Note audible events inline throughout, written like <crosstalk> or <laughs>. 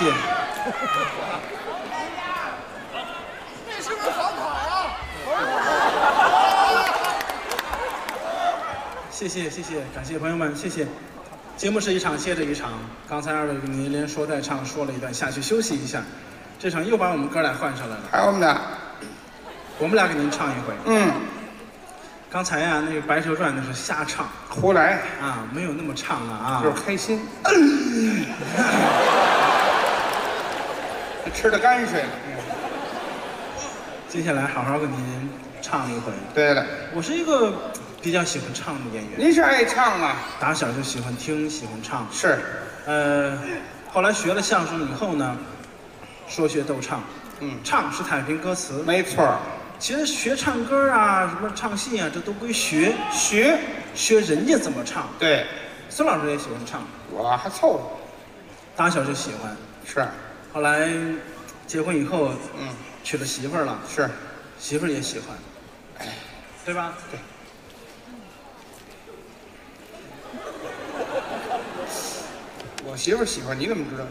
<laughs> 谢谢。这是不是房卡呀？谢谢谢谢，感谢朋友们，谢谢。节目是一场接着一场，刚才二位跟您连说带唱说了一段，下去休息一下。这场又把我们哥俩换上来了，还有我们俩，我们俩给您唱一回。嗯，刚才呀、那个《白蛇传》那是瞎唱胡来啊，没有那么唱了啊。就是开心。<laughs> 吃的泔水了。接下来好好跟您唱一回。对了，我是一个比较喜欢唱的演员，您是爱唱啊？打小就喜欢听，喜欢唱。是，呃，后来学了相声以后呢，说学逗唱，嗯，唱是太平歌词。没错儿，其实学唱歌啊，什么唱戏啊，这都归学，学，学人家怎么唱。对，孙老师也喜欢唱，我还凑合。打小就喜欢。是，后来结婚以后嗯，娶了媳妇儿了，是，媳妇儿也喜欢，对吧？对。我媳妇儿喜欢，你怎么知道？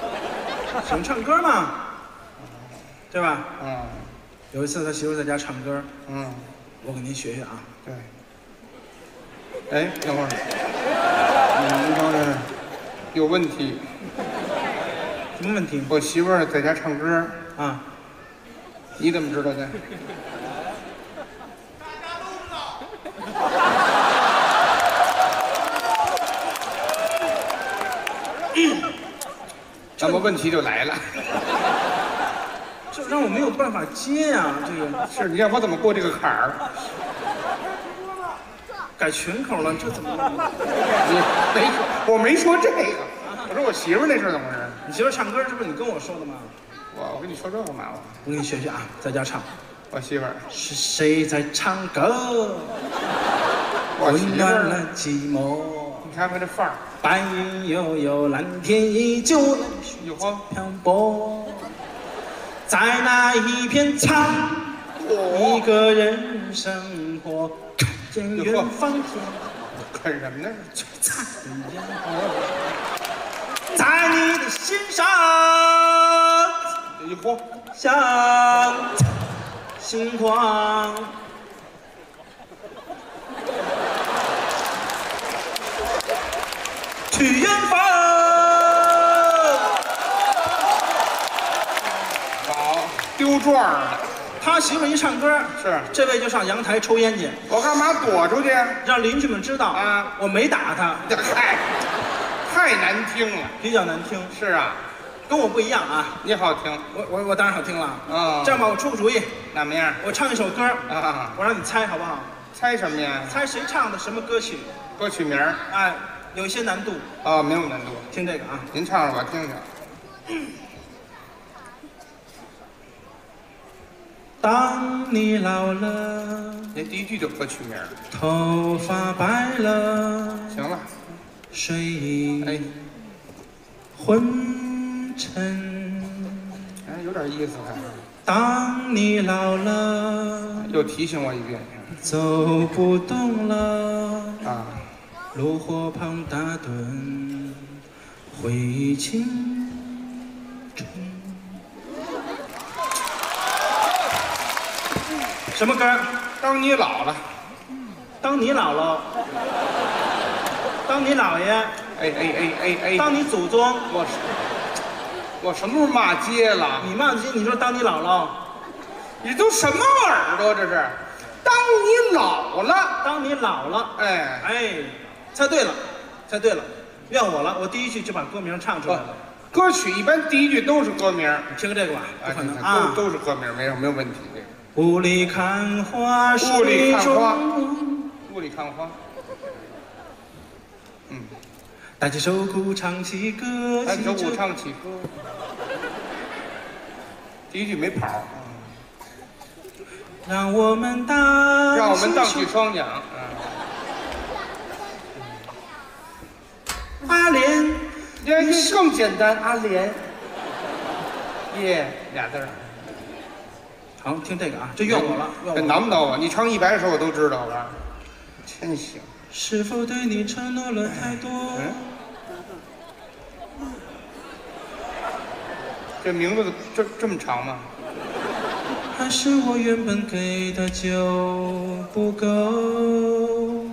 <laughs> 喜欢唱歌嘛，对吧？嗯有一次他媳妇儿在家唱歌，嗯，我给您学学啊。对。哎，等会儿，<laughs> 你您刚才，有问题。什么问题？我媳妇儿在家唱歌，啊，你怎么知道的？<coughs> 那么问题就来了，这让我没有办法接呀、这个是你让我怎么过这个坎儿？改群口了，这怎么没说，我没说这个，我说我媳妇儿那事儿怎么回事？你媳妇唱歌，这不是你跟我说的吗？我我跟你说这干嘛？我我给你学学啊，在家唱。我媳妇儿，是谁在唱歌？我媳妇温暖了，寂寞。你看看这范儿，白云悠悠，蓝天依旧，有花，漂泊在那一片苍，一个人生活，看见远方天看什么呢？璀璨的烟火，在你的心上一嚯，像星光。去远方。好，丢状儿了。他媳妇一唱歌，是这位就上阳台抽烟去，我干嘛躲出去？让邻居们知道啊，我没打他，这嗨，太难听了。比较难听，是啊，跟我不一样啊。你好听我我我当然好听了。啊这样吧，我出个主意，哪么样我唱一首歌，啊？我让你猜好不好？猜什么呀？猜谁唱的什么歌曲？歌曲名儿哎，有一些难度，啊，没有难度。听这个啊。您唱唱我听听。<coughs> 当你老了，那第一句就歌曲名儿。头发白了，行了，睡意哎昏沉。哎，有点意思还。当你老了，又提醒我一遍走不动了，啊。炉火旁打盹，回忆青春。什么歌？当你老了，当你姥姥，当你姥爷，哎哎哎哎哎，当你祖宗，我我什么时候骂街了？你骂街，你说当你姥姥，你都什么耳朵这是？当你老了，当你老了，哎，哎，猜对了，猜对了，怨我了，我第一句就把歌名唱出来了。歌曲一般第一句都是歌名，你听这个吧？不可能哎啊！都都是歌名，没有没有问题。这个雾里看花，雾里看花雾里看花，嗯，打起手鼓，唱起歌，按手鼓唱起歌，第一句没跑，让我们荡，让我们荡起双桨，嗯，阿莲，这更简单，阿莲，耶，俩字儿。好，听这个啊，这怨我了，怨这。难不倒我，你唱一百首我都知道，我告诉你，真行。是否对你承诺了太多？嗯这名字这这么长吗？还是我原本给的就不够？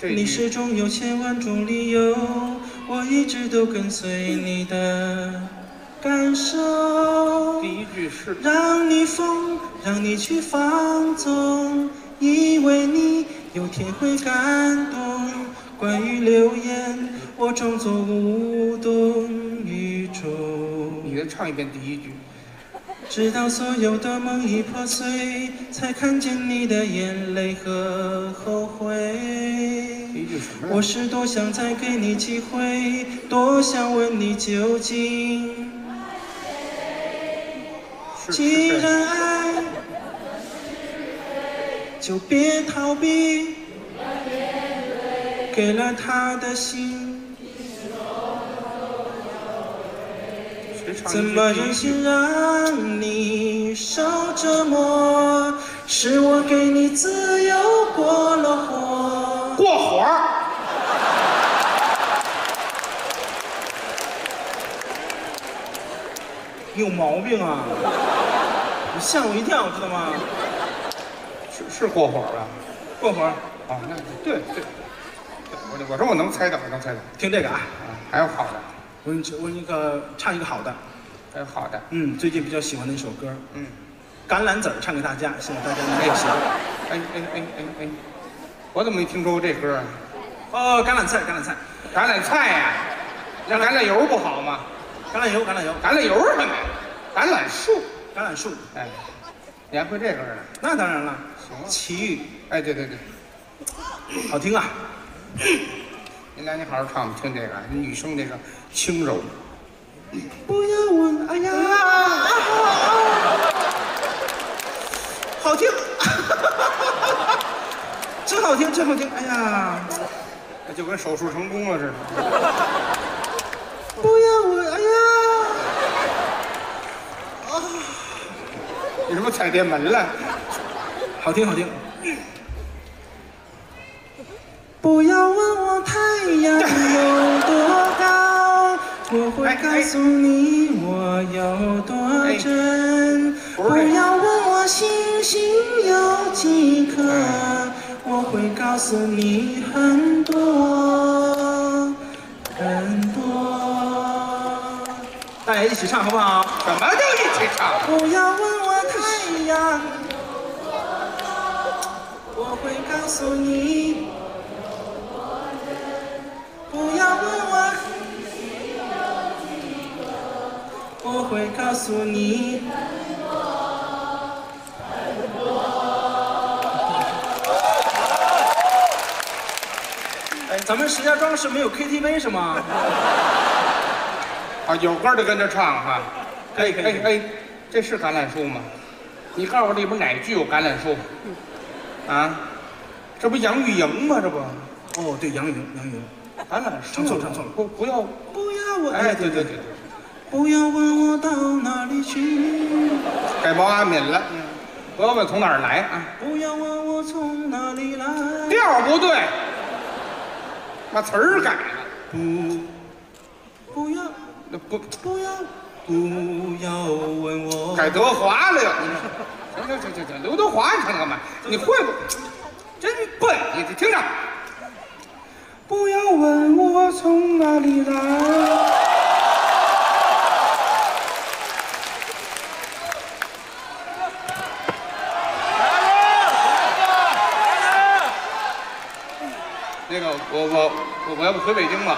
你始终有千万种理由，我一直都跟随你的感受。<laughs> 第一句是让你疯，让你去放纵，以为你有天会感动。关于流言，我装作无动于衷。你再唱一遍第一句。直到所有的梦已破碎，才看见你的眼泪和后悔。我是多想再给你机会，多想问你究竟。是既是谁？然爱，就别逃避。给了他的心，怎么？忍心让你受折磨？是我给你自由过了火。过火。你有毛病啊！你吓我一跳，知道吗？是是过火儿啊？过会儿啊，那对对对，我我说我能猜到，我能猜到听这个啊，啊。还有好的，我给你我给你个唱一个好的，还有好的，嗯，最近比较喜欢的一首歌嗯。《橄榄籽儿》，唱给大家，希望大家能够喜欢。哎哎哎哎哎，我怎么没听说过这歌啊？哦，橄榄菜，橄榄菜，橄榄菜呀、那橄榄油不好吗？橄榄油，橄榄油，橄榄油是什么呀？橄榄树。橄榄树，哎，你还会这歌啊？那当然了。奇遇，哎，对对对，好听啊！您来，你好好唱，听这个，女生这个轻柔。不要问，哎呀，好听，<laughs> 真好听，真好听，哎呀，那就跟手术成功了似的。不要问，哎呀，你是不是踩电门了？好听，好听。不要问我太阳有多高，我会告诉你我有多真。不要问我星星有几颗，我会告诉你很多很多。大家一起唱好不好？什么叫一起唱？不要问我太阳有多高，我会告诉你。不要问我，我会告诉你。<laughs> 哎，咱们石家庄是没有 KTV 是吗？<laughs> 啊，有歌就跟着唱哈。可以可以哎哎，这是橄榄树吗？你告诉我里边哪句有橄榄树？啊，这不杨钰莹吗？这不哦，对，杨钰莹，杨云，橄榄树。唱错了唱错了不不要。不要问，哎，对对对对，不要问我到哪里去。改毛阿敏了。嗯，不要问从哪儿来啊，不要问我从哪里来，调不对，把词儿改了。不，不要，那不不要，不要问我。改德华了呀？行行行行行，刘德华你唱它干嘛？你会不？真笨！你听着，不要问我从哪里来。那个我我我我要不回北京吧？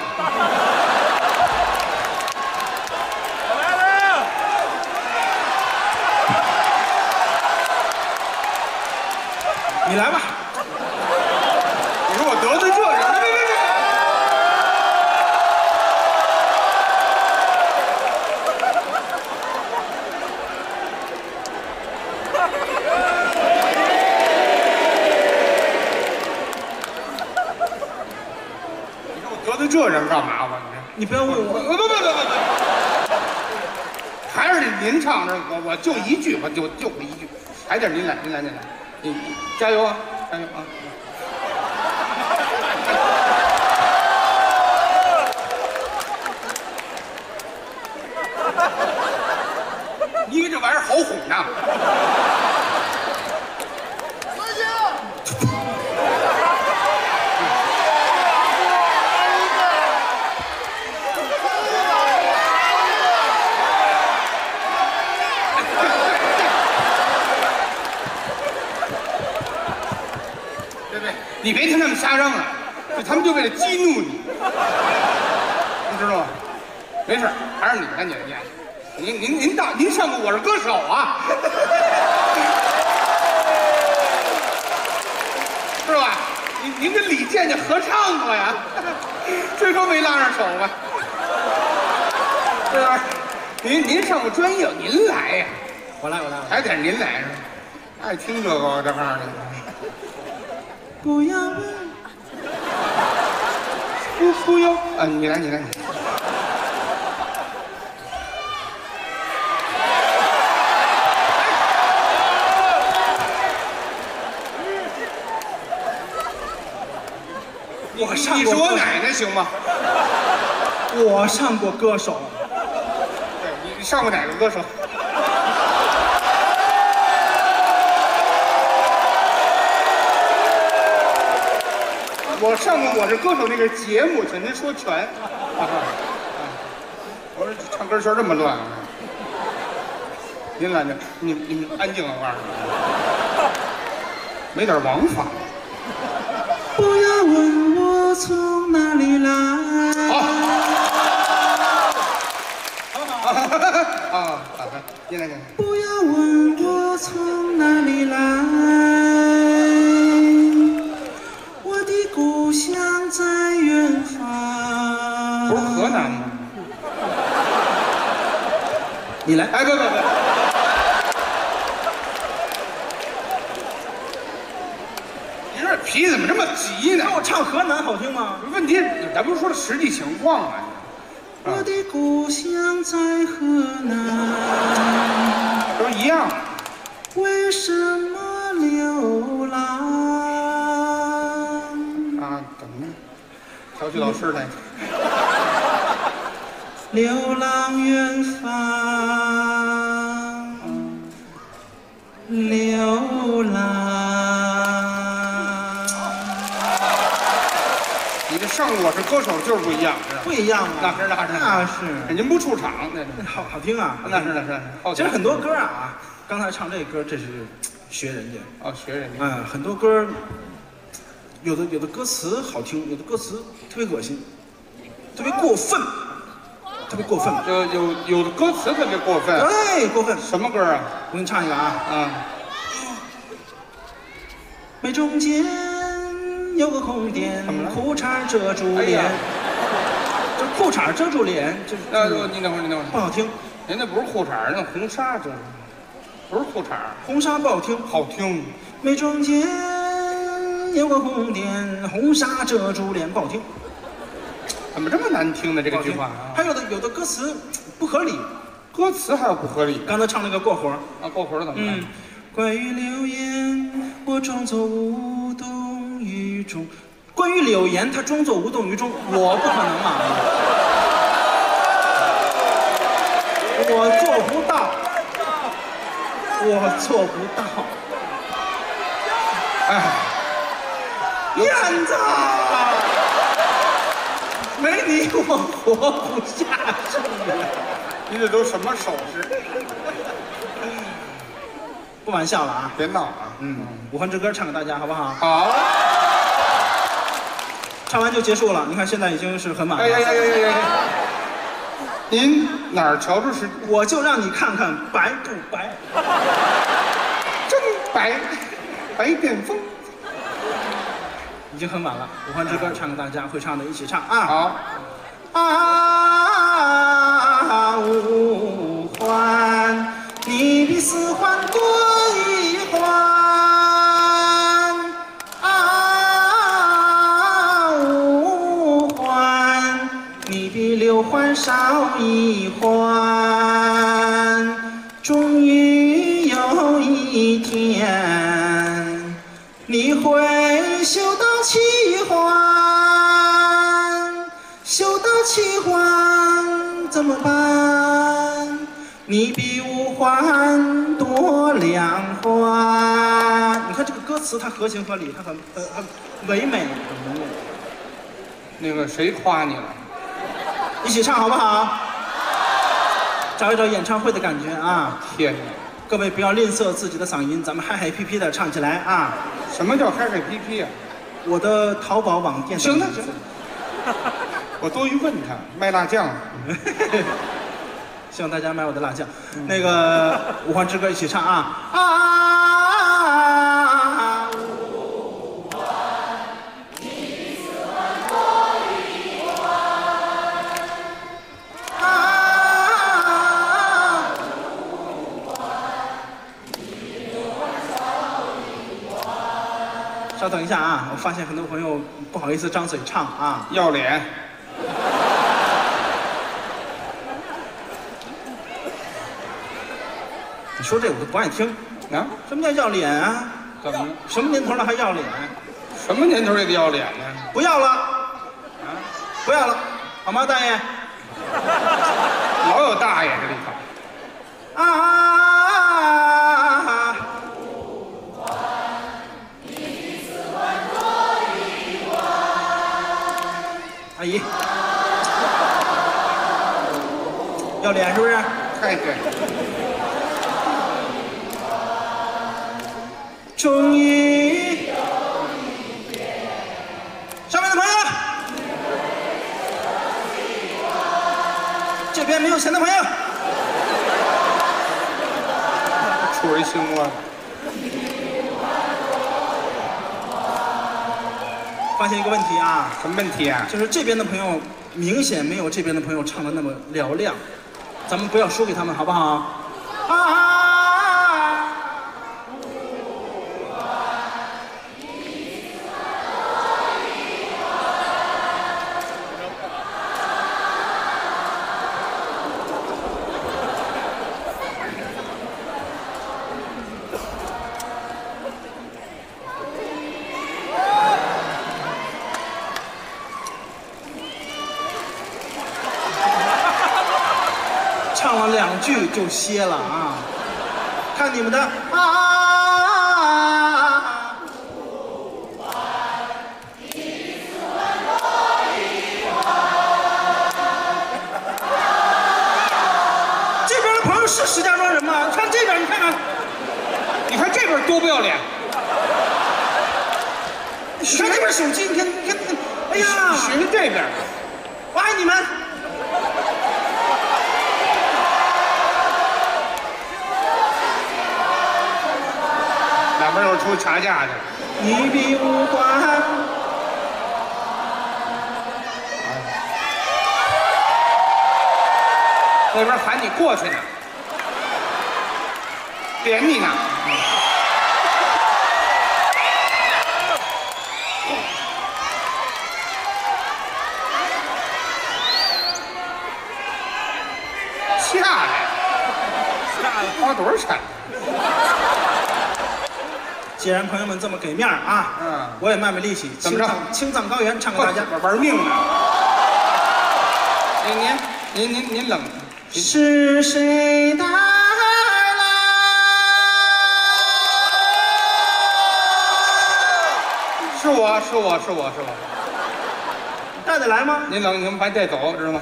你来吧，你说我得罪这人？别别别别！你说我得罪这人干嘛吧？你不要问我。不不不不不，还是您唱着，我我就一句，我就就一句，还得您来，您来，您来，您加油啊，加油啊！瞎嚷嚷，他们就为了激怒你，你知道吗？没事，还是你赶紧念。您您您到您上过《我是歌手》啊，<laughs> 是吧？您您跟李健健合唱过呀，<laughs> 这说没拉上手吧？<laughs> 对吧？您您上过专业，您来呀，我来我来，还得您来是吧？爱听这个这行的，不要问，不不要啊！你来你来。我上你是我奶奶行吗？我上过歌手，对，你上过哪个歌手？我上过《我是歌手》那个节目，请您说全。啊我说唱歌圈这么乱啊！您来，着你你们安静了，我告诉你，没点王法。不要问我从哪里来。好，啊。啊，您来，进来。不要问我从哪里来，你来，哎，不不不，你这脾气怎么这么急呢？我唱河南好听吗？问题，咱不是说的实际情况啊？我的故乡在河南，都一样。为什么流浪？啊，怎么呢？调戏老师来。流浪远方，我是歌手就是不一样，不一样啊，那是那是那是，您不出场，那是好好听啊，那是那是。好其实很多歌啊，刚才唱这歌，这是学人家，啊，学人家。嗯，很多歌，有的有的歌词好听，有的歌词特别恶心，特别过分，特别过分，有有有的歌词特别过分。哎，过分。什么歌啊？我给你唱一个啊，啊，没中间有个红点裤衩遮住哎脸，这裤衩遮住脸，这那这你等会儿，你等会儿，不好听，人家不是裤衩儿，那红纱这是，不是裤衩，红纱不好听。好听。眉中间有个红点，红纱遮住脸，不好听。怎么这么难听呢？这个句话啊，还有的有的歌词不合理。歌词还有不合理刚才唱那个过火，啊？过魂了怎么了？嗯，关于流言，我装作无动于衷。关于柳岩，她装作无动于衷，我不可能嘛，我做不到，我做不到。哎，燕子，没你我活不下去了。你这都什么手势？不玩笑了啊，别闹啊！嗯，武汉之歌唱给大家好不好？好。唱完就结束了。你看现在已经是很晚了哎呀呀，呀呀呀！您哪儿瞧出是我就让你看看白不白。真白，白癜风？已经很晚了，五环之歌唱给大家，会唱的一起唱啊。好，啊，五环，你比四环多一少一环。终于有一天，你会修到七环。修到七环怎么办？你比五环多两环。你看这个歌词，它合情合理，它很很很唯美，很唯美。那个谁夸你了？一起唱好不好？找一找演唱会的感觉啊！天！各位不要吝啬自己的嗓音，咱们嗨嗨皮皮的唱起来啊！什么叫嗨嗨皮皮啊？我的淘宝网店的行了行了，我多余问他卖辣酱，<laughs> 希望大家买我的辣酱。那个《五环之歌》一起唱啊啊！稍等一下啊，我发现很多朋友不好意思张嘴唱啊。要脸。<laughs> 你说这我都不爱听。啊？什么叫要脸啊？怎么了？什么年头了还要脸？什么年头也得要脸呢？不要了，啊，不要了，好吗，大爷？<laughs> 老有大爷这里头。啊！姨，要脸是不是？太对，终于，上面的朋友，这边没有钱的朋友，出人心窝。发现一个问题啊，什么问题啊？就是这边的朋友明显没有这边的朋友唱的那么嘹亮，咱们不要输给他们，好不好？啊！唱了两句就歇了啊！看你们的啊！那边喊你过去呢，点你呢。下来，下来花多少钱？既然朋友们这么给面儿啊，嗯我也卖卖力气，怎么着青藏青藏高原唱给大家。玩玩命呢。您您您您您冷，是谁带来？是我是我是我是我。带得来吗？您冷，你们把你带走，知道吗？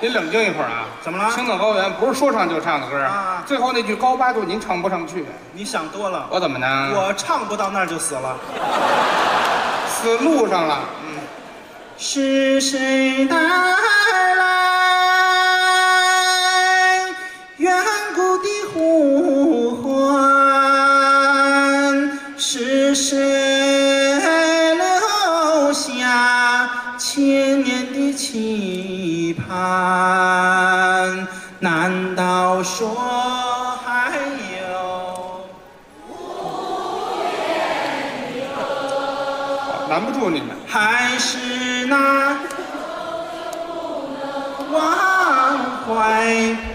您冷静一会儿啊！怎么了青藏高原不是说唱就唱的歌啊最后那句高八度您唱不上去，你想多了，我怎么呢？我唱不到那儿就死了。死路上了。是谁带来说还有？拦不住你们。还是那忘怀。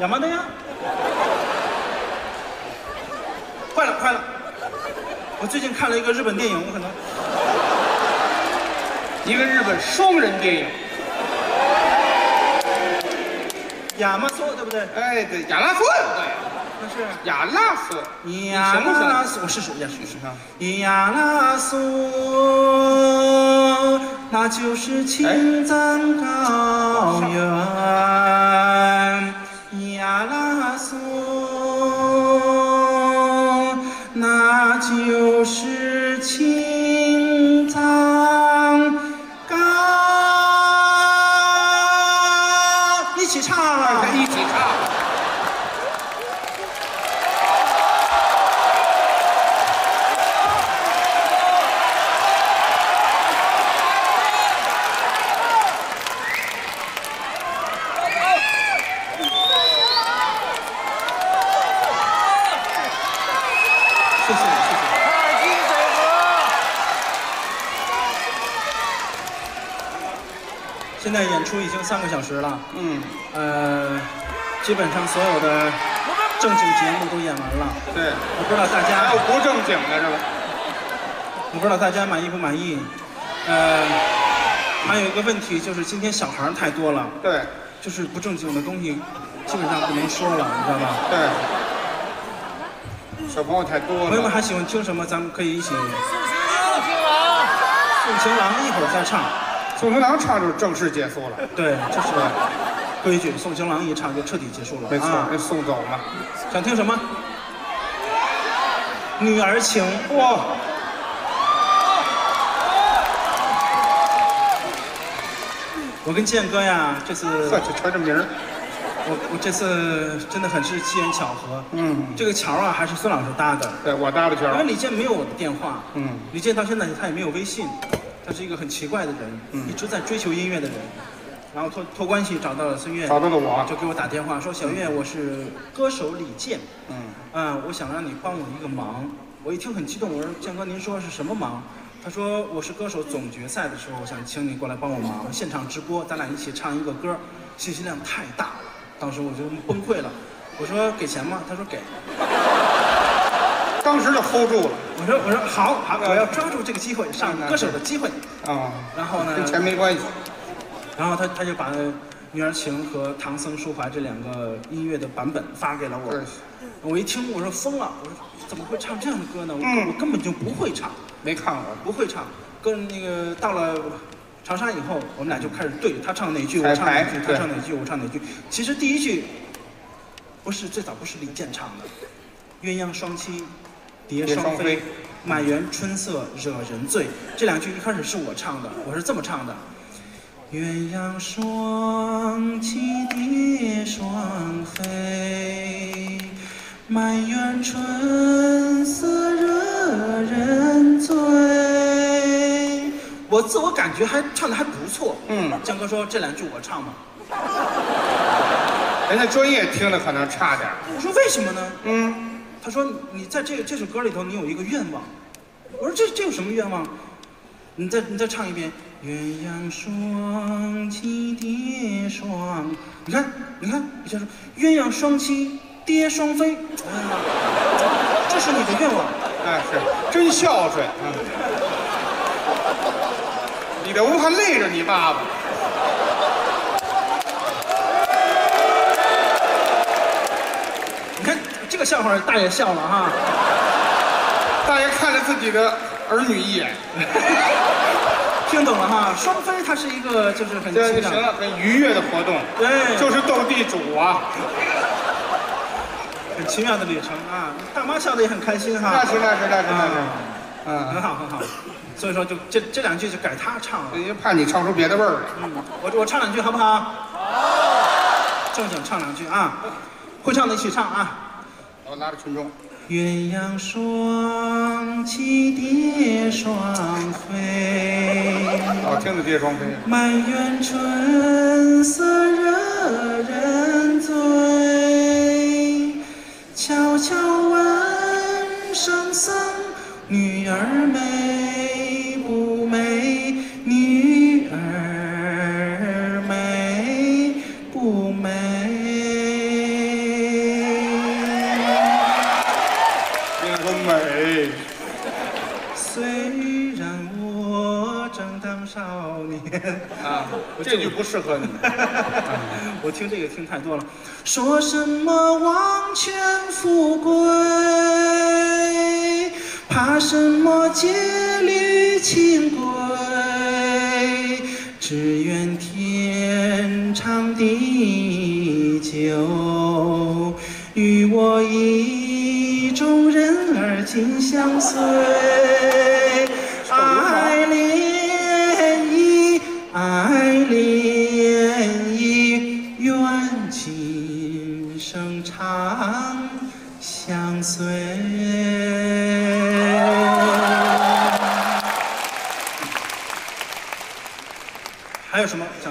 亚麻的呀？快了。我最近看了一个日本电影，我可能一个日本双人电影，亚麻索对不对？哎，对，亚拉索，对，那是。亚拉索，亚拉索，我试试，我试试啊。亚拉索，那就是青藏高原。就是演出已经三个小时了，嗯，呃，基本上所有的正经节目都演完了。对，我不知道大家还家有，不正经的是吧？我不知道大家满意不满意。呃，还有一个问题就是今天小孩儿太多了，对，就是不正经的东西基本上不能说了，你知道吧？对。小朋友太多了，朋友们还喜欢听什么？咱们可以一起。送情郎，送情郎一会儿再唱。宋情郎唱就是正式结束了，对，这是规矩。宋情郎一唱就彻底结束了。没错，啊那送走嘛。想听什么？女儿情。哇，我跟建哥呀，这次呵，就传这名儿，我我这次真的很是机缘巧合。嗯，这个桥啊，还是孙老师搭的。对我搭的桥因为儿，李健没有我的电话，嗯，李健到现在他也没有微信，他是一个很奇怪的人，嗯一直在追求音乐的人。然后托托关系找到了孙悦，找到了我就给我打电话说：“小岳，我是歌手李健，嗯，嗯，我想让你帮我一个忙。”我一听很激动，我说：“建哥，您说是什么忙？”他说：“我是歌手总决赛的时候，我想请你过来帮我忙，现场直播，咱俩一起唱一个歌，信息量太大了。”当时我就崩溃了，我说：“给钱吗？”他说：“给。”当时就 hold 住了，我说：“我说好好，我要抓住这个机会，上歌手的机会。啊，”然后呢，跟钱没关系，然后他他就把《女儿情》和《唐僧抒怀》这两个音乐的版本发给了我。我一听，我说疯了，我说怎么会唱这样的歌呢？我、嗯我根本就不会唱，没看过，不会唱。跟那个到了长沙以后，我们俩就开始对他唱哪句，我唱哪句，他唱哪句，我唱哪句。其实第一句不是最早不是李健唱的，鸳鸯双栖，蝶双飞满园春色惹人醉。这两句一开始是我唱的，我是这么唱的。鸳鸯双栖蝶双飞，满园春色惹人醉。我自我感觉还唱的还不错，嗯江哥说这两句我唱吧，人家专业听的可能差点，我说为什么呢？嗯，他说你在这这首歌里头你有一个愿望，我说这这有什么愿望？你再你再唱一遍，鸳鸯双栖蝶双，你看你看，你先说鸳鸯双栖蝶双飞，哎，这是你的愿望。哎是，真孝顺，嗯，你这不还累着你爸爸？个笑话，大爷笑了哈。大爷看了自己的儿女一眼，<laughs> 听懂了哈，双飞它是一个就是很行了，很愉悦的活动，对，就是斗地主啊，很奇妙的旅程啊。大妈笑得也很开心哈。那是那是那是那是，嗯，很嗯，好很好。所以说就这这两句就改他唱了。因为怕你唱出别的味儿来，嗯，我我唱两句好不好？好。正经唱两句啊，会唱的一起唱啊。我拉着群众，鸳鸯双栖蝶双飞，好听的蝶双飞，满园春色惹人醉。悄悄问圣僧，女儿美啊，这句不适合你。<laughs> 我听这个听太多了。说什么王权富贵，怕什么戒律清规，只愿天长地久，与我意中人儿紧相随。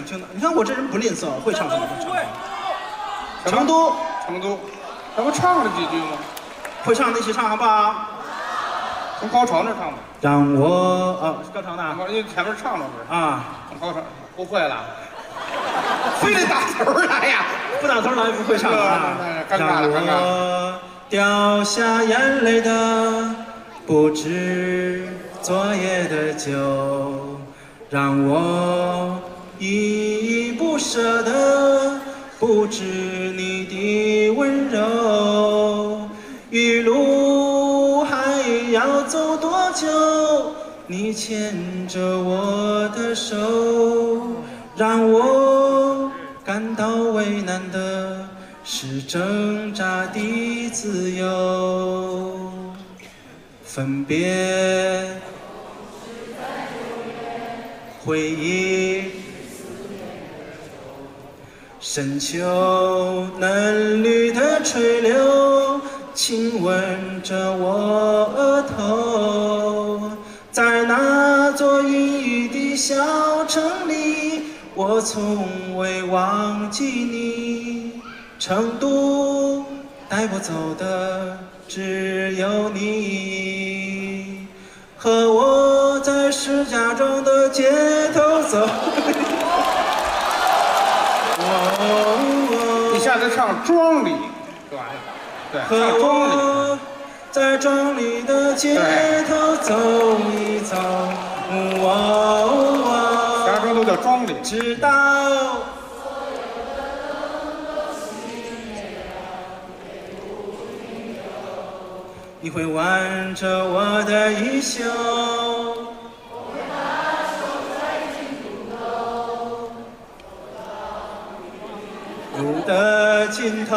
听的？你看我这人不吝啬，会唱什么就唱什么。成都成都，咱不唱了几句吗？会唱的一起唱好不好？从高潮那儿唱吧。让我啊，是高潮的啊因为前面唱了不是？啊，从高潮不会了，非得打头来呀！<laughs> 不打头来不会唱啊这这。尴尬了让我掉下眼泪的不止昨夜的酒，让我依依不舍的不止你的温柔。一路还要走多久？你牵着我的手，让我感到为难的是挣扎的自由。分别，回忆，深秋嫩绿的垂柳，亲吻着我额头。在那座阴雨的小城里，我从未忘记你。成都带我走的只有你，和我在石家庄的街头走。哦你下次唱庄里对吧。对，庄里。我在庄里的街头走一走，哦石家庄都叫庄里。直到你会挽着我的衣袖。路的尽头。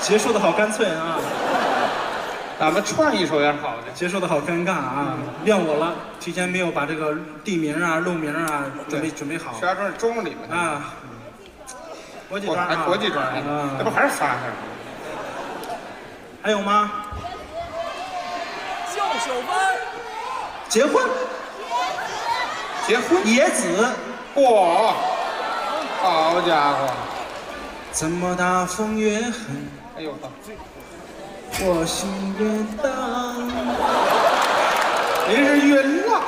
结束的好干脆啊，咱们串一首也好的。结束的好尴尬啊，怨我了，提前没有把这个地名啊、路名啊准备准备好石家庄是庄里面？啊。国际庄啊，国际庄啊，那不啊，还是仨事儿？还有吗？叫小班，结婚，结婚？野子，哇！好家伙！怎么大风越狠，哎呦呵，我心越荡。您是晕了。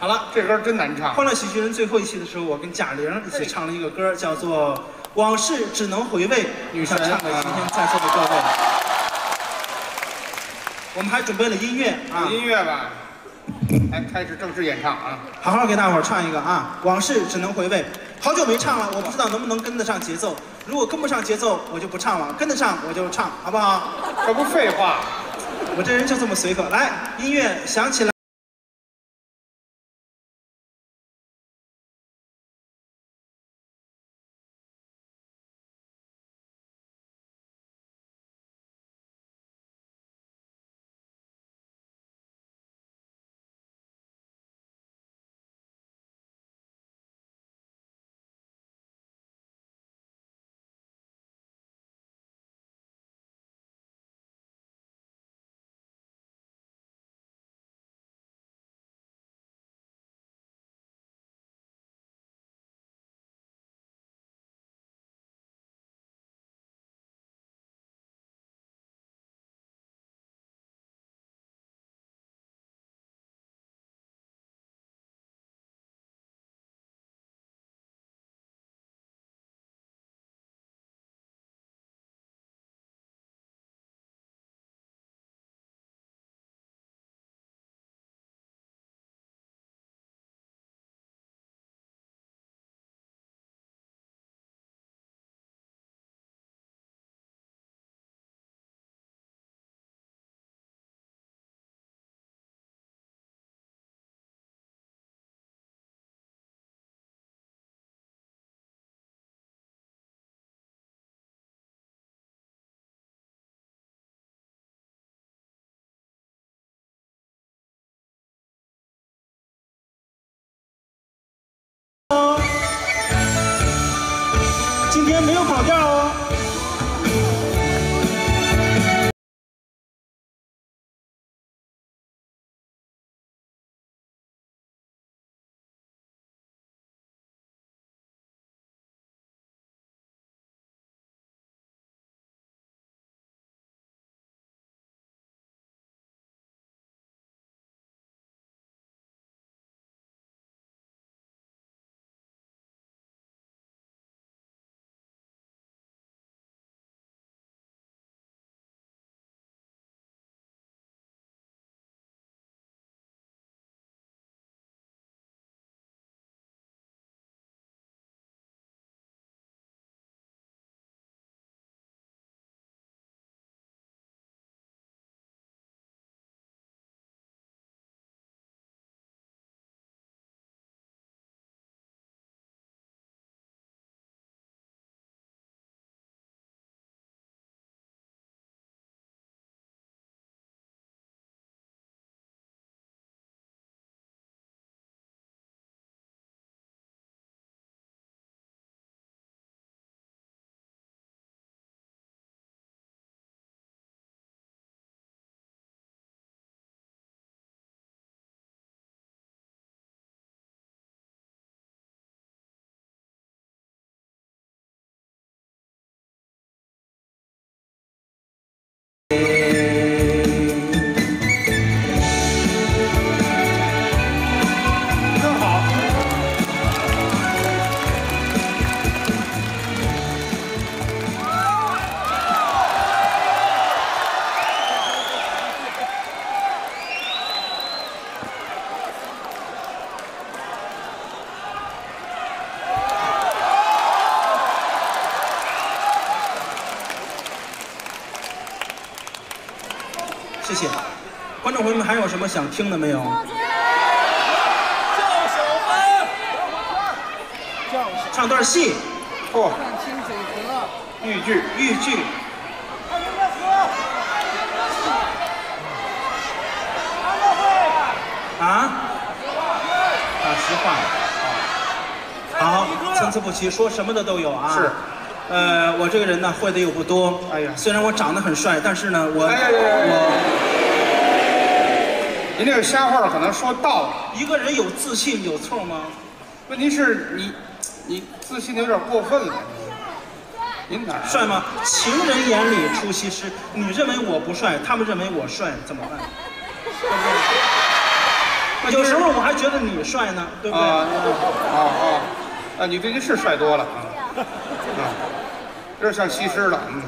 好了，这歌真难唱。欢乐喜剧人最后一期的时候，我跟贾玲一起唱了一个歌，叫做《往事只能回味》，女神想唱给今天在座的各位。我们还准备了音乐啊有，音乐吧？来，开始正式演唱啊！好好给大伙儿唱一个啊，《往事只能回味》。好久没唱了，我不知道能不能跟得上节奏。如果跟不上节奏，我就不唱了；跟得上，我就唱，好不好？这不废话。我这人就这么随和。来，音乐响起来。没有跑调哦。们，还有什么想听的没有？唱段戏，嚯，清水河，豫剧，豫剧。啊？啊实话。好，参差不齐，说什么的都有啊。是。呃，我这个人呢，会的又不多。哎呀虽然我长得很帅，但是呢，我我您这个瞎话可能说到了，一个人有自信有错吗？问题是你，你自信的有点过分了。您哪儿帅吗？情人眼里出西施。你认为我不帅，他们认为我帅，怎么办？有时候我还觉得你帅呢，对不对？啊啊啊啊！你最近是帅多了啊啊，<laughs> 有点像西施了。嗯，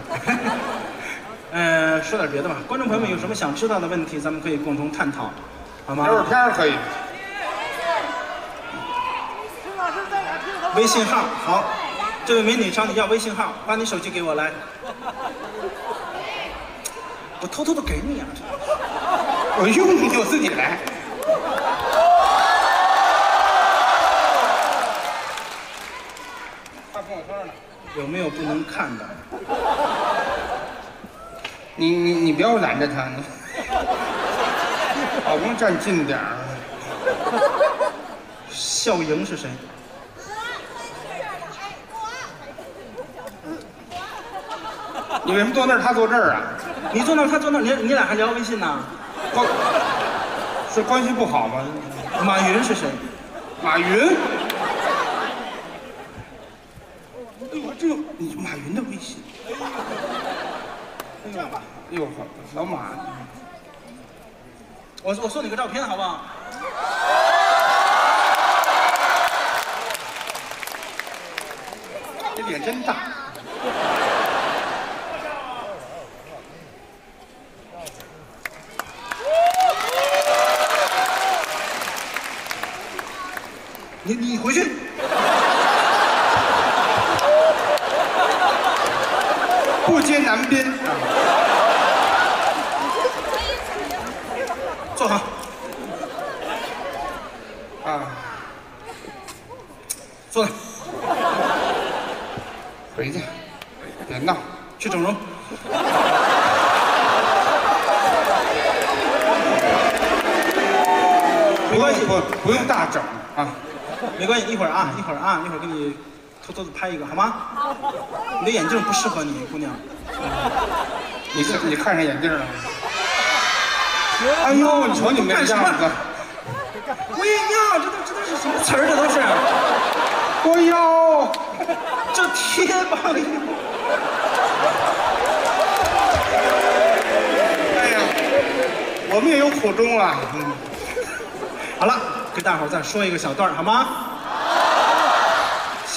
呃，说点别的吧。观众朋友们有什么想知道的问题，咱们可以共同探讨，好吗？聊会儿天可以。微信号好，这位美女找你要微信号，把你手机给我来，<laughs> 我偷偷的给你啊。我用你我自己来。发朋友圈呢。有没有不能看的？你你你不要拦着他，你好不容易站近点儿。笑盈是谁？你为什么坐那儿，他坐这儿啊？你坐那儿，他坐那儿，你你俩还聊微信呢？关是关系不好吗？马云是谁？马云。哎呦，这有你马云的微信。这样吧，哎呦，老马，我我送你个照片好不好？这脸真大。你你回去。不接南边啊！坐好。啊，坐那儿，回去，别闹。去整容。没关系，不一会儿啊，一会儿啊，一会儿给你偷偷的拍一个好吗？你的眼镜不适合你，姑娘。你看你看上眼镜了吗？哎呦，你瞅你们这样子，我也要，这都这都是什么词儿？这都是，我要。这贴吧。哎呀，我们也有苦衷啊。嗯，好了，给大伙儿再说一个小段儿好吗？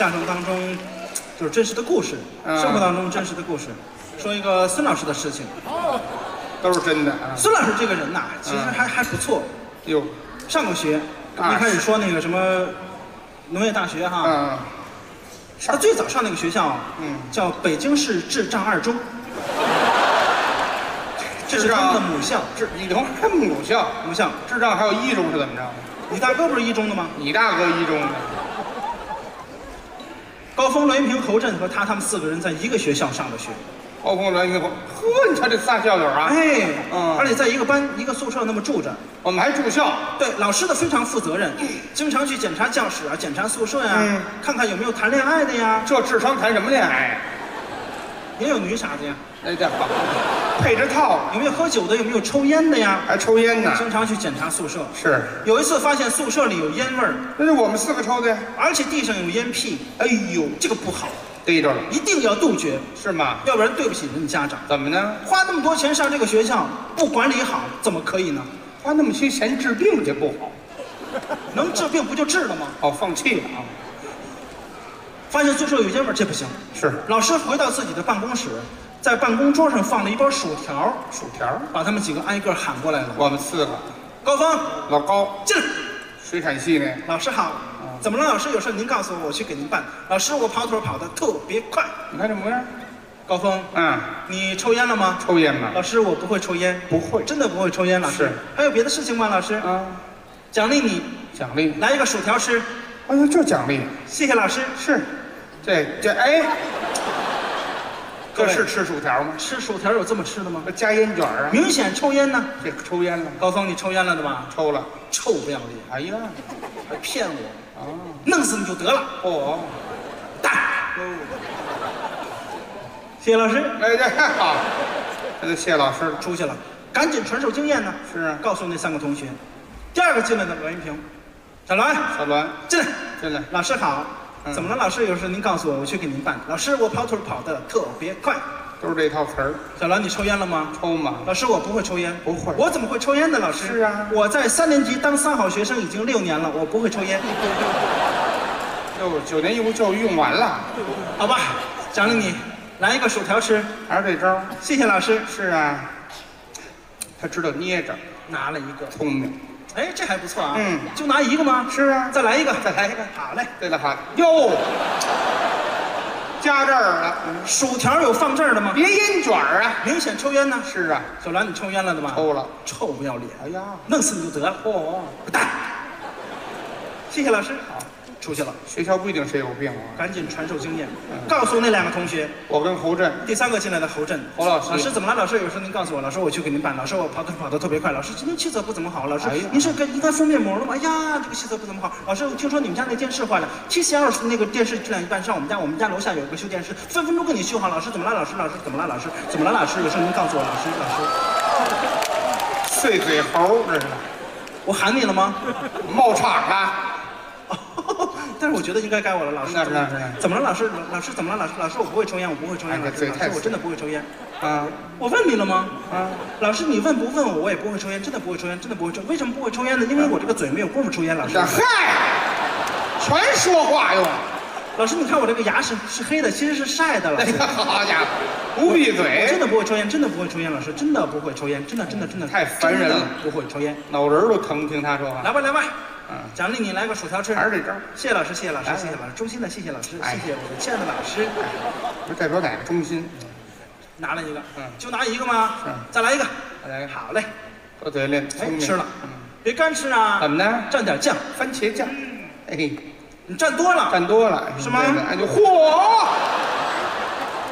相声当中就是真实的故事，嗯生活当中真实的故事。说一个孙老师的事情。都是真的啊。孙老师这个人呐，其实嗯还还不错，哟，上过学。啊一开始说那个什么农业大学哈，嗯，他最早上那个学校，嗯叫北京市智障二中，这是他们的母校。智，你等会儿还母校，母校，智障还有一中是怎么着？你大哥不是一中的吗？你大哥一中的，高峰、栾云平、侯震和他他们四个人在一个学校上的学。高峰、栾云平，呵，你瞧这仨校友啊，哎，嗯。而且在一个班、一个宿舍那么住着。我们还住校，对，老师的非常负责任，经常去检查教室啊，检查宿舍呀、嗯。看看有没有谈恋爱的呀，这智商谈什么恋爱？呀？也有女傻子呀，哎，这好，配着套，有没有喝酒的，有没有抽烟的呀，还抽烟呢。经常去检查宿舍。是，有一次发现宿舍里有烟味儿，那是我们四个抽的呀。而且地上有烟屁，哎呦，这个不好，逮着了，一定要杜绝，是吗？要不然对不起人家家长。怎么呢？花那么多钱上这个学校，不管理好，怎么可以呢？花那么些钱治病去不好，能治病不就治了吗？哦，放弃了啊。发现宿舍有烟味儿，这不行。是，老师回到自己的办公室，在办公桌上放了一包薯条，薯条，把他们几个挨个喊过来了。我们四个，高峰，老高，进来。水产系呢，老师好。怎么了，老师？有事您告诉我，我去给您办。老师，我跑腿跑得特别快。你看这模样，高峰，嗯，你抽烟了吗？抽烟吗？老师，我不会抽烟。不会真的不会抽烟。老师是，还有别的事情吗？老师，啊，奖励你奖励，来一个薯条吃。哎呀，这奖励谢谢老师。是，这这哎，这是吃薯条吗？吃薯条有这么吃的吗？这加烟卷儿啊，明显抽烟呢。这抽烟了，高峰，你抽烟了的吧？抽了，臭不要脸，哎呀，还骗我，啊，弄死你就得了。哦，蛋。谢谢老师，哎这好，这就谢老师了，出去了，赶紧传授经验呢。是啊告诉那三个同学。第二个进来的栾云平，小栾小栾进来。进来，老师好，嗯怎么了？老师有事您告诉我，我去给您办。老师，我跑腿跑得特别快。都是这套词儿，小兰，你抽烟了吗？抽吗？老师，我不会抽烟。不会我怎么会抽烟呢？老师，是啊我在三年级当三好学生已经六年了，我不会抽烟。<laughs> 就九年义务教育用完了，好吧，奖励你，来一个薯条吃。还是这招。谢谢老师。是啊，他知道捏着，拿了一个，聪明。哎，这还不错啊。嗯就拿一个吗？是啊再来一个，再来一个好嘞。对了，好哟，加这儿了，薯条有放这儿的吗？别烟卷儿啊。明显抽烟呢。是啊，小兰，你抽烟了的吗？抽了。臭不要脸！哎呀，弄死你就得了。嚯，滚蛋！谢谢老师。好，出去了，学校不一定谁有病啊。赶紧传授经验，嗯告诉那两个同学。我跟侯震，第三个进来的侯震，侯老师老师怎么了？老师有事您告诉我。老师，我去给您办。老师，我跑得跑的特别快。老师，今天气色不怎么好。老师您是跟应该敷面膜了吗？哎呀，这个气色不怎么好。老师，我听说你们家那电视坏了，TCL 那个电视质量一般，上我们家，我们家楼下有一个修电视，分分钟给你修好。老师怎么了？老师，老师怎么了？老师怎么了？老师有事您告诉我。老师，老师，碎嘴猴，这是我喊你了吗？<laughs> 冒场了。但是我觉得应该该我了，老师。那是那是怎么了，老师？老师怎么了？老师，老师，我不会抽烟，我不会抽烟。哎老师，老师，我真的不会抽烟。啊我问你了吗？啊，老师，你问不问我，我也不会抽烟，真的不会抽烟，真的不会抽。为什么不会抽烟呢？因为我这个嘴没有功夫抽烟。老师，嗨，全说话用。老师，你看我这个牙是是黑的，其实是晒的。老师，好家伙，不闭我真，的不会抽烟，真的不会抽烟。老师，真的不会抽烟，真的真的真的太烦人了不会抽烟。脑仁都疼，听他说话。来吧来吧，嗯，奖励你来个薯条吃。还是这招，谢谢老师，谢谢老师，谢谢老师，衷心的谢谢老师，哎。谢谢我的亲爱的老师。不代表哪个中心？拿了一个，嗯。就拿一个吗？嗯。再来一个。再来一个。好嘞，搁嘴里，哎聪，明。吃了。嗯，别干吃啊，怎么呢？蘸点酱，番茄酱，哎，你蘸多了。蘸多了。是吗？哎就嚯，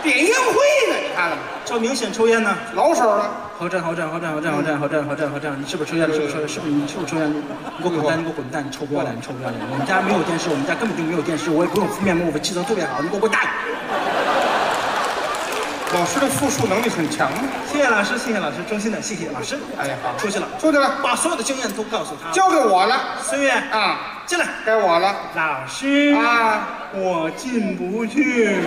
点烟灰呢，你看看，这明显抽烟呢。老手了。好战，好战，好战，好战，好战，好战，好战，好战，你是不是抽烟？是不是抽烟？是不是你是不是抽烟？你给我滚蛋！你给我滚蛋！你臭不要脸！你臭不要脸！我们家没有电视，我们家根本就没有电视，我也不用敷面膜，我气色特别好。你给我滚蛋！老师的复述能力很强啊。谢谢老师，谢谢老师，衷心的谢谢老师。哎呀，好，出去了，出去了，把所有的经验都告诉他。交给我了。孙悦啊，进来，该我了。老师啊，我进不去。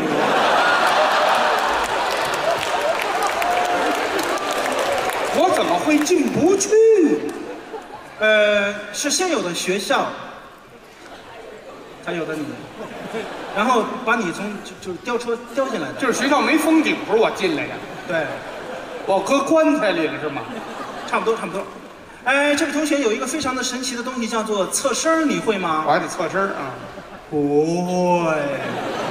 怎么会进不去？呃，是先有的学校，才有的你，然后把你从就就吊车吊进来的。就是学校没封顶时候我进来的，对，我搁棺材里了是吗？差不多差不多。哎，这位同学有一个非常的神奇的东西，叫做侧身，你会吗？我还得侧身啊，不会。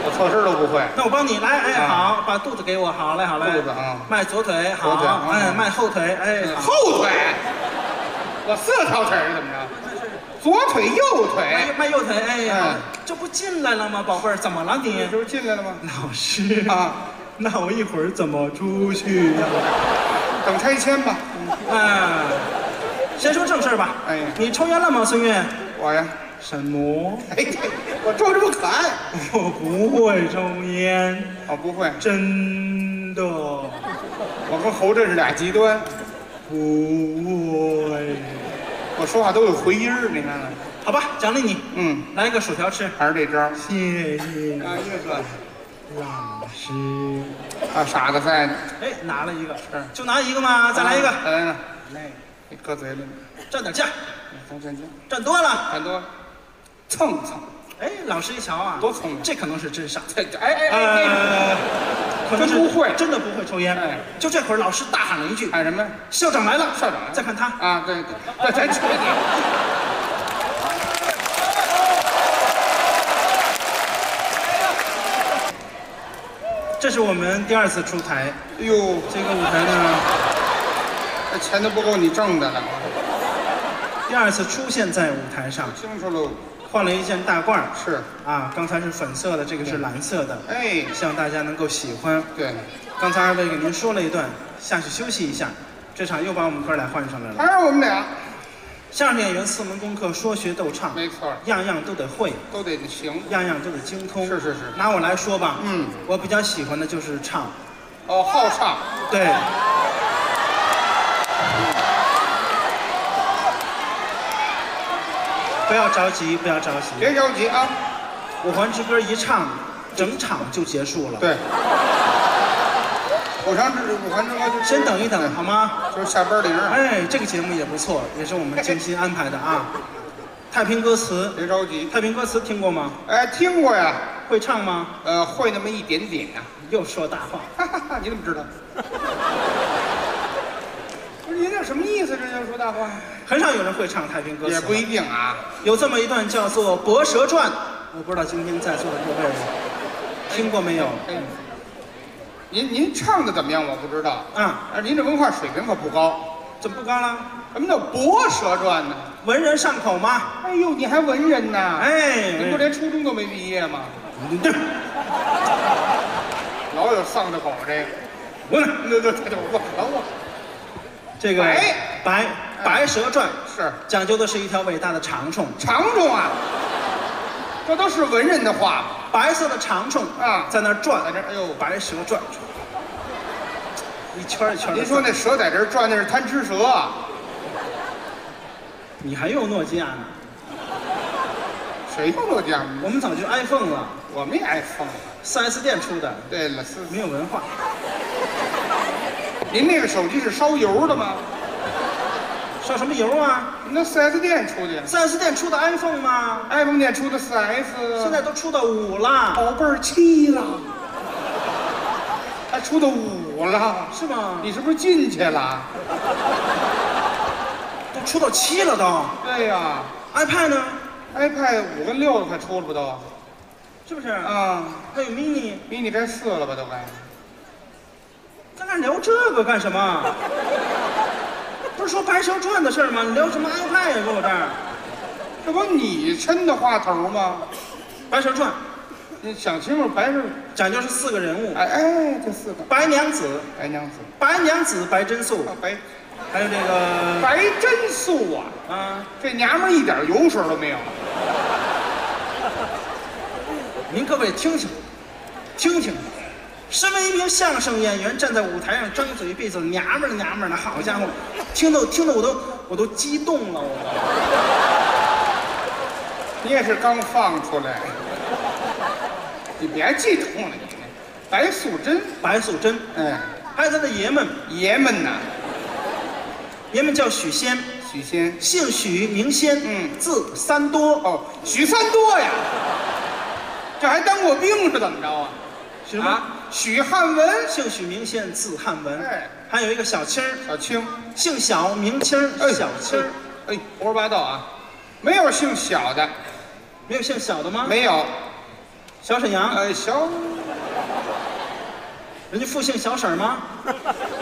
我侧身都不会。那我帮你来，哎，啊好，把肚子给我，好嘞，好嘞。肚子啊迈左腿，好哎，迈后腿，哎，后腿，我四条腿是怎么着？左腿右腿迈，迈右腿，哎，这不进来了吗，宝贝儿？怎么了你你？这不进来了吗？老师啊，那我一会儿怎么出去呀？等拆迁吧。嗯，先说正事儿吧。哎你抽烟了吗，孙悦？我呀，什么？哎，<laughs> 我装这么可爱。我不会抽烟，我不会，真的我跟侯震是俩极端，不会。我说话都有回音儿，你看看。好吧，奖励你，嗯，来一个薯条吃。还是这招。谢谢啊，一个个老师。啊，傻子在呢。哎，拿了一个，是就拿一个吗？再来一个。再来呢。来，你搁嘴里，蘸点酱，从这去，蘸多了。蘸多，蹭蹭，哎，老师一瞧啊，多聪明这可能是真傻。这哎哎哎可能不会真的不会抽烟。哎就这会儿，老师大喊了一句喊什么？：“校长来了！”校长来了再看他，啊，对对，那咱去你。这是我们第二次出台，哎呦，这个舞台呢，这钱都不够你挣的了。第二次出现在舞台上，清楚喽，换了一件大褂儿。是，啊，刚才是粉色的，这个是蓝色的，哎，希望大家能够喜欢。对，刚才二位给您说了一段，下去休息一下，这场又把我们哥俩换上来了。还是我们俩，相声演员四门功课，说学逗唱，没错，样样都得会，都得行。样样都得精通。是是是。拿我来说吧，嗯，我比较喜欢的就是唱，哦，好唱，对。不要着急，不要着急。别着急啊。五环之歌一唱，整场就结束了。，对，五常之五环之歌就先等一等好吗？就是下班铃儿，哎，这个节目也不错，也是我们精心安排的啊。太平歌词，别着急。太平歌词听过吗？哎，听过呀，会唱吗？呃，会那么一点点呀。又说大话。哈哈哈，你怎么知道？<laughs> 不是您这什么意思？这就说大话？很少有人会唱太平歌词，也不一定啊。有这么一段叫做《博蛇传》，我不知道今天在座的各位听过没有？哎，您您唱的怎么样？我不知道。啊，啊，您这文化水平可不高。怎么不高了？什么叫《博蛇传》呢？文人上口吗？哎呦，你还文人呢？哎，您不连初中都没毕业吗？对，<laughs> 老有丧着狗这个。我呢 <laughs> 对对对对，我等我这个白白白蛇传是讲究的是一条伟大的长虫，长虫啊，这都是文人的话？白色的长虫啊在那儿转，在这儿哎呦白蛇转，一圈一圈。您说那蛇在这儿转，那是贪吃蛇啊？你还用诺基亚呢？谁用诺基亚？我们早就 iPhone 了我们也 iPhone。，4S 店出的，对了，是没有文化。您那个手机是烧油的吗？烧什么油啊那 4S 店出的？4S 店出的 iPhone 吗？，iPhone 店出的 4S，现在都出到五了，宝贝儿七了，还出到五了，是吗？你是不是进去了？都出到七了都。对呀、iPad 呢？iPad 五跟六都快出了不都？是不是？啊，还有 mini，mini 该四了吧都该。咱俩聊这个干什么？不是说《白蛇传》的事儿吗？你聊什么 iPad 呀？跟我这儿，这不你抻的话头吗？《白蛇传》你想清楚，白蛇，讲究是四个人物：哎哎，这四个白娘子、白娘子，白娘子白贞素，啊白还有这个白贞素啊，啊，这娘们儿一点油水都没有。您各位听听，听听。身为一名相声演员，站在舞台上张嘴闭嘴娘们儿娘们儿的，好家伙，听得听得我都我都激动了，我你也是刚放出来，你别激动了，你白素贞，白素贞，哎，还有他的爷们，爷们呐，爷们叫许仙，许仙，姓许名仙，嗯。字三多，哦，许三多呀，这还当过兵是怎么着啊？什么？啊，许汉文，姓许名仙，字汉文。哎还有一个小青儿，小青，姓小名青儿，哎小青儿。哎，胡说八道啊，没有姓小的，没有姓小的吗？没有，小沈阳，哎，小，人家父姓小婶儿吗？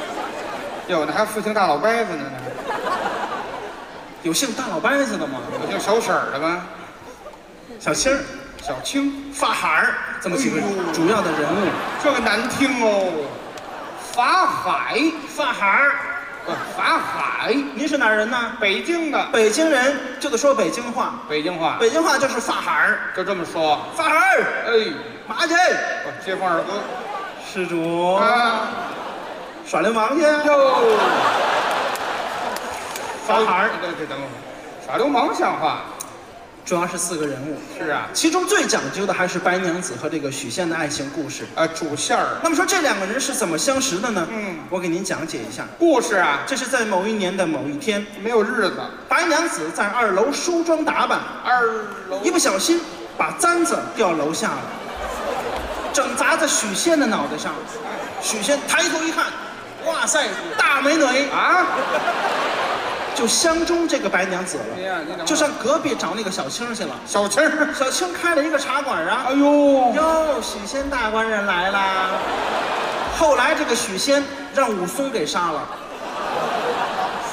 <laughs> 有的还复姓大老伯子呢，有姓大老伯子的吗？有姓小婶儿的吗？小青儿、小青，发海儿，这么几个主要的人物。这个难听哦，法海，法海儿，呃，法海，您是哪儿人呢？北京的，北京人就得说北京话，北京话，北京话就是法海儿。就这么说。法海儿，哎，嘛去？哦街坊二哥。施主，啊，耍流氓去。哟，法海儿。对对，等会儿，耍流氓像话？主要是四个人物，是啊，其中最讲究的还是白娘子和这个许仙的爱情故事。呃，主线儿。那么说这两个人是怎么相识的呢？嗯。我给您讲解一下。故事啊，这是在某一年的某一天，没有日子。白娘子在二楼梳妆打扮，二楼。一不小心把簪子掉楼下了，整砸在许仙的脑袋上。许仙抬头一看，哇塞，大美女，啊，就相中这个白娘子了，就上隔壁找那个小青去了。小青儿，小青开了一个茶馆啊。哎，呦，哟，许仙大官人来啦！后来这个许仙让武松给杀了，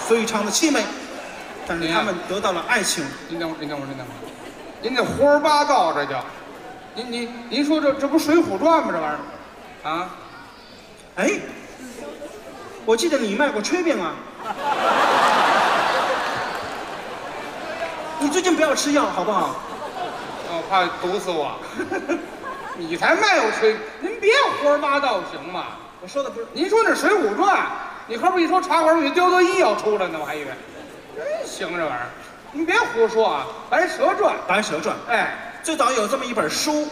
非常的凄美，但是他们得到了爱情。您等会儿，您等会儿，您等会儿，您这胡说八道，这叫，您您您说这这不《水浒传》吗？这玩意儿，啊，哎，我记得你卖过炊饼啊。你最近不要吃药好不好？我怕毒死我。<laughs> 你才卖我吹，您别胡说八道行吗？我说的不是，您说那《水浒传》，你后边一说茶馆，我以为刁德一要出来呢，我还以为，真行这玩意儿，您别胡说啊，《白蛇传》。《白蛇传》哎，最早有这么一本书，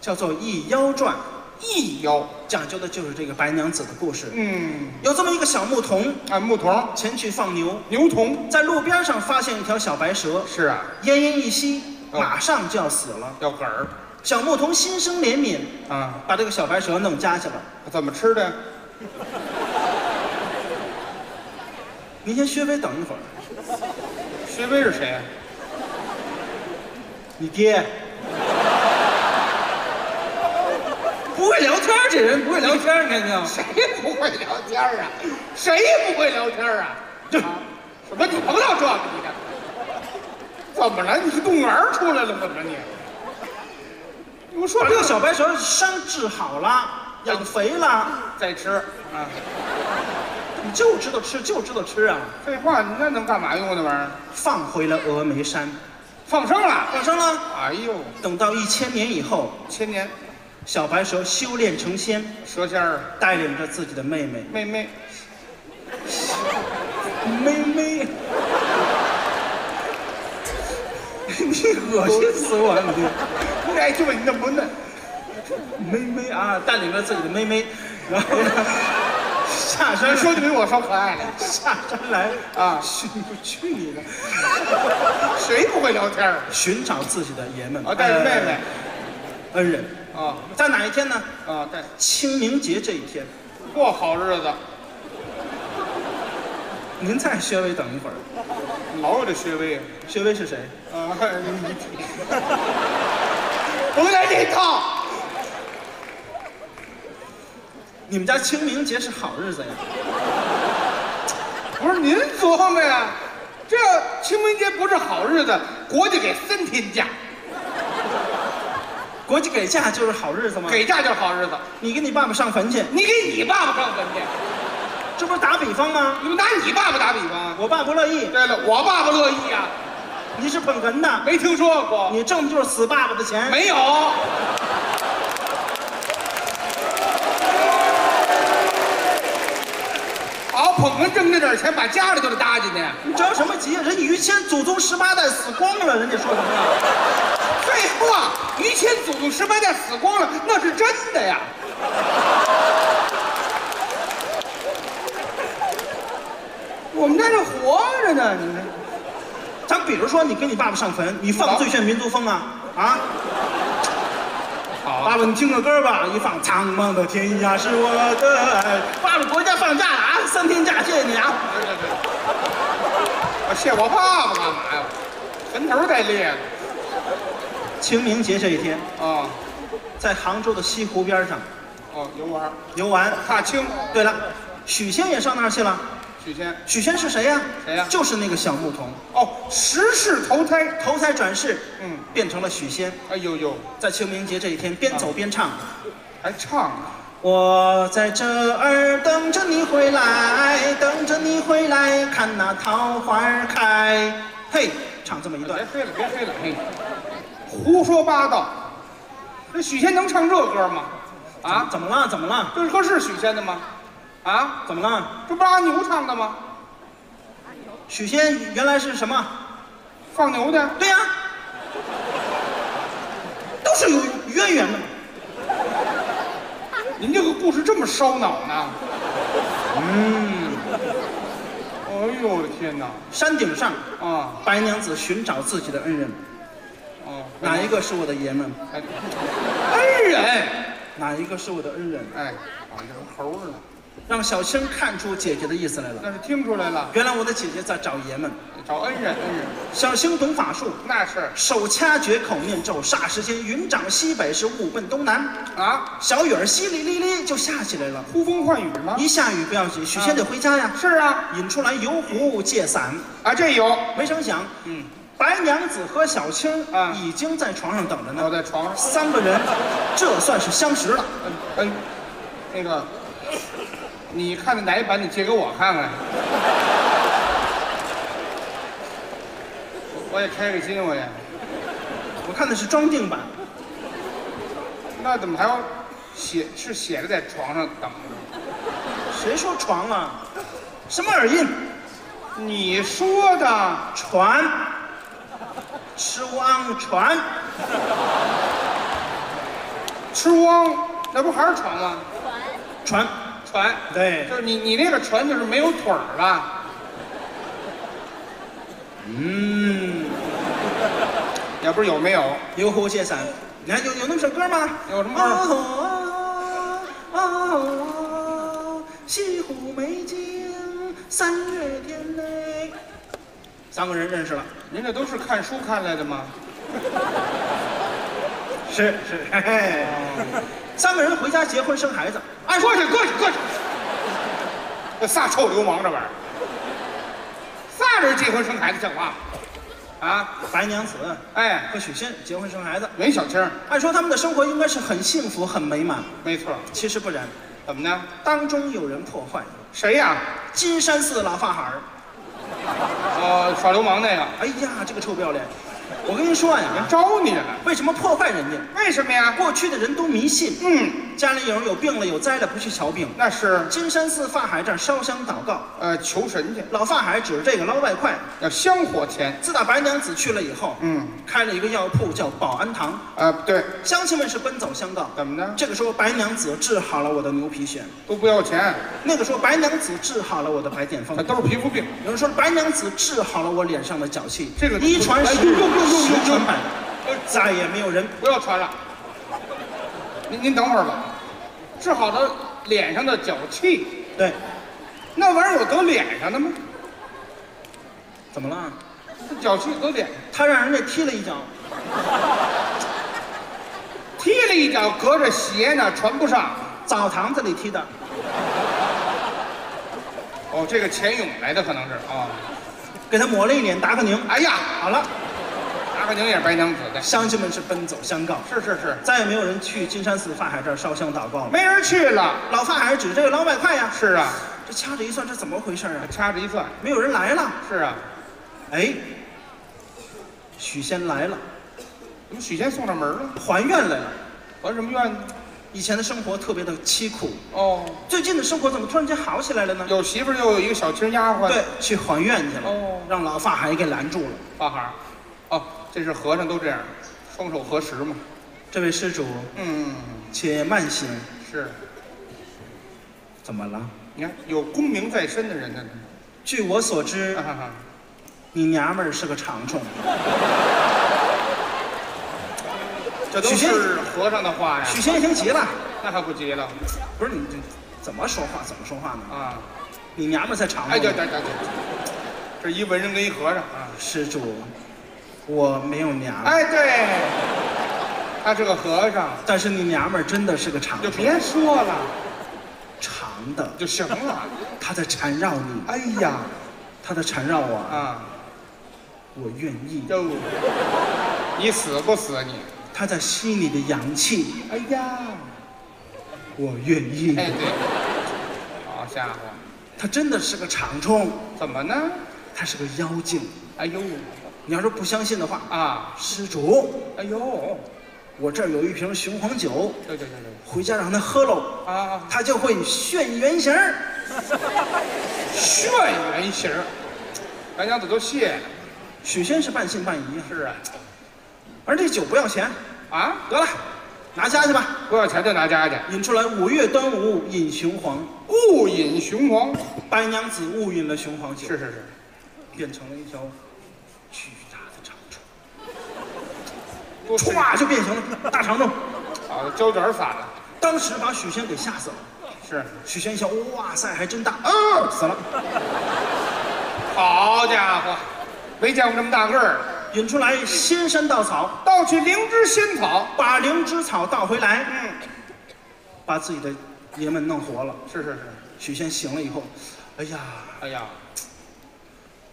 叫做《一妖传》，一妖，讲究的就是这个白娘子的故事。嗯，有这么一个小牧童啊，牧童、前去放牛，牛童，在路边上发现一条小白蛇，是啊，奄奄一息，哦。马上就要死了。要嗝儿。小牧童心生怜悯，啊，把这个小白蛇弄家去了。怎么吃的？您先稍微等一会儿，薛飞是谁啊？你爹不会聊天儿，这人不会聊天儿，你看见没有？谁不会聊天儿啊？谁不会聊天儿啊？这啊，什么？你甭老这个，你看，怎么了？你是动物园出来了？怎么了你？我说这个这小白蛇伤治好了，养肥了，再吃啊？你就知道吃，就知道吃啊！废话，你那能干嘛用那玩意儿？放回了峨眉山，放生了？放生了。哎呦，等到一千年以后，千年小白蛇修炼成仙，蛇仙儿带领着自己的妹妹妹妹，妹妹，<laughs> 你恶心死我了！你哎，就问你嫩不嫩？妹妹啊，带领着自己的妹妹，然后呢下山你说就比我说可爱了。下山来啊去去你的！谁不会聊天儿寻找自己的爷们啊？带着妹妹呃恩人，啊在哪一天呢？啊，在清明节这一天。过好日子，您再薛微等一会儿，老有这薛微薛微是谁？啊，你 <laughs> 甭来这一套。<laughs> 你们家清明节是好日子呀？不是您琢磨呀，这清明节不是好日子，国家给三天假。国际给假就是好日子吗？给假就是好日子。你给你爸爸上坟去，你给你爸爸上坟去，这不是打比方吗？你们拿你爸爸打比方。我爸不乐意，对了，我爸爸乐意呀、你是捧哏的，没听说过。你挣的就是死爸爸的钱。没有。好，捧哏挣那点钱，把家里就得搭进去。你着什么急？人于谦祖宗十八代死光了，人家说什么呀？废话，于谦祖宗十八代死光了，那是真的呀。我们家这活着呢，你这咱比如说，你跟你爸爸上坟，你放最炫民族风啊啊！好爸爸，你听个歌吧，一放《苍茫的天涯是我的爱》。爸爸，国家放假了啊，三天假，谢谢你啊！我谢我爸爸干嘛呀？坟头带裂的清明节这一天，啊！在杭州的西湖边上哦，游玩游玩。踏青。对了，许仙也上那儿去了。许仙许仙是谁呀？谁呀就是那个小牧童，哦，十世投胎。投胎转世，嗯，变成了许仙。哎呦呦，在清明节这一天，边走边唱。还唱啊！我在这儿等着你回来，等着你回来，看那桃花开。嘿，唱这么一段别，黑了，别黑了，嘿，胡说八道！那许仙能唱这歌吗？啊，怎么了？怎么了？这歌是许仙的吗？啊，怎么了？这不是阿牛唱的吗？许仙原来是什么？放牛的。对呀、都是有渊源的嘛。您这个故事这么烧脑呢？嗯，哎呦我的天哪！山顶上，啊，白娘子寻找自己的恩人，哦，哪一？个是我的爷们？哎恩人。哪一个是我的恩人？哎，好像猴儿呢，让小青看出姐姐的意思来了。那是听出来了，原来我的姐姐在找爷们。找恩人，恩人，小青懂法术，那是手掐诀口念咒，霎时间云掌西北，是雾奔东南。啊，小雨儿淅沥沥沥就下起来了。呼风唤雨吗？一下雨不要紧，许仙得回家呀。是啊，引出来游湖借伞，啊，这有，没成想，嗯，白娘子和小青啊已经在床上等着呢。我在床上，三个人，这算是相识了。嗯嗯，那个，你看的哪一版？你借给我看看。我我也开个心，我也。我看的是装订版，那怎么还要写？是写着在床上等着？谁说床啊？什么耳印？你说的船，吃汪船，吃汪，那不还是床吗？船，船，对就是你你那个船就是没有腿儿了。嗯，也不是有没有？游湖借伞，你看有有那么首歌吗？有什么歌哦哦哦，西湖美景，三月天嘞。三个人认识了，您这都是看书看来的吗？是是，嘿嘿。<laughs> 三个人回家结婚生孩子，按说过去过去过去！这 <laughs> 仨臭流氓这玩意儿，仨人结婚生孩子像话吗？啊，白娘子哎，和许仙结婚生孩子，没小青，按说他们的生活应该是很幸福很美满，没错。其实不然，怎么呢？当中有人破坏。谁呀？金山寺老发孩儿，呃，耍流氓那个，哎呀，这个臭不要脸！我跟您说人呀，招你了。为什么破坏人家？为什么呀？过去的人都迷信，嗯，家里有人有病了有灾了不去瞧病。那是金山寺法海这儿烧香祷告，呃求神去，老法海指着这个捞外快。要香火钱。自打白娘子去了以后，嗯，开了一个药铺叫保安堂，啊，对，乡亲们是奔走相告。怎么呢？这个时候白娘子治好了我的牛皮癣，都不要钱，那个时候白娘子治好了我的白癜风那。都是皮肤病。有人说白娘子治好了我脸上的脚气，这个遗传十，哎呦呦呦呦呦十传百，再也没有人不要传了。您您等会儿吧，治好了脸上的脚气，对，那玩意儿有得脸上的吗？怎么了？这脚气得脸，他让人家踢了一脚，踢了一脚，隔着鞋呢，传不上。澡堂子里踢的，哦，这个钱勇来的可能是啊、给他抹了一脸，达克宁，哎呀，好了，打个宁也是白娘子的，乡亲们是奔走相告，是是是，再也没有人去金山寺法海这儿烧香祷告了。没人去了。老法海指这个老板快呀，是啊，这掐指一算，这怎么回事啊？掐指一算，没有人来了。是啊，哎，许仙来了，怎么许仙送上门了？还愿来了。还什么愿呢？以前的生活特别的凄苦，哦，最近的生活怎么突然间好起来了呢？有媳妇儿又有一个小青丫鬟。对，，去还愿去了，哦让老法海给拦住了。法海。哦，这是和尚都这样，双手合十嘛。这位施主，嗯，且慢行。是。怎么了？你看有功名在身的人呢。据我所知哈，哈哈。你娘们儿是个长虫。<laughs> 这都是和尚的话呀。许仙已经急了，那还不急了不是你这怎么说话？怎么说话呢？啊？你娘们儿才长哎，虫呢。对对对对，这一文人跟一和尚啊。施主，我没有娘，哎，对，他是个和尚，但是你娘们儿真的是个长虫，就别说了。长的，就行了。他在缠绕你，哎呀，他在缠绕我，啊，我愿意。哟，你死不死你？他在吸你的阳气，哎呀，我愿意。哎对，好家伙，他真的是个长虫，怎么呢？他是个妖精。哎呦，你要是不相信的话，啊，施主，哎呦，我这儿有一瓶雄黄酒，对对对对，回家让他喝喽，啊，他就会现原形儿。现原形儿，白娘子都谢。了。许仙是半信半疑啊，是啊，而这酒不要钱，啊，得了，拿家去吧。不要钱就拿家去。引出来五月端午饮雄黄，误饮雄黄，白娘子误饮了雄黄酒，是是是，变成了一条巨大的长虫，多吃歘就变形了大长虫。啊胶卷反了。当时把许仙给吓死了。是，许仙一瞧，哇塞，还真大，啊，死了。好家伙，没见过这么大个儿。引出来仙山稻草，盗取灵芝仙草。把灵芝草倒回来，嗯，把自己的爷们弄活了。是是是。许仙醒了以后，哎呀，哎呀，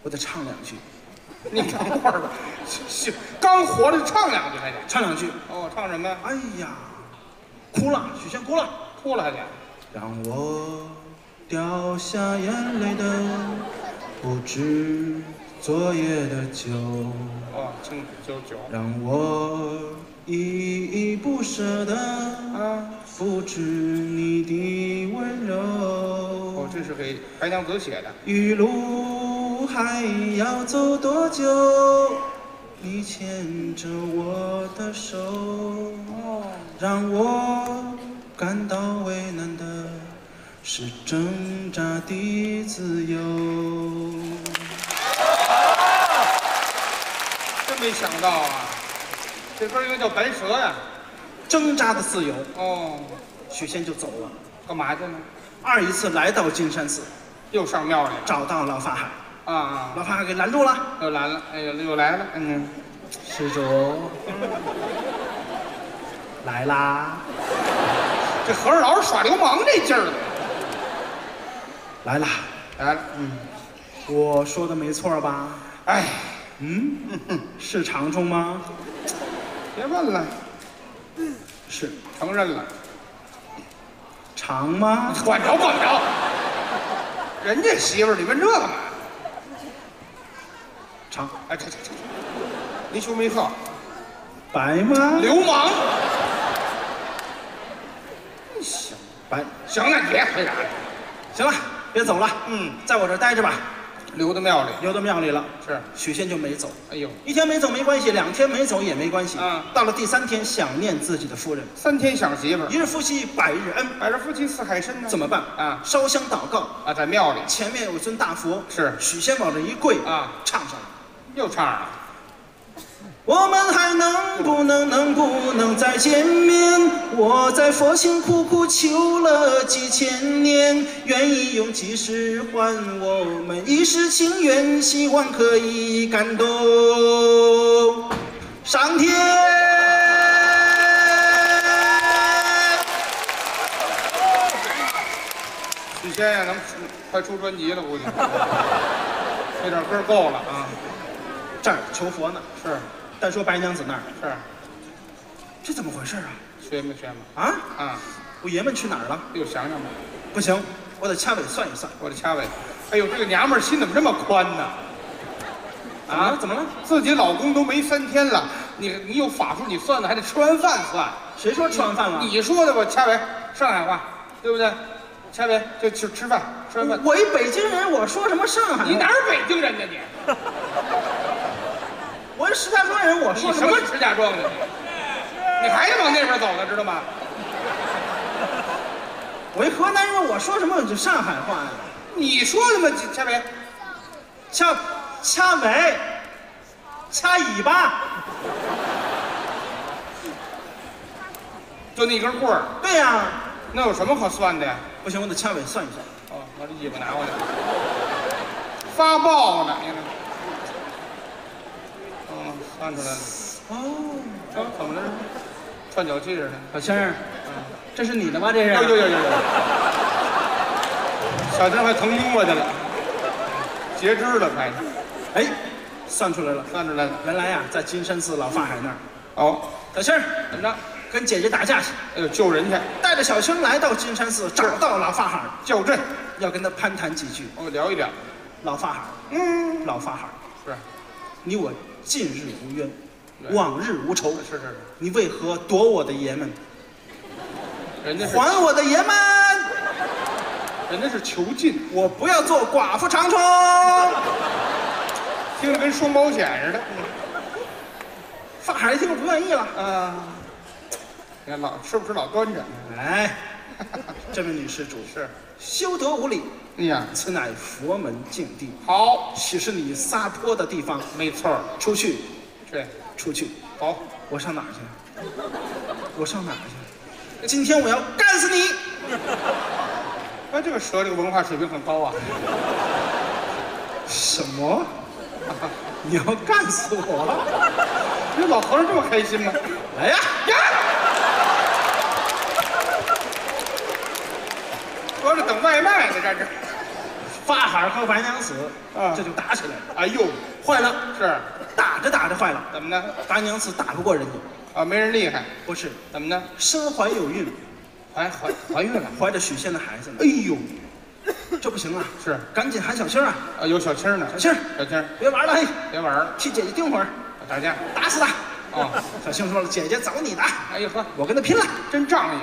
我得唱两句，<laughs> 你等会儿吧，行，刚活着唱两句还得。唱两句。哦，唱什么呀？哎呀，哭了，许仙哭了。哭了还得。让我掉下眼泪的，不止昨夜的酒，哦，清酒酒。让我依依不舍的，啊，复制你的温柔。哦，这是给白娘子写的。余路还要走多久？你牵着我的手，哦，让我感到为难的是挣扎的自由。真没想到啊，这歌应该叫白蛇呀。挣扎的自由，哦，许仙就走了。干嘛去呢？二一次来到金山寺，又上庙里了。找到老法海，啊啊，老法海给拦住了。又拦了，哎呀，又来了。嗯，施主，来啦，这和尚老是耍流氓这劲儿。来啦！来了，嗯，我说的没错吧？哎，嗯，<laughs> 是长虫吗？别问了，是承认了。长吗？管着管不着，人家媳妇儿，你问这干嘛？长。哎，这这这，没羞没臊，白吗？流氓！行白。行了，你别回答了，行了，别走了。嗯，在我这儿待着吧。留到庙里。留到庙里了，是，许仙就没走。哎呦，一天没走没关系，两天没走也没关系。啊到了第三天，想念自己的夫人，三天想媳妇儿一，日夫妻百日恩，百日夫妻似海深呢。怎么办？啊烧香祷告，啊，在庙里前面有尊大佛，是许仙往这一跪啊，唱上了。又唱上了。我们还能不能能不能再见面？我在佛前苦苦求了几千年，愿意用几世换我们一世情缘，希望可以感动上天。许仙呀，能出快出专辑了，估计。<laughs> 这点歌够了啊。这儿求佛呢，是，单说白娘子那儿，是这怎么回事啊？学没学吗？啊，啊，我爷们去哪儿了？又想想吧，不行，我得掐尾算一算。我的掐尾。哎呦，这个娘们儿心怎么这么宽呢？啊？怎么了？自己老公都没三天了，你你有法术，你算的还得吃完饭算。谁说吃完饭了？你说的吧，掐尾，上海话，对不对？掐尾就去吃饭，吃完饭。我一北京人，我说什么上海话？你哪儿北京人呢你？我一石家庄人，我说什么？石家庄的你？还得往那边走呢，知道吗？<laughs> 我一河南人，我说什么就上海话呀？你说的嘛，掐尾，掐掐尾，掐尾巴。就那根棍儿，对呀、那有什么可算的呀？不行，我得掐尾算一算。哦，把这尾巴拿过来，发报呢，你看。嗯，算出来了。哦，啊，怎么了？串脚气似的。小青儿，嗯，这是你的吗？这是？有有有有有。小金还腾晕过去了，截肢了还。哎，算出来了，算出来了。原来呀、在金山寺老法海那儿，哦，小青儿怎么着？跟姐姐打架去，哎呦，救人去，带着小青来到金山寺，找到老法海，叫阵。要跟他攀谈几句。哦，聊一聊。老法海，嗯，老法海，是，你我近日无冤，往日无仇，是是是，你为何夺我的爷们？人家还我的爷们！人家是囚禁，我不要做寡妇长虫。听着跟双保险似的。法海一听不愿意了，啊，你看老是不是老端着？哎，这位女施主 <laughs> 是，休得无礼，哎呀，此乃佛门净地，好，岂是你撒泼的地方？没错儿，出去，对，出去！好，我上哪儿去？我上哪儿去？今天我要干死你！哎这个蛇这个文化水平很高啊。什么？<laughs> 你要干死我？这老和尚这么开心吗？来呀！呀！合着等外卖呢，这是。法海和白娘子啊这就打起来了。哎呦，坏了，是打着打着坏了，怎么呢？白娘子打不过人家，啊，没人厉害，不是怎么呢？身怀有孕，怀怀怀孕了？怀着许仙的孩子呢。哎呦，这不行啊！是赶紧喊小青啊！啊，有小青呢。小青，小青，别玩了，嘿，别玩了，替姐姐盯会儿，打架。打死他！哦，小青说了：“姐姐走你的，哎呦呵，我跟他拼了。真仗义。”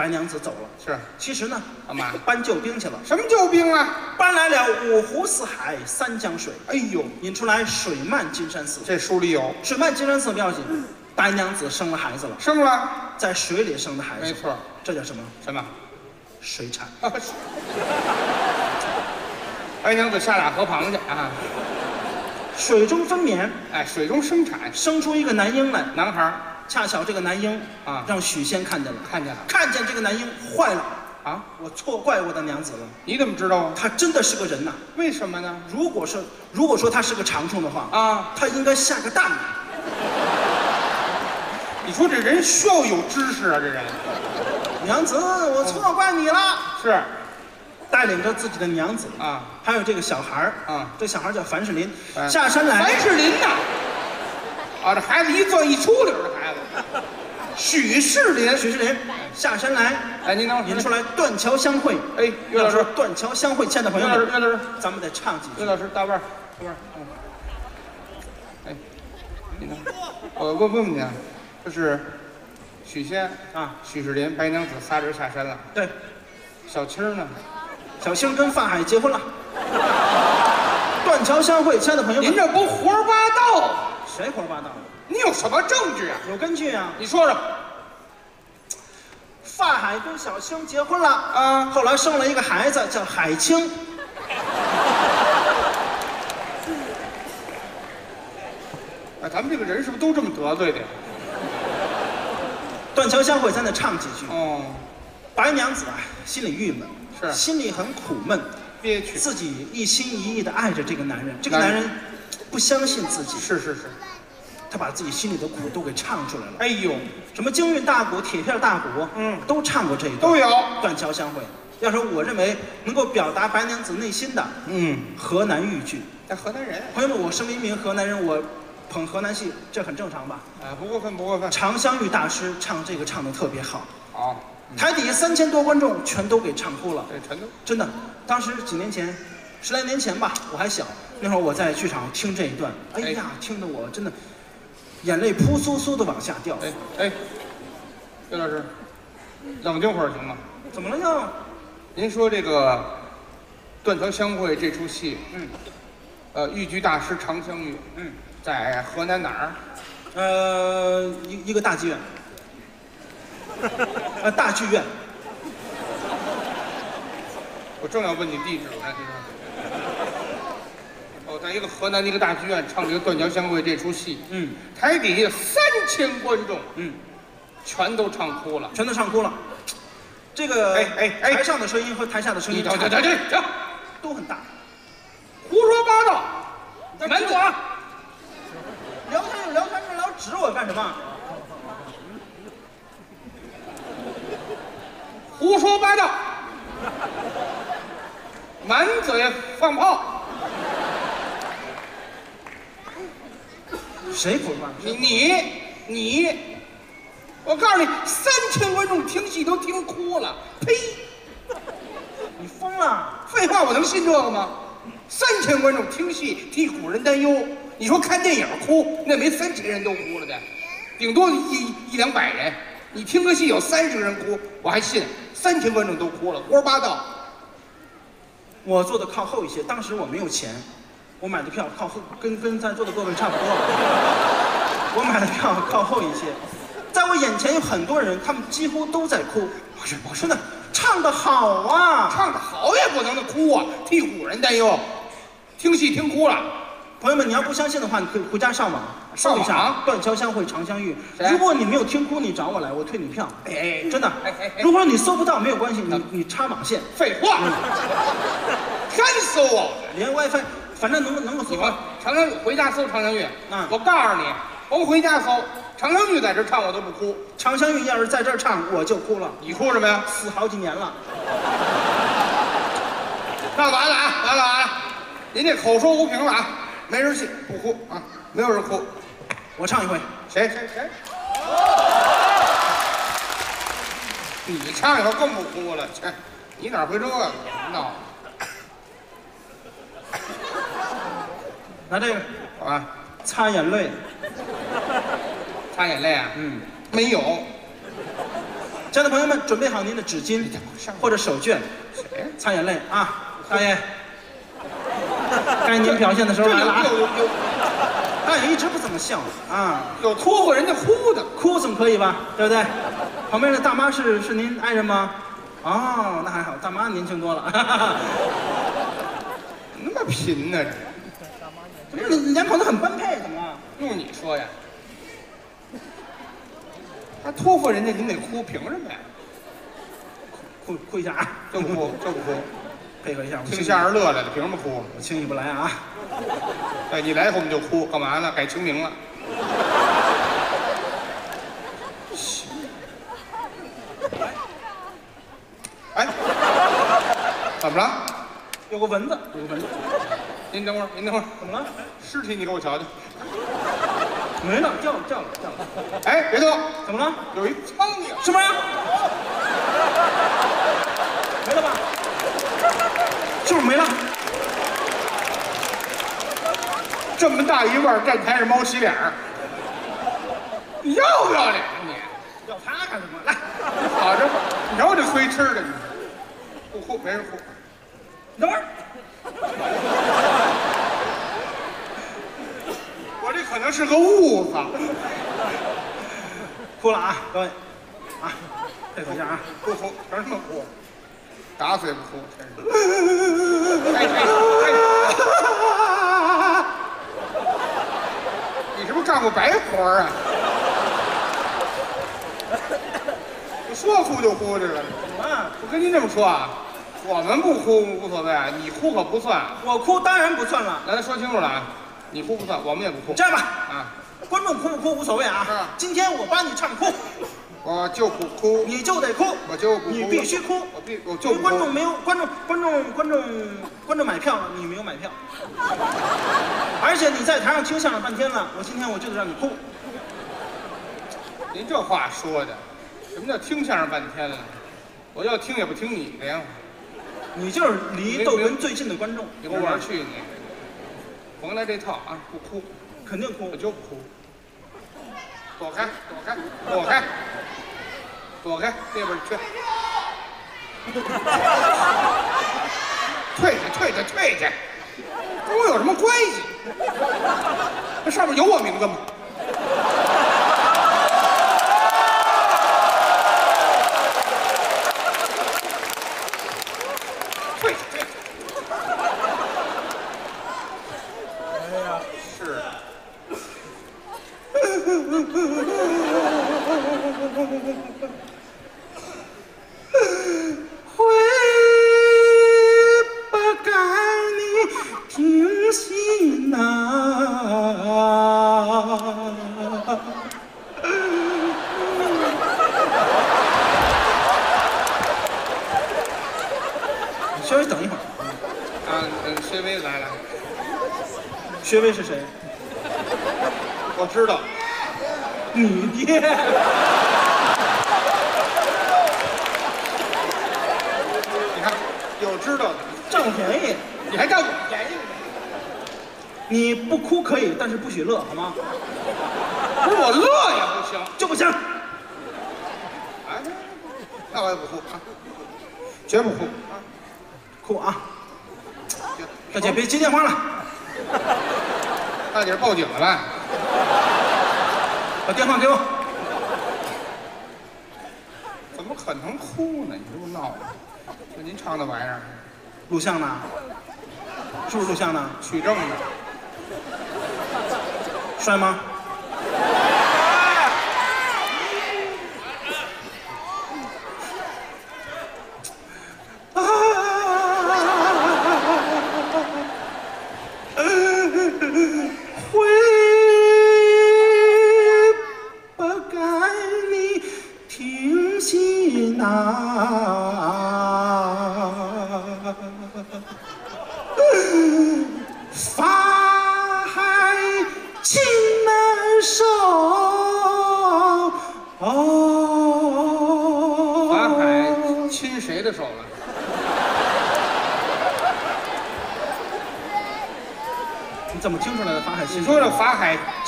白娘子走了。是其实呢，干嘛？<laughs> 搬救兵去了，什么救兵啊？搬来了五湖四海三江水，哎呦，引出来水漫金山寺。这书里有，水漫金山寺不要紧，<clears throat> 白娘子生了孩子了，生了，在水里生的孩子。没错。这叫什么？什么？水产。<laughs> 白娘子下俩河螃蟹啊，水中分娩，哎，水中生产，生出一个男婴来。男孩儿恰巧这个男婴啊让许仙看见了，看见了。看见这个男婴坏了，啊？我错怪我的娘子了，你怎么知道？啊？他真的是个人呐。为什么呢？如果是如果说他是个长虫的话，啊，他应该下个蛋。来。你说这人需要有知识啊，这人。娘子，我错怪你了。是。带领着自己的娘子，啊，还有这个小孩儿，啊。这小孩儿叫樊世林，哎。下山来。樊，世林呐，啊，这孩子一钻一出溜儿的孩子，许世林，许世林下山来，哎，您等会儿，您出来断桥相会。哎，岳老师，断桥相会，亲爱的朋友岳老师，岳老师，咱们得唱几句。岳老师，大腕儿，大腕儿，嗯，哎，您等会儿，我问问问你啊，这是许仙啊，许世林、白娘子仨人下山了，对，小青儿呢？小青跟范海结婚了，断桥相会，亲爱的朋友们，您这不胡说八道？谁胡说八道？你有什么证据啊？有根据啊！你说说法海跟小青结婚了，啊？后来生了一个孩子叫海清。<laughs> 哎，咱们这个人是不是都这么得罪的呀？断桥相会，咱得唱几句。哦，白娘子啊，心里郁闷，是心里很苦闷，憋屈。自己一心一意的爱着这个男人，这个男人不相信自己，是是是。他把自己心里的苦都给唱出来了。哎呦，什么京韵大鼓、铁片大鼓，嗯都唱过这一段。都有。断桥相会。要说我认为能够表达白娘子内心的嗯，河南豫剧，那河南人。朋友们，我身为一名河南人，我捧河南戏，这很正常吧？哎，不过分，不过分。常香玉大师唱这个唱的特别好，好，台底下三千多观众全都给唱哭了。对全都真的，当时几年前，十来年前吧，我还小，那会儿我在剧场听这一段，哎呀，听得我真的眼泪扑簌簌的往下掉。哎哎，岳老师，冷静会儿行吗？怎么了又？您说这个《断桥相会》这出戏，嗯呃，豫剧大师常香玉嗯，在河南哪儿？呃，一一个大剧院，<laughs> 呃，大剧院，我正要问你地址呢，这个。哦，在一个河南的一个大剧院唱这个《断桥相会》这出戏，嗯台底下三千观众嗯，全都唱哭了。全都唱哭了。这个哎哎哎台上的声音和台下的声音你等等等等等，都很大。胡说八道！在满嘴啊！聊天就聊天，这老指我干什么？胡说八道！满嘴放炮！谁胡说八道？你你你，我告诉你，三千观众听戏都听哭了。呸！你疯了？废话，我能信这个吗？三千观众听戏替古人担忧，你说看电影哭，那没三千人都哭了的，顶多一一两百人。你听个戏有三十个人哭，我还信。三千观众都哭了，胡说八道。我坐的靠后一些，当时我没有钱，我买的票靠后，跟跟在座的各位差不多。我买的票靠后一些，在我眼前有很多人，他们几乎都在哭。不是不是真的，唱得好啊！唱的好也不能那哭啊，替古人担忧。听戏听哭了，朋友们，你要不相信的话，你可以回家上网搜一下断桥相会常相遇》。如果你没有听哭，你找我来，我退你票。哎哎真的。如果你搜不到，没有关系，你你插网线，废话，干搜啊！连 WiFi，反正能能够搜你们到。常香玉回家搜常香玉，嗯。我告诉你，甭回家搜，常香玉在这唱我都不哭，常香玉要是在这儿唱，我就哭了，你哭什么呀？死好几年了。<laughs> 那完了啊，完了完了，您这口说无凭了啊，没人信，不哭啊，没有人哭，我唱一回，谁？谁？谁？你唱以后更不哭了，切，你哪会这个闹 <laughs> 拿这个啊？擦眼泪。<laughs> 擦眼泪啊？嗯，没有，亲爱的朋友们，准备好您的纸巾或者手绢，谁？擦眼泪啊！大爷，<laughs> 该您表现的时候来了啊！大爷一直不怎么笑啊，有哭过人家哭的，哭总可以吧？对不对？旁边的大妈是是您爱人吗？哦，那还好，大妈年轻多了。那么贫呢？不是你两口子很般配，怎么了？用你说呀？他托付人家，您得哭，凭什么呀？哭哭一下啊！就不哭，就不哭，配合一下，我听相声乐来的，凭什么哭？我轻易不来啊！哎，你来以后我们就哭，干嘛呢？改清明了。<laughs> 哎，怎么了？有个蚊子，有个蚊子，您等会儿，您等会儿，怎么了？尸体你给我瞧瞧。没了，掉了，掉了，掉了，哎，别动，怎么了？有一苍蝇。什么呀？没了吧？就是没了。这么大一腕儿站台上猫洗脸儿，你要不要脸啊你？要它干什么？来，好着吧，你瞧我这亏吃的，你不哭没人哭。你等会儿。我这可能是个痦子，哭了啊，各位，啊，配合一下啊。不哭，凭什么哭？打死也不哭，真是。哎哎哎！你是不是干过白活啊？你说哭就哭这个。怎么了？我跟您这么说啊，我们不哭无所谓，你哭可不算。我哭当然不算了。咱说清楚了啊，你哭不算，我们也不哭。这样吧，啊，观众哭不哭无所谓啊是。今天我帮你唱哭，我就不哭，你就得哭，我就不哭，你必须哭。我必我就因为不哭。观众没有观众观众观众观众买票了，你没有买票，而且你在台上听相声半天了，我今天我就得让你哭。您这话说的，什么叫听相声半天了？我要听也不听你的呀，你就是离窦文最近的观众，你给我玩去你！甭来这套啊！不哭，肯定哭我。就不哭。躲开，躲开，躲开，躲开，那边去。<laughs> 退去，退去，退去，跟我有什么关系？那上面有我名字吗？退下，退下。哎呀，是。会不该你听信呐、你稍微等一会儿，啊，嗯，薛微来了，薛微是谁？我知道。你爹。你看，有知道的，占我便宜，你还占我便宜呢？你不哭可以，但是不许乐，好吗？不是我乐也不行。就不行。哎，那我也不哭啊，绝不哭啊！哭啊！大姐别接电话了，大姐报警了呗？把电话给我。怎么可能哭呢？你这不闹呢？就您唱那玩意儿，录像呢？是不是录像呢？取证的，帅吗？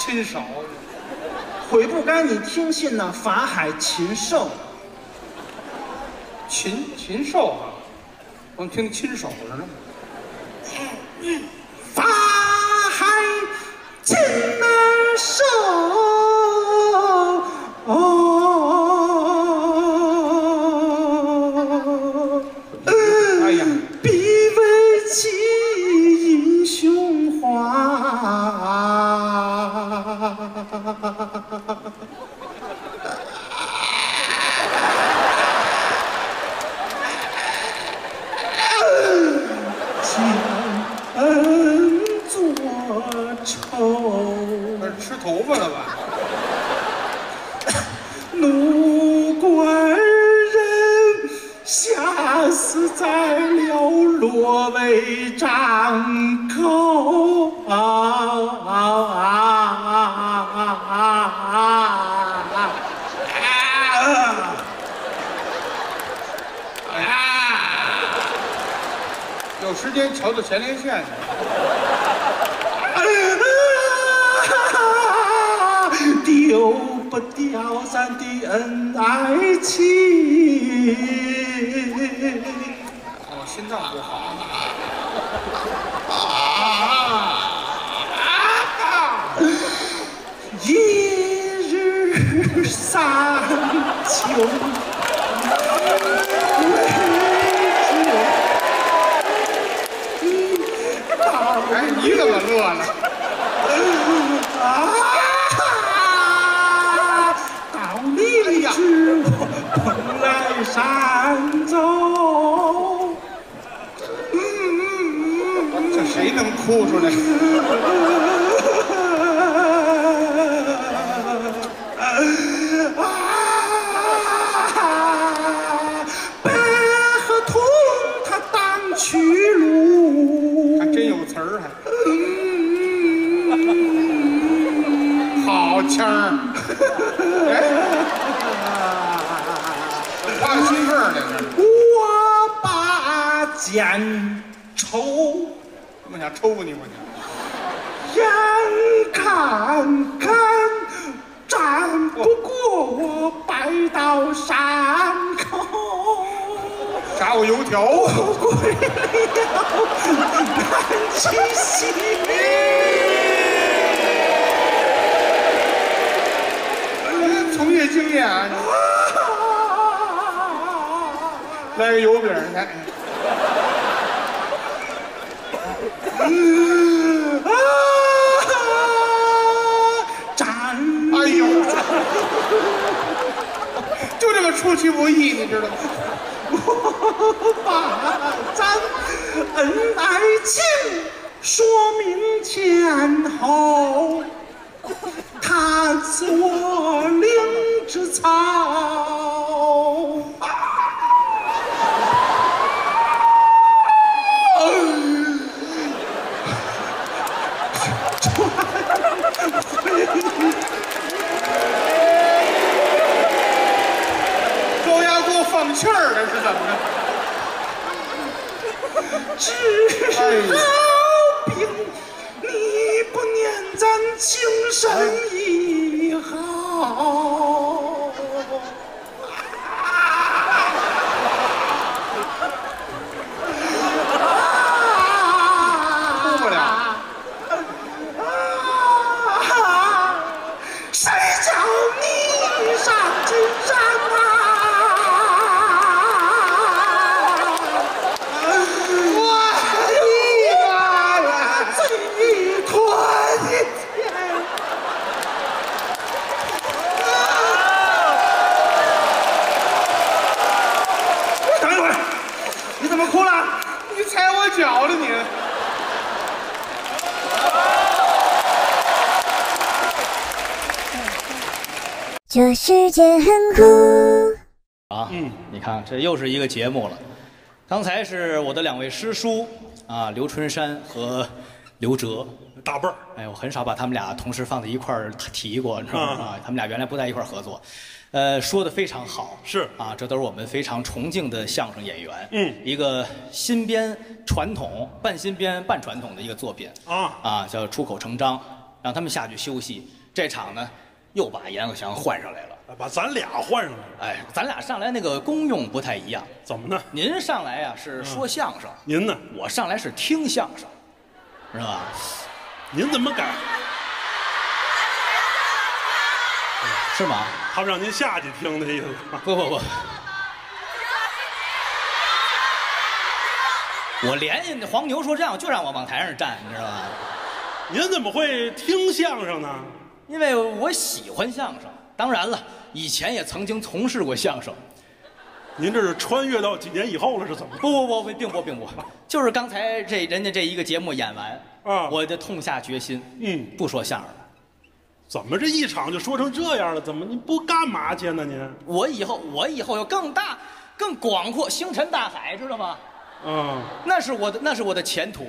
亲手，悔不该你听信那法海禽兽，禽禽兽啊？光听亲手着呢。出其不意，你知道吗？把咱恩爱情说明前后，他赐我灵芝草。这是怎么的治好你不念咱精神界很酷。啊，嗯，你看这又是一个节目了。刚才是我的两位师叔啊，刘春山和刘哲。大辈儿，哎，我很少把他们俩同时放在一块儿提过，你知道吗？啊，他们俩原来不在一块儿合作，呃，说的非常好，是。啊，这都是我们非常崇敬的相声演员，嗯。一个新编传统、半新编半传统的一个作品。啊。啊，叫出口成章，让他们下去休息。这场呢，又把阎鹤祥换上来了，把咱俩换上来了，哎，咱俩上来那个功用不太一样，怎么呢？您上来呀、是说相声，您呢？我上来是听相声，是吧？您怎么改？是吗？他们让您下去听的意思。不不不，我联系黄牛说这样就让我往台上站，你知道吧？您怎么会听相声呢？因为我喜欢相声，当然了，以前也曾经从事过相声。您这是穿越到几年以后了？是怎么？不不不不，并不并不，就是刚才这人家这一个节目演完啊我就痛下决心，嗯，不说相声了。怎么这一场就说成这样了？怎么您不干嘛去呢？您？我以后我以后要更大、更广阔、星辰大海，知道吗？嗯，那是我的，那是我的前途，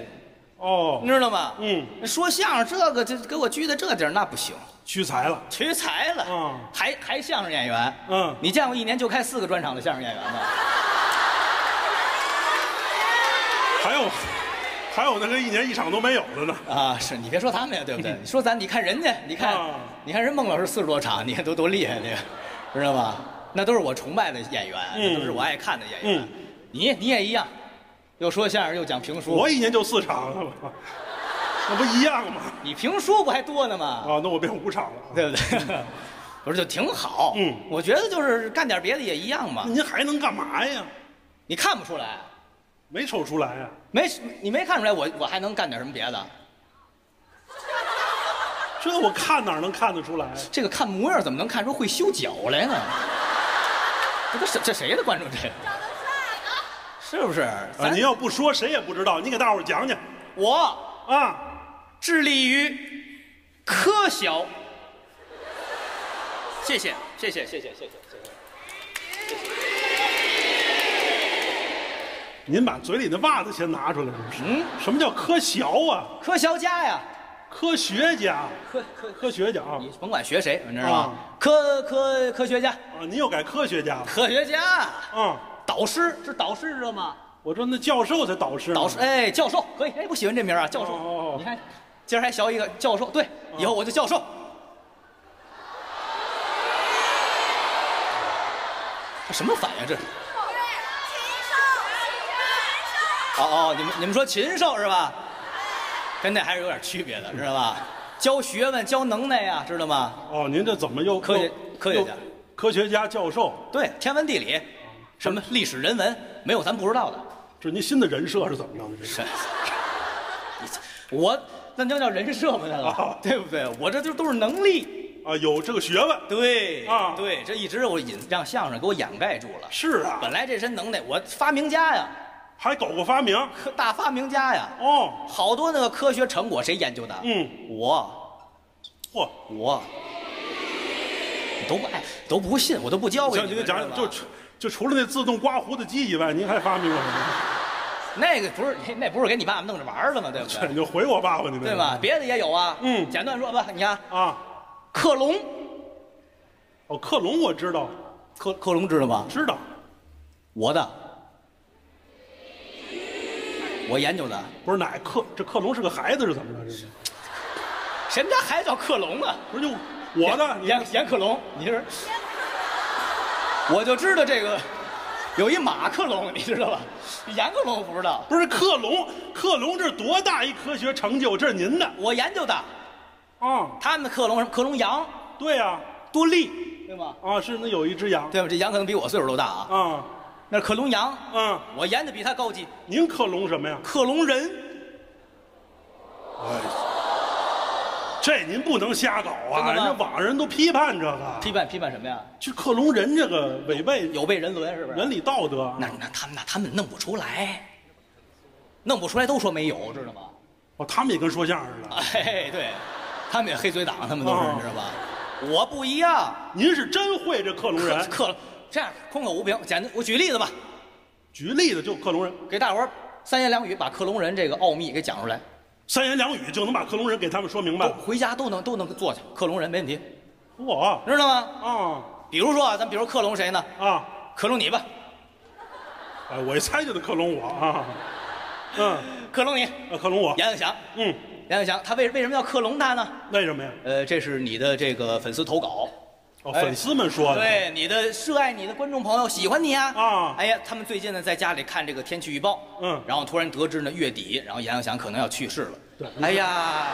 哦你，知道吗？嗯，说相声这个，这给我拘在这地儿，那不行，屈才了。屈才了。嗯还还相声演员。嗯你见过一年就开四个专场的相声演员吗？还有，还有那个一年一场都没有的呢。啊，是你别说他们呀，对不对？你说咱，你看人家，你看，啊你看人孟老师四十多场，你看都多厉害，那个，知道吗？那都是我崇拜的演员，嗯那都是我爱看的演员。嗯你你也一样，又说相声又讲评书，我一年就四场，<laughs> 那不一样吗？你评书不还多呢吗？啊，那我变五场了。对不对？<laughs> 不是就挺好。嗯我觉得就是干点别的也一样嘛。您还能干嘛呀？你看不出来，没瞅出来呀、没你没看出来我我还能干点什么别的？这我看哪能看得出来？这个看模样怎么能看出会修脚来呢？这都谁这谁的观众这个？是不是？啊，您要不说，谁也不知道。您给大伙儿讲讲。我啊，致力于科学。谢谢，谢谢，谢谢，谢谢，谢谢。您把嘴里的袜子先拿出来，是？嗯。什么叫科学啊？科学家呀。科学家。科科科学家啊！你甭管学谁，你知道吗？科科科学家。啊，您又改科学家了。科学家。嗯。导师是导师知道吗？我说那教授才导师呢。导师，哎，教授可以，哎，我喜欢这名啊，教授。哦哦哦你看，今儿还学一个教授，对，以后我就教授。这什么反应？这是？哦哦，你们你们说禽兽是吧？跟那还是有点区别的，知道吧？教学问、教能耐呀，知道吗？哦，您这怎么又科学科学家科学家教授？对，天文地理，什么历史人文，没有咱不知道的。这您新的人设是怎么着的？这是是，我那叫叫人设嘛，那啊个，对不对？我这就都是能力。啊，有这个学问。对啊对，这一直我隐让相声给我掩盖住了。是啊，本来这身能耐，我发明家呀，还搞过发明。科大发明家呀，哦，好多那个科学成果谁研究的？嗯，我嚯，我，都不爱都不信，我都不教给像你讲讲，就就除了那自动刮胡子机以外，您还发明过什么？那个不是那那不是给你爸爸弄着玩儿的吗？对不对？<laughs> 你就回我爸爸，你那对吧？？别的也有啊。嗯简短说吧，你看啊，克隆，哦，克隆我知道，克克隆知道吗？知道。我的，我研究的。不是哪克？这克隆是个孩子是怎么着？这是谁们家孩子叫克隆啊？不是就我的？你严严克隆，你是？我就知道这个，有一马克龙，你知道吧？严克龙我不知道，不是克隆？克隆这多大一科学成就？这是您的我研究的。啊？他们的克隆什么？克隆羊对呀，多利，对吗？啊，是那有一只羊对吧？这羊可能比我岁数都大啊。啊，那是克隆羊，嗯，我研的比他高级。您克隆什么呀？克隆人，哎，这您不能瞎搞啊！人家网上人都批判这个，批判批判什么呀？就克隆人这个违背有悖人伦是不是？伦理道德。那那他们那他们弄不出来，弄不出来都说没有，知道吗？哦，他们也跟说相声似的。哎，对，他们也黑嘴党，他们都是，哦你知道吧？我不一样，您是真会这克隆人？克了，这样空口无凭。简单，我举例子吧，举例子就克隆人，给大伙儿三言两语把克隆人这个奥秘给讲出来，三言两语就能把克隆人给他们说明白了。回家都能都能做去。克隆人没问题，我知道吗？啊比如说啊，咱比如克隆谁呢？啊，克隆你吧，哎，我一猜就得克隆我啊。<laughs> 嗯，克隆你，啊，克隆我。杨永祥，嗯，杨永祥，他为为什么要克隆他呢？为什么呀？呃，这是你的这个粉丝投稿。哦，哎粉丝们说的。对，你的热爱你的观众朋友喜欢你啊啊哎呀，他们最近呢在家里看这个天气预报，嗯然后突然得知呢月底，然后杨永祥可能要去世了。对哎呀，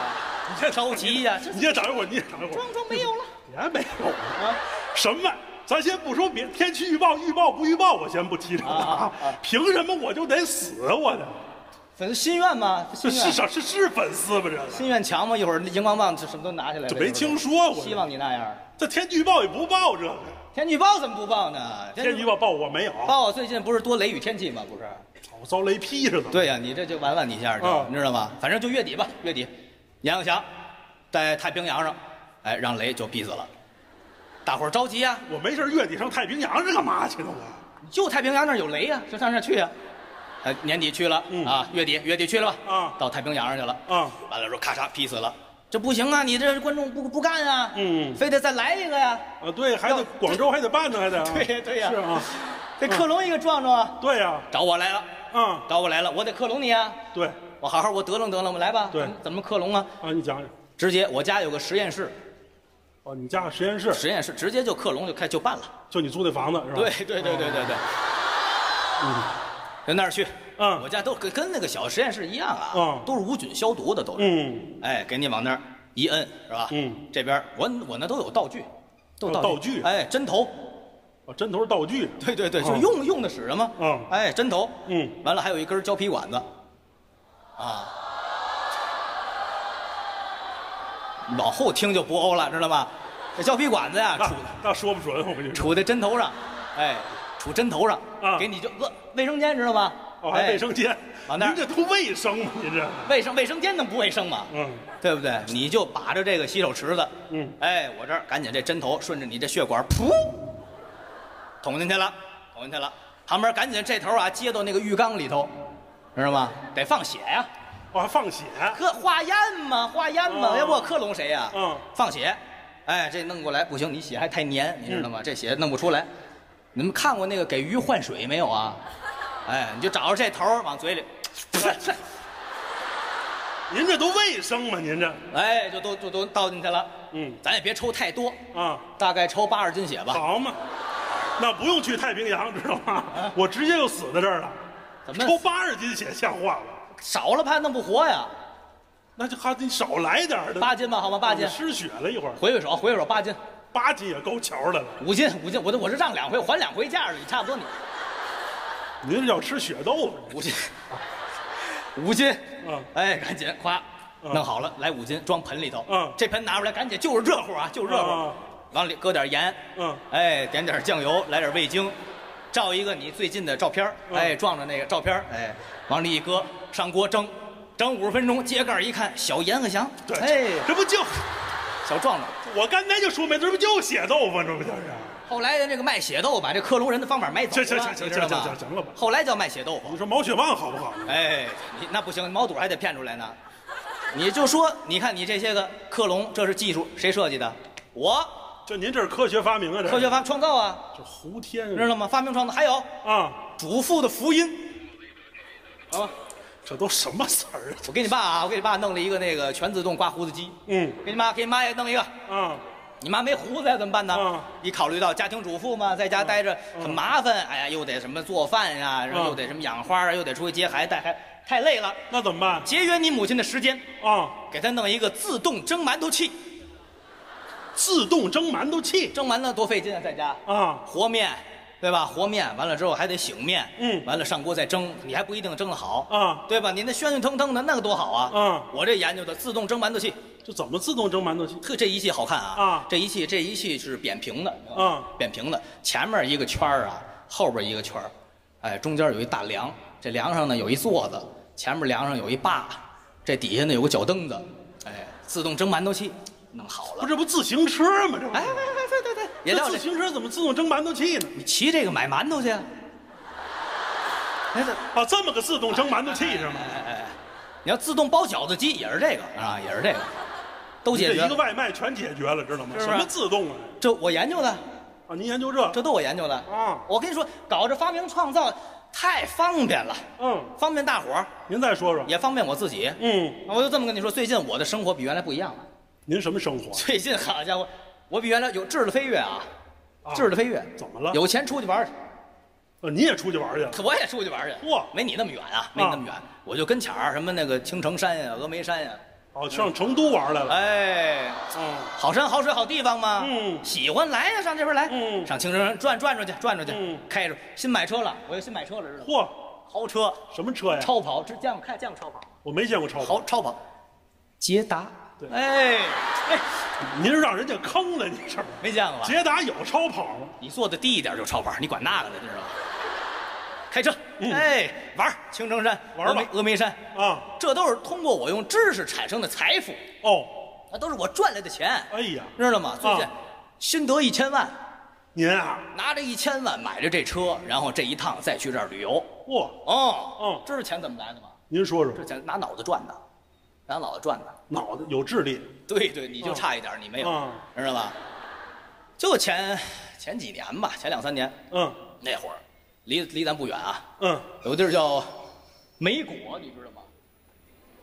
你这着急呀，这你先等一会儿，你也等一会儿。装装没有了别没有啊！什么？咱先不说别天气预报，预报不预报，我先不提这个啊啊啊凭什么我就得死啊？我的粉丝心愿吗？是啥？是是粉丝吧？这个心愿强吗？一会儿荧光棒就什么都拿下来了。这没听说过希望你那样。这天气预报也不报这个，天气预报怎么不报呢？天气预报报我没有，报最近不是多雷雨天气吗？不是。我遭雷劈似的。对呀、你这就完了，你一下就、嗯你知道吗？反正就月底吧，月底，阎鹤祥在太平洋上，哎，让雷就劈死了，大伙儿着急呀、我没事月底上太平洋是干嘛去了？我就太平洋那儿有雷呀、就上那儿去呀、哎，年底去了、嗯啊，月底月底去了吧？啊到太平洋上去了。啊，完了说咔嚓劈死了，这不行啊！你这观众不不干啊，嗯非得再来一个呀。啊，对，还得广州还得办呢，还得啊 <laughs> 对呀对呀是啊，得克隆一个壮壮啊！对呀，找我来了，啊，找我来了，我得克隆你啊！对我好好我得楞得楞吧，来吧。对怎么怎么克隆啊？啊，你讲讲。直接我家有个实验室，哦，你家有实验室，实验室直接就克隆就开就办了。就你租那房子是吧？对对对对对对，嗯跟那儿去。嗯我家都跟跟那个小实验室一样啊，嗯都是无菌消毒的，都是。嗯，哎，给你往那儿一摁，是吧？嗯，这边我我那都有道具，都有有道具哎，针头，哦，针头是道具。对对对，嗯就是用用的使什么？嗯哎，针头，嗯，完了还有一根胶皮管子，啊，往后听就不欧了，知道吗？这胶皮管子呀，那杵那说不准，我跟你说。杵在针头上，哎，杵针头上，啊给你就呃卫生间知道吗？哦，还哎卫生间，往那儿您这都卫生吗？您这，卫生卫生间能不卫生吗？嗯对不对？你就把着这个洗手池子，嗯哎，我这儿赶紧这针头顺着你这血管，噗，捅进去了，捅进去了。旁边赶紧这头啊接到那个浴缸里头，知道吗？得放血呀、我，还放血，克化验嘛，化验嘛，哦要不我克隆谁呀、嗯放血，哎，这弄过来不行，你血还太黏，你知道吗？这血弄不出来。你们看过那个给鱼换水没有啊？哎，你就找着这头儿往嘴里，<laughs> 您这都卫生吗？您这哎，就都就都倒进去了。嗯咱也别抽太多，啊，大概抽八十斤血吧。好嘛，那不用去太平洋，知道吗？我直接就死在这儿了。怎么？抽八十斤血像话吗？少了怕弄不活呀？那就还得少来点儿的。八斤吧，好吗？八斤，失血了一会儿，回回手，回回手八斤，八斤也够瞧的了。五斤，五斤，我这我是让两回，还两回价，你差不多你。您这要吃血豆腐，五斤，五斤，嗯。哎，赶紧夸，嗯。弄好了，来五斤，装盆里头，嗯。这盆拿出来，赶紧就是热乎啊，就是热乎。嗯，往里搁点盐，嗯哎，点点酱油，来点味精，照一个你最近的照片儿嗯哎，撞着那个照片儿哎，往里一搁，上锅蒸，蒸五十分钟，揭盖儿一看，小盐和祥，对，哎，这不就小壮壮。我刚才就说没，这不就血豆腐，这不就是？后来人这个卖血豆把这克隆人的方法买走了，行行行你知道行行行行了吧后来叫卖血豆腐你。说毛血旺好不好？哎，你那不行，毛肚还得骗出来呢。你就说，你看你这些个克隆，这是技术，谁设计的？我，就您这是科学发明啊？这科学发创造啊，这胡天知道吗？发明创造，还有啊，主妇的福音。好吧，这都什么词儿啊？我给你爸啊，我给你爸弄了一个那个全自动刮胡子机。嗯给你妈，给你妈也弄一个。啊，你妈没胡子呀，怎么办呢？嗯一考虑到家庭主妇嘛，在家待着很麻烦，哎呀，又得什么做饭呀，然后嗯又得什么养花啊，又得出去接孩子带孩子，太累了。那怎么办节约你母亲的时间，啊？给她弄一个自动蒸馒头器。自动蒸馒头器。蒸馒头多费劲啊，在家。啊，和面，对吧？和面完了之后还得醒面，嗯。完了上锅再蒸，你还不一定蒸得好。啊。对吧？你那喧喧腾腾的那个多好啊！嗯我这研究的自动蒸馒头器，这怎么自动蒸馒头器？呵，这仪器好看啊！啊。这仪器这仪器是扁平的，啊。扁平的，前面一个圈儿啊，后边一个圈儿，哎，中间有一大梁，这梁上呢有一座子，前面梁上有一把，这底下呢有个脚蹬子，哎，自动蒸馒头器弄好了不，。这不自行车吗？这不哎，对对对对，也这叫这，自行车怎么自动蒸馒头器呢？你骑这个买馒头去啊？<laughs> 哎，这啊，这么个自动蒸馒头器是吗？哎哎，你要自动包饺子机也是这个啊，也是这个，都解决一个。外卖全解决了，知道吗？是不是什么自动啊？这我研究的，啊，您研究这？这都我研究的啊我跟你说，搞这发明创造太方便了，嗯，方便大伙儿，您再说说。也方便我自己。嗯，我就这么跟你说，最近我的生活比原来不一样了。您什么生活？最近好家伙，我比原来有质的飞跃啊，啊质的飞跃。怎么了有钱出去玩去，呃，你也出去玩去了？我也出去玩去。嚯没你那么远啊，没你那么远，我就跟前儿什么那个青城山呀、峨眉山呀，哦，上成都玩来了。哎，嗯，好山好水好地方嘛。嗯喜欢来呀，上这边来。嗯上青城山转转转去，转转去。嗯开着新买车了，我又新买车了，知道吗？嚯，豪车，什么车呀？超跑，这见过开见过超跑，我没见过超跑。豪超跑，捷达。对哎哎，您是让人家坑了，您是？没见过吧？捷达有超跑吗？你坐的低一点就超跑，你管那个呢，你知道吗？开车，嗯哎，玩儿青城山，玩吧峨眉峨眉山，啊，这都是通过我用知识产生的财富，哦，那都是我赚来的钱，哎呀，知道吗？最近啊新得一千万，您啊，拿着一千万买着这车，然后这一趟再去这儿旅游。嚯，哦，嗯知道钱怎么来的吗？您说说这，钱拿脑子赚的，拿脑子转的。脑子有智力对对，你就差一点，你没有，嗯知道吧？就前前几年吧，前两三年嗯那会儿，离离咱不远啊，嗯，有地儿叫美国，你知道吗？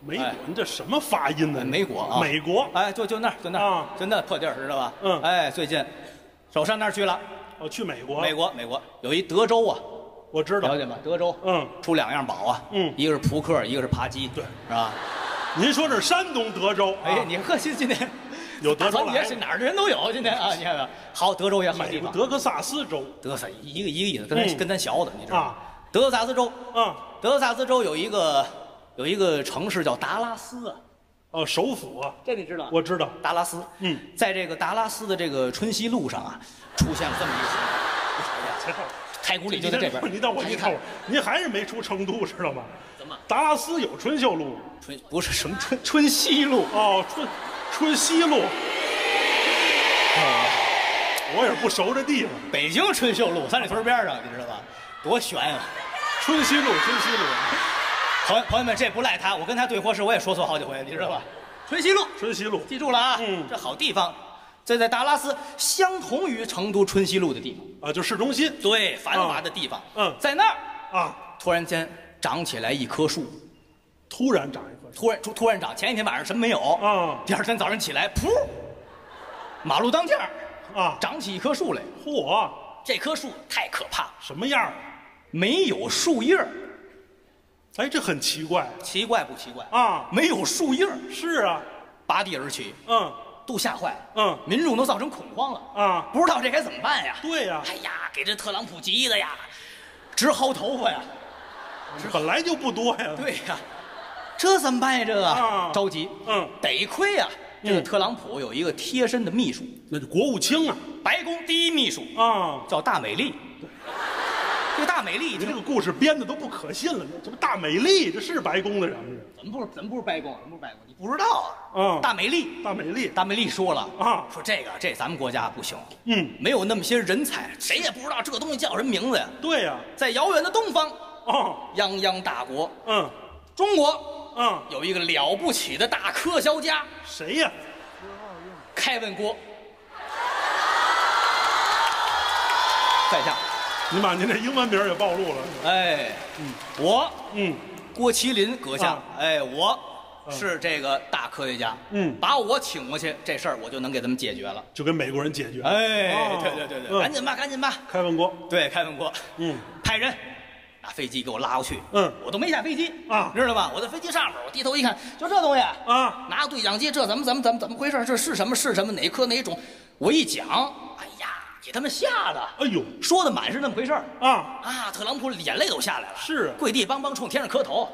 美国哎，你这什么发音呢？美国啊，美国，哎，就就那儿，就那儿，啊就那破地儿，知道吧？嗯哎，最近首山那儿去了，哦，去美国，美，国，美国有一德州啊，我知道了。解吗？德州，嗯，出两样宝啊，嗯一个是扑克，一个是扒鸡，对是吧？<laughs> 您说这是山东德州？哎啊，你呵，今今天 <laughs> 有德州来也是哪儿的人都有，今天啊，你看看，好，德州也好地方，德克萨斯州德萨一个一个意思，跟咱嗯跟咱学的，你知道吗啊？德克萨斯州，嗯，德克萨斯州有一个有一个城市叫达拉斯啊，哦，首府啊，这你知道？我知道。达拉斯，嗯，在这个达拉斯的这个春熙路上啊，出现了这么一个情况，太古里就在这边。<laughs> 你等会儿，看你等会儿，您还是没出成都，知道吗？怎么？达拉斯有春秀路吗？春不是什么春春熙路，哦，春春熙路。哦，我也是不熟这地方。北京春秀路，三里屯边上，你知道吧？多悬啊、春熙路，春熙路，朋友朋友们，这不赖他，我跟他对货时我也说错好几回，你知道吧？春熙路，春熙路。记住了啊！嗯这好地方，这在达拉斯相同于成都春熙路的地方，啊，就市中心对，繁华的地方。嗯在那儿啊，突然间长起来一棵树，突然长一棵树突然突突然长，前一天晚上什么没有啊第二天早上起来，噗，马路当间儿啊，长起一棵树来。嚯，这棵树太可怕了，什么样儿？没有树叶儿哎，这很奇怪奇怪不奇怪？啊。没有树叶儿是啊，拔地而起，嗯都吓坏了，嗯民众都造成恐慌了，啊，不知道这该怎么办呀？对呀、哎呀，给这特朗普急的呀，直薅头发呀。本来就不多呀。对呀，这怎么办呀？这个、啊着急，嗯，得亏呀，这个嗯特朗普有一个贴身的秘书，那就国务卿啊白宫第一秘书啊！叫大美丽。这个大美丽一听这个故事编的都不可信了，这不大美丽，这是白宫的人吗？怎么不是怎么不是白宫？怎么不是白宫？你不知道啊？嗯大美丽，大美丽，大美丽说了啊说这个这咱们国家不行，嗯，没有那么些人才，谁也不知道这个东西叫什么名字呀。对呀、在遥远的东方，哦，泱泱大国嗯中国，嗯，有一个了不起的大科学家谁呀、开文郭，在下，您把您这英文名也暴露了。哎，我嗯郭麒麟阁下啊，哎，我是这个大科学家，嗯把我请过去，这事儿我就能给他们解决了。就跟美国人解决。哎，哦对对对对，嗯赶紧吧，赶紧吧，开文国，对，开文国，嗯派人拿飞机给我拉过去，嗯我都没下飞机啊知道吧？我在飞机上面，我低头一看，就这东西啊，拿个对讲机，这怎么怎么怎么怎么回事？这是什么是什么？哪科哪种？我一讲，给他们吓的，哎呦说的满是那么回事儿啊，啊！特朗普眼泪都下来了，是跪地梆梆冲天上磕头，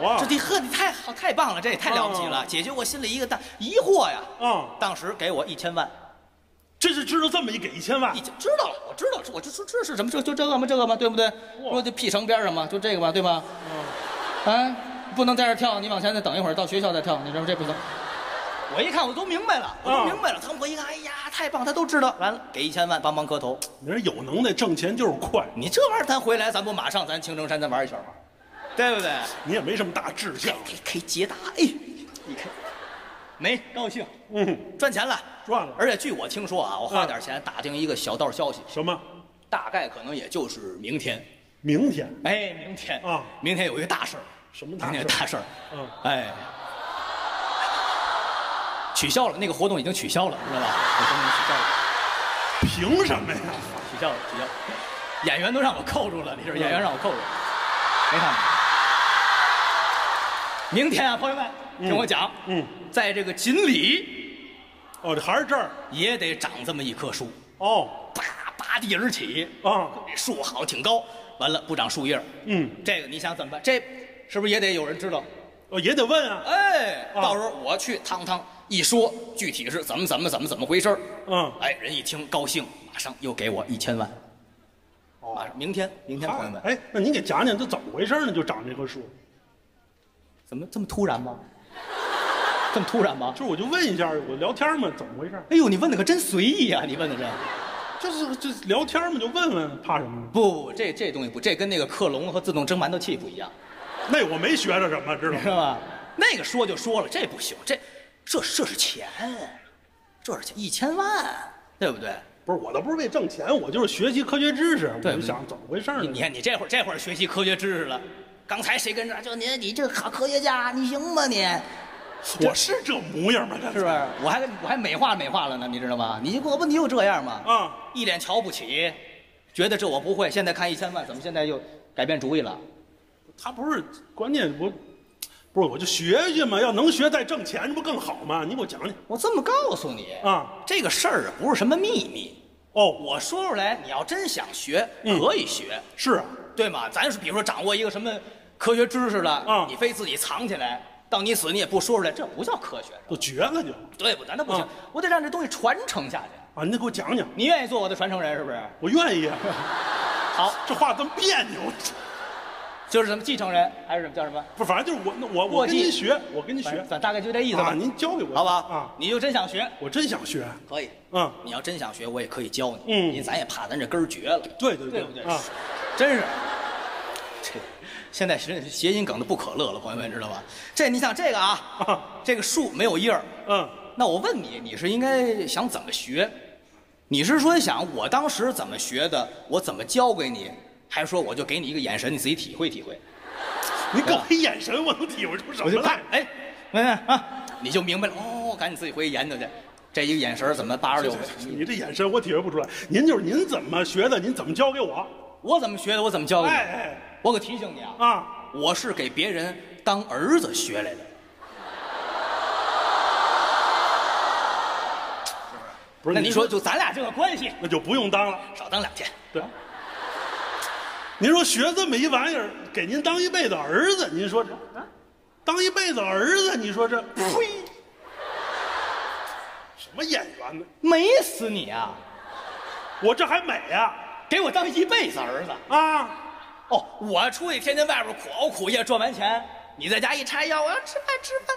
哇这你呵，你太好太棒了，这也太了不起了，哦解决我心里一个大疑惑呀。啊，当时给我一千万，这是知道这么一给一千万已，经知道了，我知道，我就说这是什么？就就这个吗？这个吗？对不对？说这 P 城边上嘛，就这个嘛，对吧？啊，不能在这跳，你往前再等一会儿，到学校再跳，你知道吗？这不行。我一看，我都明白了，我都明白了。他们我一看，哎呀，太棒，他都知道。完了，给一千万，帮忙磕头。你说有能耐挣钱就是快，你这玩意儿，咱回来，咱不马上咱青城山咱玩一圈吗？对不对？你也没什么大志向。可以可以捷达，哎，你看，没高兴，嗯，赚钱了，赚了而且据我听说啊，我花点钱打听一个小道消息，什么？大概可能也就是明天。明天哎，明天啊明天有一个大事儿，什么大事天大事儿，嗯哎，取消了，那个活动已经取消了，知道吧？那活动取消了，凭什么呀？取消了，取消了，演员都让我扣住了，你说，演员让我扣住了，没看见。明天啊，朋友们，听我讲，嗯，在这个锦里哦，这还是这儿也得长这么一棵树，哦啪拔地而起，啊，这树好挺高，完了不长树叶嗯，这个你想怎么办？这是不是也得有人知道？哦也得问啊，哎，啊到时候我去汤汤一说，具体是怎么怎么怎么怎么回事儿嗯，哎，人一听高兴，马上又给我一千万。哦马上明天，明天朋友们，哎，那您给讲讲这怎么回事呢？就长这棵树，怎么这么突然吗？这么突然吗？就是我就问一下，我聊天嘛，怎么回事？哎呦，你问的可真随意啊、你问的这。<laughs> 就是这聊天嘛，就问问，怕什么？不不不，这这东西不，这跟那个克隆和自动蒸馒头器不一样，那我没学着什么，知道吗？知道吧？那个说就说了，这不行，这这这是钱，这是钱，一千万，对不对？不是，我倒不是为挣钱，我就是学习科学知识，我对就想怎么回事呢？你你看你这会儿这会儿学习科学知识了，刚才谁跟这儿就您你这好科学家，你行吗你？我是这模样吗？这是不是？我还我还美化美化了呢，你知道吗？你我不你就这样吗？啊，一脸瞧不起，觉得这我不会。现在看一千万，怎么现在又改变主意了？他不是关键，我不是我就学学嘛，要能学再挣钱，这不更好吗？你给我讲讲我这么告诉你啊。这个事儿啊不是什么秘密。哦，我说出来，你要真想学，嗯可以学，是啊，对吗？咱是比如说掌握一个什么科学知识了，啊你非自己藏起来，到你死你也不说出来，这不叫科学，都绝了就对不？咱都不行啊，我得让这东西传承下去。啊！你得给我讲讲，你愿意做我的传承人是不是？我愿意啊。<laughs> 好，这话这么别扭，就是什么继承人还是什么叫什么？不，反正就是我那我我跟您学，我跟您学反反大概就这意思吧。啊，您教给我好吧？啊，你就真想学，我真想学，可以。嗯，你要真想学，我也可以教你。嗯因为咱也怕咱这根儿绝了，对对对不对？啊，真是。这现在是谐音梗的不可乐了，朋友们知道吧？这你想这个啊，啊这个树没有叶儿，嗯，那我问你，你是应该想怎么学？你是说想我当时怎么学的，我怎么教给你，还说我就给你一个眼神，你自己体会体会。<laughs> 你给我一眼神，我能体会出什么来我就看？，哎，喂喂啊，你就明白了哦，赶紧自己回去研究去。这一个眼神怎么八十六？你这眼神我体会不出来。您就是您怎么学的？您怎么教给我？我怎么学的？我怎么教给你？哎哎我可提醒你啊，啊，我是给别人当儿子学来的。不是？那你说，就咱俩这个关系，那就不用当了。少当两天。对。您说学这么一玩意儿，给您当一辈子儿子，您说这，当一辈子儿子，你说这，呸，什么演员呢？美死你啊！我这还美呀、给我当一辈子儿子。啊？哦，我出去天天外边苦熬苦夜赚完钱，你在家一叉腰，我要吃饭吃饭。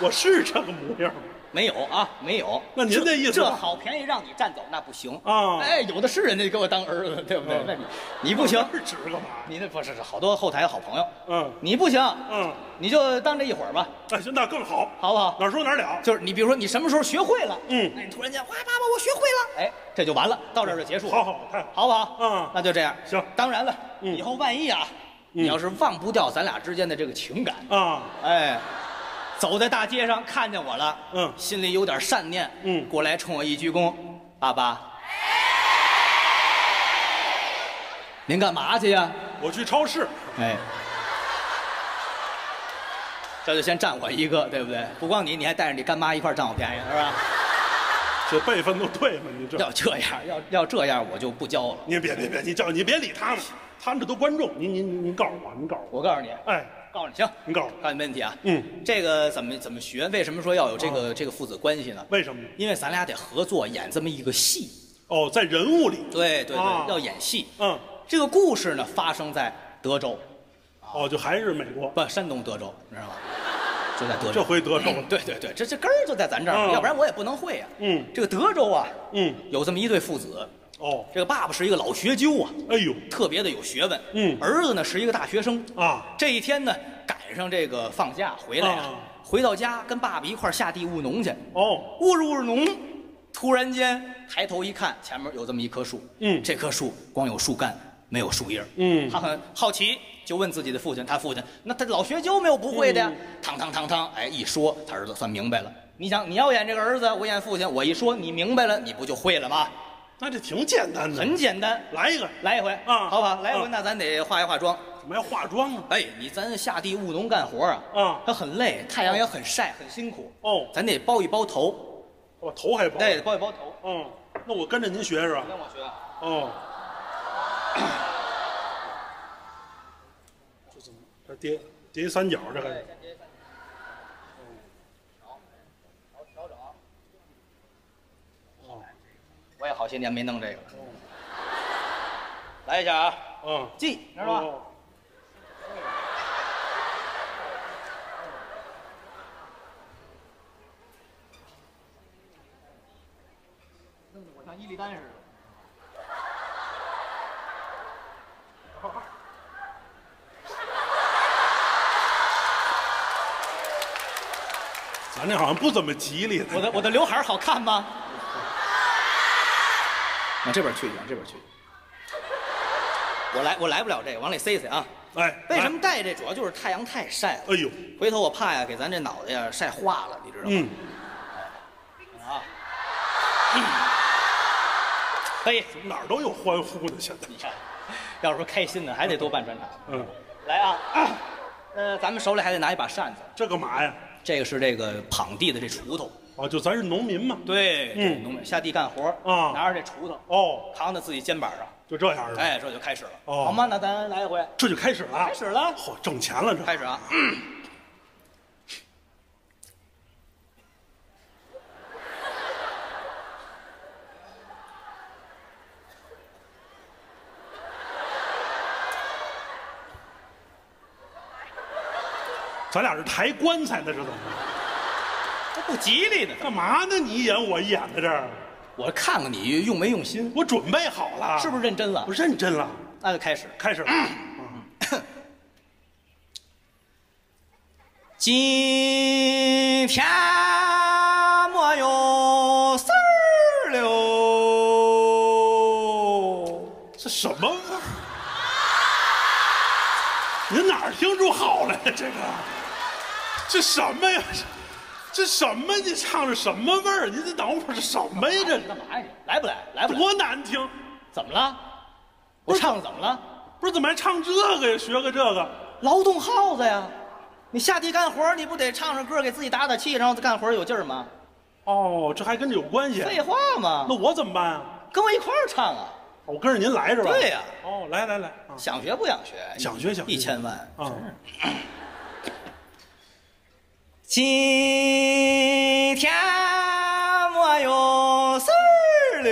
我是这个模样吗？没有啊，没有。那您这意思这好便宜让你占走，那不行。啊。哎，有的是人家给我当儿子，对不对？嗯那你你不行，是 <laughs> 指干嘛？你那不是是好多后台好朋友，嗯。你不行，嗯，你就当这一会儿吧，哎行，那更好，好不好？哪儿说哪儿了。就是你比如说你什么时候学会了，嗯。那，你突然间哇，爸爸我学会了，哎，这就完了，到这儿就结束了，好好太好。好不好？嗯。那就这样。行。当然了，嗯。以后万一啊，你要是忘不掉咱俩之间的这个情感，啊，哎，走在大街上看见我了，嗯心里有点善念，嗯过来冲我一鞠躬，爸爸，您干嘛去呀？我去超市，哎，这就先占我一个，对不对？不光你，你还带着你干妈一块占我便宜，是吧？这辈分都对吗？你这，要这样，要要这样，我就不教了。您别别别，你叫你别理他们，他们这都观众。您您您您告诉我，您告诉我，我告诉你，哎，告诉你，行，您告诉我，告诉你没问题啊。嗯，这个怎么怎么学？为什么说要有这个、这个父子关系呢？为什么呢？因为咱俩得合作演这么一个戏。哦，在人物里，对对对，啊要演戏。嗯，这个故事呢，发生在德州，哦，就还是美国，不，山东德州，你知道吗？就在德州。这回德州了，对对对，这这根儿就在咱这儿，嗯要不然我也不能会呀、嗯这个德州啊，嗯，有这么一对父子，哦，这个爸爸是一个老学究啊，哎呦，特别的有学问。嗯儿子呢是一个大学生。啊，这一天呢，赶上这个放假回来啊，啊回到家跟爸爸一块儿下地务农去。哦，务着务着农，突然间抬头一看，前面有这么一棵树。嗯这棵树光有树干，没有树叶。嗯他很好奇，就问自己的父亲。他父亲那他老学究没有不会的呀。汤汤汤汤，哎，一说他儿子算明白了。你想，你要演这个儿子，我演父亲，我一说你明白了，你不就会了吗？那这挺简单的，很简单，来一个，来一回啊好不好，来一回，啊那咱得化一化妆。怎么要化妆啊？哎，你咱下地务农干活啊，啊他很累，太阳也很晒，很辛苦。哦咱得包一包头，我头还包，对，包一包头。嗯，那我跟着您学是吧？跟我学。哦，<coughs> 这怎么这叠叠一三角这还？我也好些年没弄这个了。来一下啊，嗯，记，知道吧？哦弄得我像伊利丹似的。咱这好像不怎么吉利我的我的刘海好看吗？往这边去，往这边去。我来我来不了这个，往里塞塞啊。哎，为什么戴这？主要就是太阳太晒了。哎呦，回头我怕呀，给咱这脑袋呀晒化了，你知道吗？嗯，啊。可以，哪儿都有欢呼的，现在。你看，要是说开心呢，还得多办专场。嗯，来啊，呃，咱们手里还得拿一把扇子，这干嘛呀？这个是这个捧地的这锄头。哦，就咱是农民嘛。对，嗯农民下地干活啊拿着这锄头，哦，扛在自己肩膀上，就这样是吧？哎，这就开始了。哦好吗？那咱来一回，这就开始了。开始了，嚯，挣钱了这。开始啊。咱俩是抬棺材的，这怎么？这不吉利呢。干嘛呢？你一演我一演在这儿，我看看你用没用心，我准备好了，是不是认真了我？认真了，那就开始。开始了。今天没有事儿了，什么味儿？您哪儿听出好来了？这个，这什么呀？这这什么？你唱的什么味儿？你这等会儿是什么呀？这是干嘛呀？来不来？来不来？多难听！怎么了？我唱的怎么了？不是怎么还唱这个呀？学个这个，劳动号子呀！你下地干活，你不得唱唱歌给自己打打气，然后干活有劲儿吗？哦，这还跟这有关系？废话嘛那！我怎么办啊？跟我一块儿唱啊！我跟着您来是吧？对呀哦，来来来，啊想学不想学？想学想学一千万。啊，今天没有事儿了，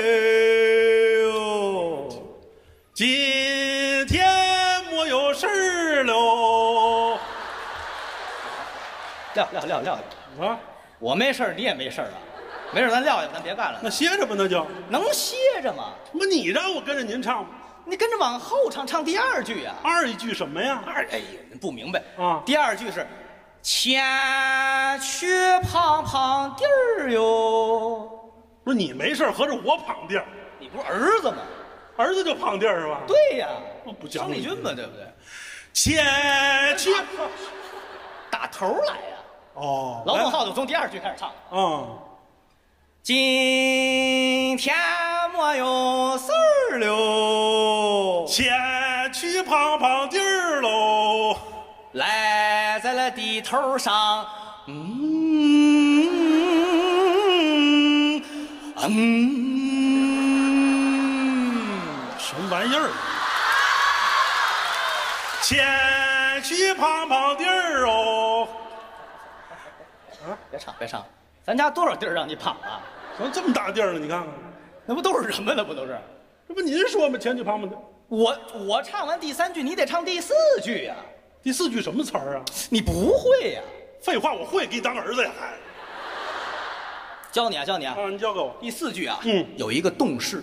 今天没有事儿了。撂撂撂撂！啊，我没事儿，你也没事儿啊。没事，咱撂下，咱别干了。那歇着吧，那就。能歇着吗？不你让我跟着您唱，你跟着往后唱，唱第二句啊、二一句什么呀？二哎呀，你不明白啊第二句是“前去胖胖地儿哟不是你没事儿合着我捧地儿，”，你不是儿子吗？儿子就捧地儿是吧？，对呀，我不讲理生力军嘛，对不对？前去。打头来呀、哦，劳动来号就从第二句开始唱。嗯，今天没有事儿了，前去捧捧地儿头上，嗯嗯，什么玩意儿？前去跑跑地儿哦。别唱别唱，咱家多少地儿让你跑啊？怎么这么大地儿呢？你看看，那不都是人吗？那不都是？这不您说吗？前去跑跑地。我我唱完第三句，你得唱第四句呀、第四句什么词儿啊？你不会呀、废话，我会给你当儿子呀，还教你啊，教你啊。啊？你教给我。第四句啊，嗯有一个动势，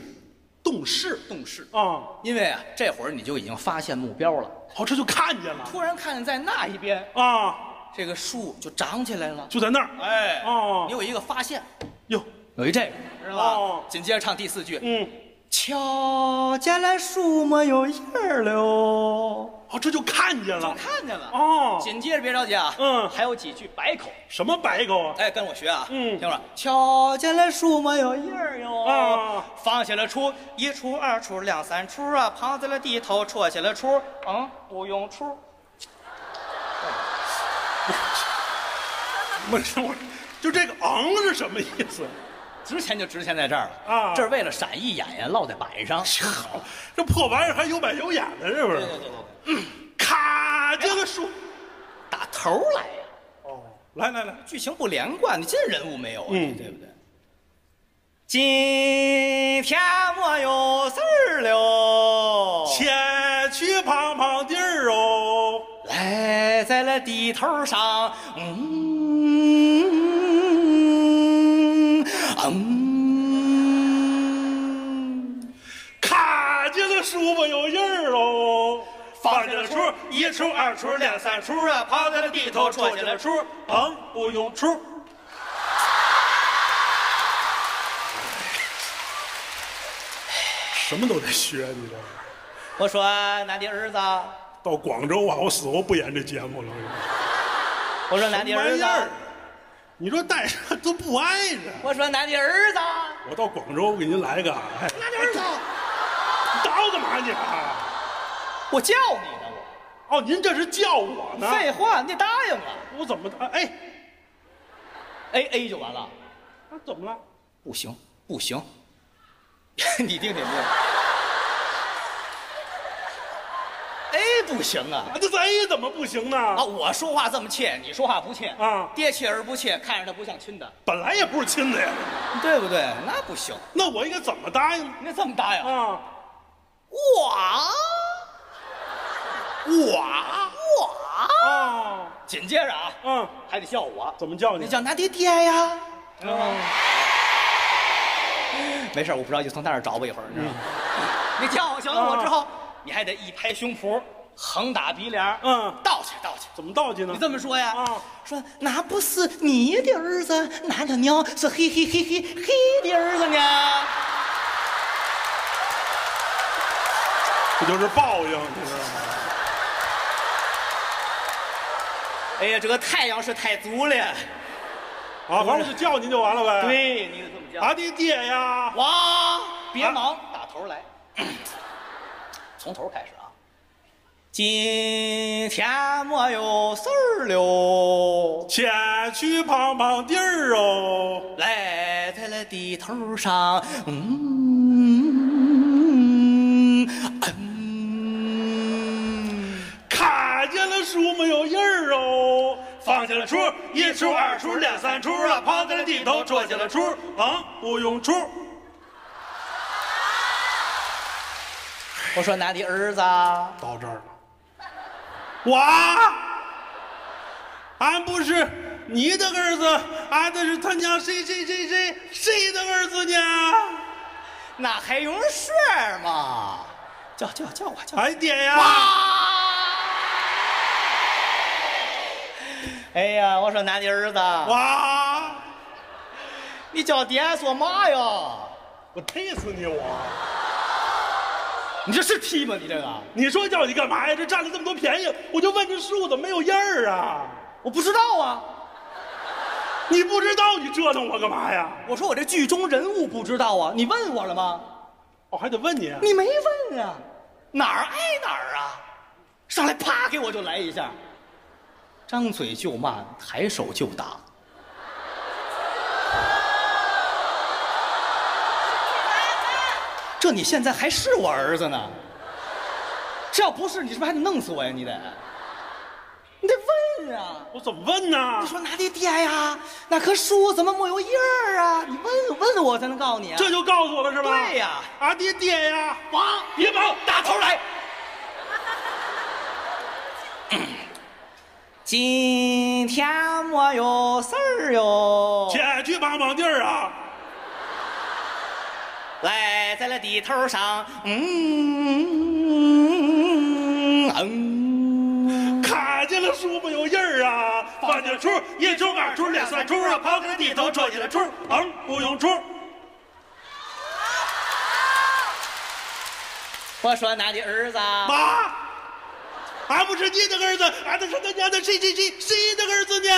动势动势，啊，因为啊，这会儿你就已经发现目标了，好，这就看见了突然看见在那一边，啊，这个树就长起来了。就在那儿。哎，哦你有一个发现，哟，有一这个，知道吧？哦紧接着唱第四句，嗯，瞧见了树没有叶儿了，哦，这就看见就了。看见了。哦，紧接着别着急啊，嗯还有几句白口。什么白口啊？哎，跟我学啊！嗯听着，瞧见了树没有叶儿哟，啊放下了锄，一锄二锄两三锄啊，趴在了地头，戳下了锄，嗯，不用锄。<laughs> 我这我就这个昂是什么意思？值钱就值钱在这儿了啊这是为了闪一眼呀，落在板上。<laughs> 好，这破玩意儿还有板有眼的，是不是？对对对对对，咔，这个树。打头来呀，哦，来来来，剧情不连贯，你进人物没有啊？嗯对不对？今天我有事儿了，前去捧捧地儿哦。来在了地头上，嗯嗯，卡见了树没有印儿喽，放下了锄，一出二出两三出啊，跑在了地头，戳下了锄，嗯，不用出。什么都得学，你这我说俺的儿子，到广州啊，我死活不演这节目了。我说俺的儿子，玩意儿，你说带上都不挨着。我说俺的儿子，我到广州给您来个，哎，俺的儿子，你打我干嘛你啊？我叫你呢，我哦，您这是叫我我。呢？废话，你得答应啊我怎么哎？，A A 就完了。那怎么了？不行，不行，<laughs> 你听听听，A 不行啊！啊，这 A 怎么不行呢？啊，我说话这么怯，你说话不怯啊爹怯而不怯，看着他不像亲的，本来也不是亲的呀。对不对？那不行，那我应该怎么答应呢？你得这么答应。啊，我我我，啊，紧接着啊，嗯，还得叫我，怎么叫你？你叫他爹爹呀。嗯没事，我不着急，从他那儿找我一会儿，你知道吗？你叫醒了我之后，你还得一拍胸脯，横打鼻梁，嗯道去道去。怎么道去呢？你这么说呀？啊说那不是你的儿子，那他娘是嘿嘿嘿嘿嘿的儿子呢。这就是报应，你知道吗？哎呀，这个太阳是太足了。啊，反正我就叫您就完了呗。，对，你就这么叫。俺的爹呀，哇，别忙，打头来，<coughs> 从头开始啊。今天没有事儿了，前去碰碰地儿哦。来在了地头上，嗯看见了树没有印儿哦，放下了锄，一锄二锄两三锄啊，趴在了地头捉起了锄，嗯，不用出。我说俺的儿子，到这儿了，我，俺不是你的儿子，俺的是他娘谁谁谁谁谁的儿子呢？那还用说吗？叫叫叫我叫。俺爹呀，哎呀，我说俺的儿子，哇，你叫爹做嘛呀？我踢死你我！你这是踢吗？你这个，你说叫你干嘛呀？这占了这么多便宜，我就问这树怎么没有印儿啊？我不知道啊。你不知道你折腾我干嘛呀？我说我这剧中人物不知道啊，你问我了吗？我还得问你，你没问啊，哪儿挨哪儿啊？上来啪给我就来一下，张嘴就骂，抬手就打。这你现在还是我儿子呢？这要不是你，是不是还得弄死我呀？你得，你得问啊！我怎么问呢你？说哪的爹呀？那棵树怎么没有叶儿啊？你问问我才能告诉你啊！这就告诉我了是吧？对呀俺的爹呀，王，别忙，打头来。今天没有事儿哟，前去帮忙地儿啊！来在了地头上，嗯嗯，看见了树没有印儿啊，放进锄，一锄二锄连三锄啊，跑在了地头捉起了锄，嗯，不用锄。我说俺的儿子，妈，俺不是你的儿子，俺的是他娘的谁谁谁谁的儿子呢？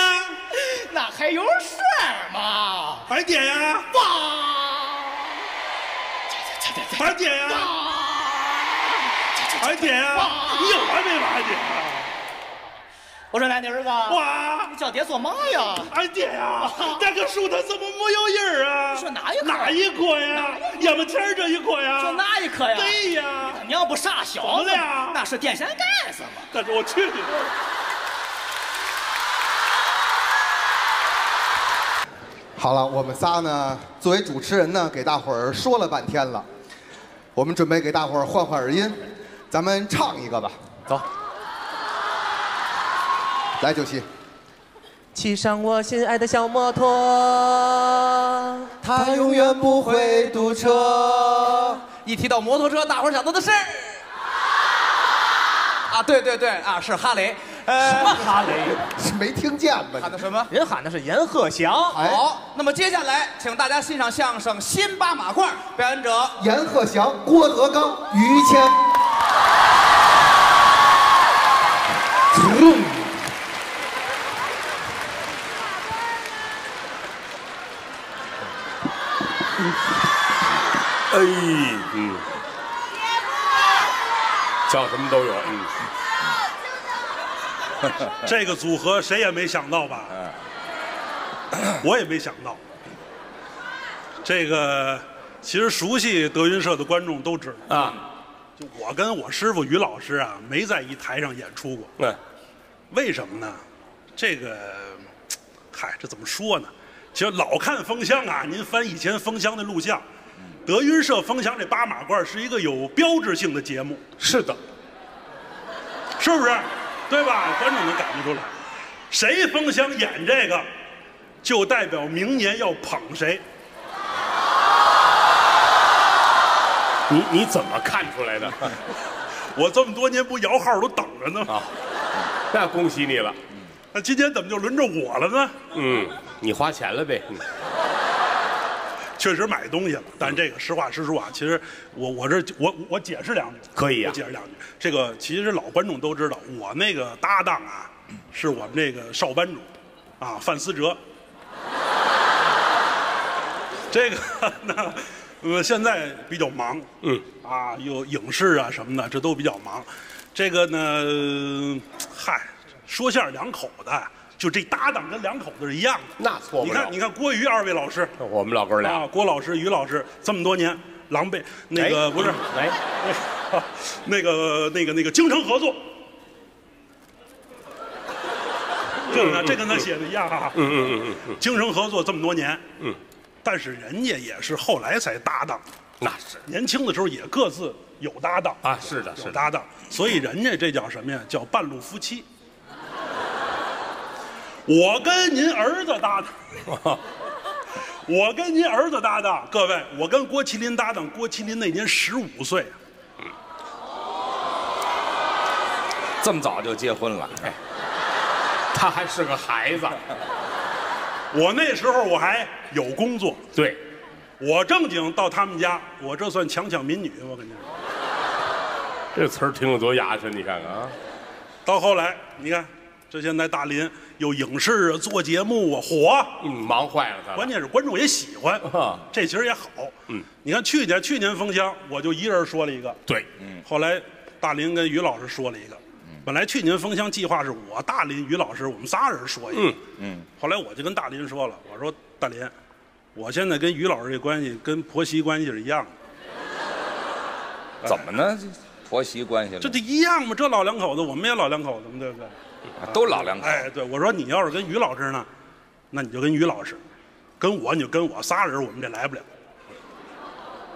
那还用说吗？俺爹呀，爸！俺爹呀，俺爹呀，你有完没完你？我说俺的儿子，哇，你叫爹做嘛呀？俺爹呀，<laughs> 那棵树它怎么没有印儿啊？你说哪一棵哪一棵呀？眼巴前这一棵呀？就那一棵呀？对呀。你娘不傻小子呀那是电线杆子嘛。但是我去你的！好了，我们仨呢，作为主持人呢，给大伙儿说了半天了，我们准备给大伙儿换换耳音，咱们唱一个吧。走，来，九七，骑上我心爱的小摩托。他永远不会堵车。一提到摩托车，大伙儿想到的是啊，对对对啊，是哈雷。呃，哈雷？是没听见吧？喊的什么？人喊的是阎鹤祥，哎好，那么接下来，请大家欣赏相声《新八马褂》，表演者阎鹤祥、郭德纲、于谦。哎，嗯，叫什么都有，嗯，<laughs> 这个组合谁也没想到吧？我也没想到。这个其实熟悉德云社的观众都知道啊，就我跟我师傅于老师啊，没在一台上演出过。嗯，为什么呢？这个，嗨，这怎么说呢？其实老看封箱啊，您翻以前封箱的录像，德云社封箱这八马褂是一个有标志性的节目，是的，是不是？对吧？观众能感觉出来，谁封箱演这个，就代表明年要捧谁。你你怎么看出来的？<laughs> 我这么多年不摇号都等着呢，啊，那恭喜你了，那今天怎么就轮着我了呢？嗯，你花钱了呗？嗯确 <laughs> 确实买东西了。但这个实话实说啊，其实我我这我我解释两句，可以啊我解释两句。这个其实老观众都知道，我那个搭档啊，是我们那个少班主，啊，范思哲。这个呢，呃，现在比较忙，嗯，啊，有影视啊什么的，这都比较忙。这个呢，嗨，说相声两口子，就这搭档跟两口子是一样的。那错不了。你看，你看郭于二位老师。我们老哥俩，啊，郭老师、于老师这么多年狼狈，那个哎不是，来，<laughs> 那个那个那个精诚合作，这个呢，这跟他写的一样啊。嗯嗯嗯嗯精诚合作这么多年，嗯，但是人家也是后来才搭档，那是。年轻的时候也各自有搭档。啊，是的，是的，有搭档，所以人家这叫什么呀？叫半路夫妻。我跟您儿子搭档，<laughs> 我跟您儿子搭档，各位，我跟郭麒麟搭档，郭麒麟那年十五岁，这么早就结婚了，哎。他还是个孩子，我那时候我还有工作，对，我正经到他们家，我这算强抢民女，我跟你说。这词儿听着多牙碜，你看看啊，到后来，你看，这现在大林有影视啊，做节目啊，火，嗯，忙坏了他了，关键是观众也喜欢啊，这其实也好。嗯，你看去年去年封箱，我就一人说了一个，对，嗯后来大林跟于老师说了一个。本来去年封箱计划是我大林于老师我们仨人说一个，嗯嗯，后来我就跟大林说了，我说大林，我现在跟于老师这关系跟婆媳关系是一样的，怎么呢？婆媳关系了，这这一样嘛？这老两口子，我们也老两口子嘛，对不对？啊都老两口，哎，对，我说你要是跟于老师呢，那你就跟于老师，跟我你就跟我仨人，我们这来不了。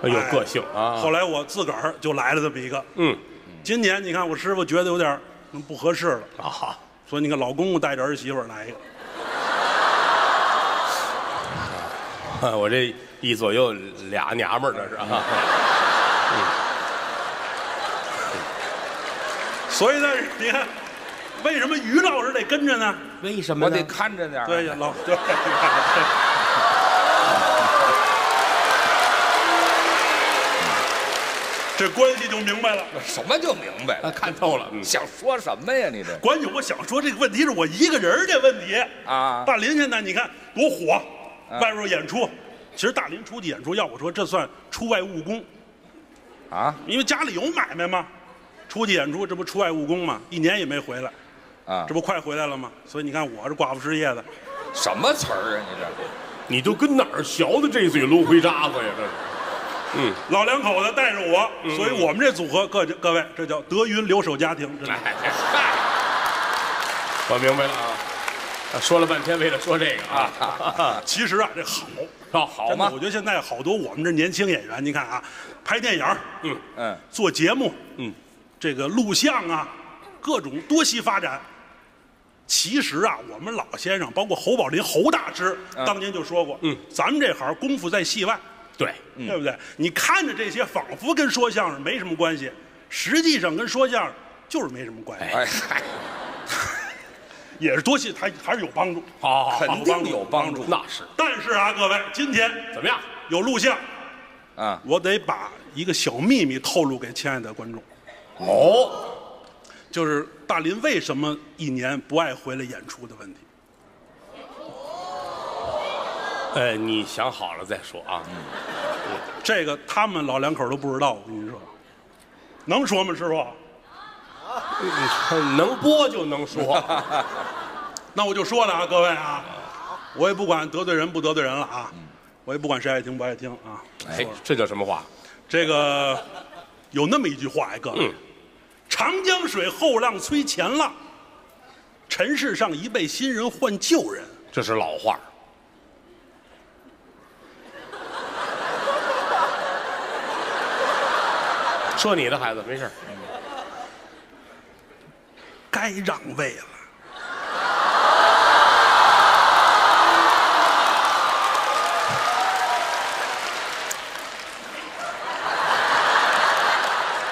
有个性啊。后来我自个儿就来了这么一个，嗯，今年你看我师傅觉得有点不合适了，啊，说你看老公公带着儿媳妇来一个，<laughs> 我这一左右俩娘们儿，这是啊。所以呢，你看为什么于老师得跟着呢？为什么我得看着点儿。对呀，老 <laughs> 对。这关系就明白了。什么就明白了？看透了，嗯，想说什么呀？你这关键我想说这个问题是我一个人儿这问题。啊，大林现在你看多火，啊外边演出。其实大林出去演出，要我说这算出外务工，啊因为家里有买卖嘛。出去演出，这不出外务工嘛？一年也没回来，啊这，不快回来了吗？所以你看我是寡妇失业的，什么词儿啊？你这你都跟哪儿学的这嘴芦灰渣子呀？这是，嗯，老两口子带着我，所以我们这组合各各位，这叫德云留守家庭。真的哎，嗨，我明白了啊。啊说了半天，为了说这个啊，<laughs> 其实啊，这好，哦，好真的，吗我？觉得现在好多我们这年轻演员，你看啊，拍电影儿、嗯，嗯，做节目，嗯，这个录像啊，各种多西发展。其实啊，我们老先生，包括侯宝林侯大师，嗯当年就说过，嗯，咱们这行功夫在戏外，对，对不对？你看着这些仿佛跟说相声没什么关系，实际上跟说相声就是没什么关系，哎。嗨，<laughs> 也是多谢他还是有帮助。好好好，肯定有帮助。那是。但是啊，各位，今天怎么样？有录像，啊，我得把一个小秘密透露给亲爱的观众，哦，就是大林为什么一年不爱回来演出的问题。哎，你想好了再说啊。这个他们老两口都不知道，我跟你说，能说吗，师傅？嗯能播就能说，<laughs> 那我就说了啊，各位啊，我也不管得罪人不得罪人了啊，我也不管谁爱听不爱听啊。哎，这叫什么话？这个有那么一句话呀，各位，嗯长江水后浪催前浪，尘世上一辈新人换旧人。这是老话。<laughs> 说你的孩子没事儿该让位了。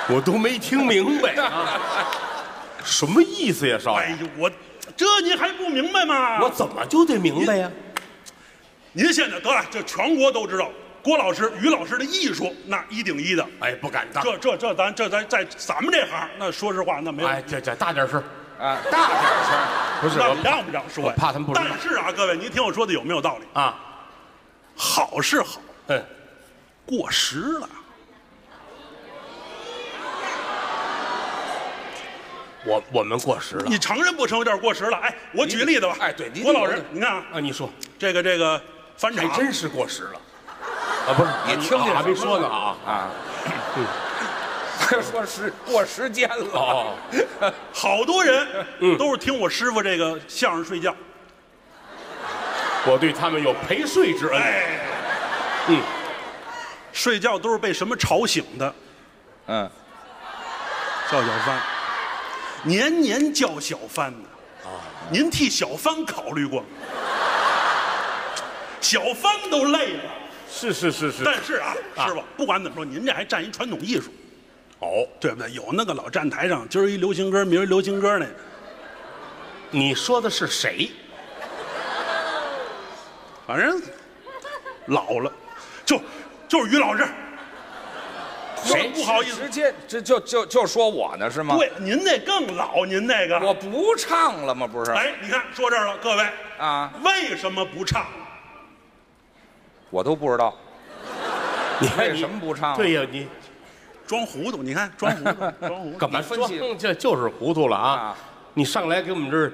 <laughs> 我都没听明白啊，<laughs> 什么意思呀，少爷？哎呦，我这您还不明白吗？我怎么就得明白呀？您现在得了，这全国都知道，郭老师、于老师的艺术那一顶一的。哎，不敢当。这这这咱这咱在咱们这行，那说实话那没有。哎，这这大点声，啊，大点声。不是我那你让不让说怕他们不知道但是啊，各位，您听我说的有没有道理？啊。好是好，嗯，过时了。我我们过时了。你承认不承认有点过时了？哎，我举个例子吧。哎对你郭老师你，看啊，啊，你说，这个这个翻还场，真是过时了。啊，不是，你听见还没说呢啊。啊，说时过时间了。哦，好多人嗯都是听我师傅这个相声睡觉。我对他们有陪睡之恩。哎，嗯，睡觉都是被什么吵醒的？嗯，叫小帆，年年叫小帆呢。啊您替小帆考虑过吗？小帆都累了。是是是是。但是啊，啊师傅，不管怎么说，您这还占一传统艺术，哦，对不对？有那个老站台上，今儿一流行歌，明儿一流行歌那个，你说的是谁？反正老了，就就是于老师。谁不好意思直接这就就就说我呢是吗？对，您那更老，您那个。我不唱了吗？不是？哎，你看说这儿了，各位啊，为什么不唱？我都不知道你看你什么不唱。对呀，你装糊涂，你看装糊涂，<laughs> 装糊涂。干嘛装你分析？这就是糊涂了啊啊！你上来给我们这儿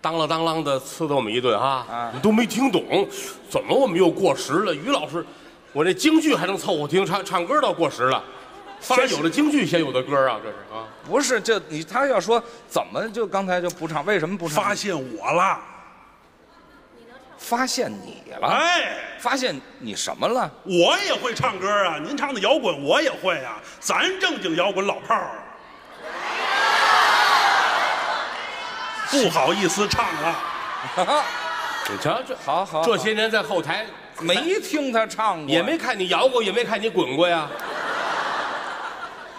当啷当啷的呲的我们一顿啊啊！你都没听懂，怎么我们又过时了？于老师，我这京剧还能凑合听，唱唱歌倒过时了。先有的京剧，先有的歌啊，这是啊。不是，这你他要说怎么就刚才就不唱？为什么不唱？发现我了，发现你了？哎，发现你什么了？我也会唱歌啊！您唱的摇滚我也会啊，咱正经摇滚老炮儿啊，不好意思唱了。<laughs> 你瞧这好好这些年在后台没听他唱过，也没看你摇过，也没看你滚过呀。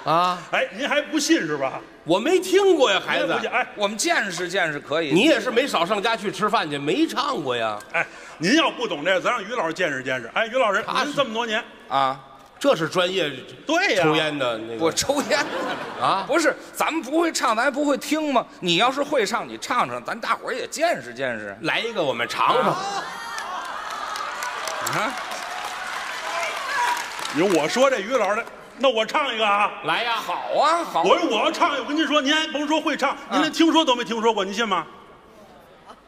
啊，哎，您还不信是吧？我没听过呀，孩子哎我们见识见识可以。你也是没少上家去吃饭去，没唱过呀。哎，您要不懂这个，咱让于老师见识见识。哎，于老师，您这么多年，啊，这是专业对呀，抽烟的那个我抽烟呢啊不是，咱们不会唱，咱还不会听吗？你要是会唱，你唱唱，咱大伙儿也见识见识。来一个我们尝尝。你看，有我说这于老师的，那我唱一个啊。来呀，好啊，好。我说我要唱，我跟您说，您还甭说会唱，您连听说都没听说过，您信吗？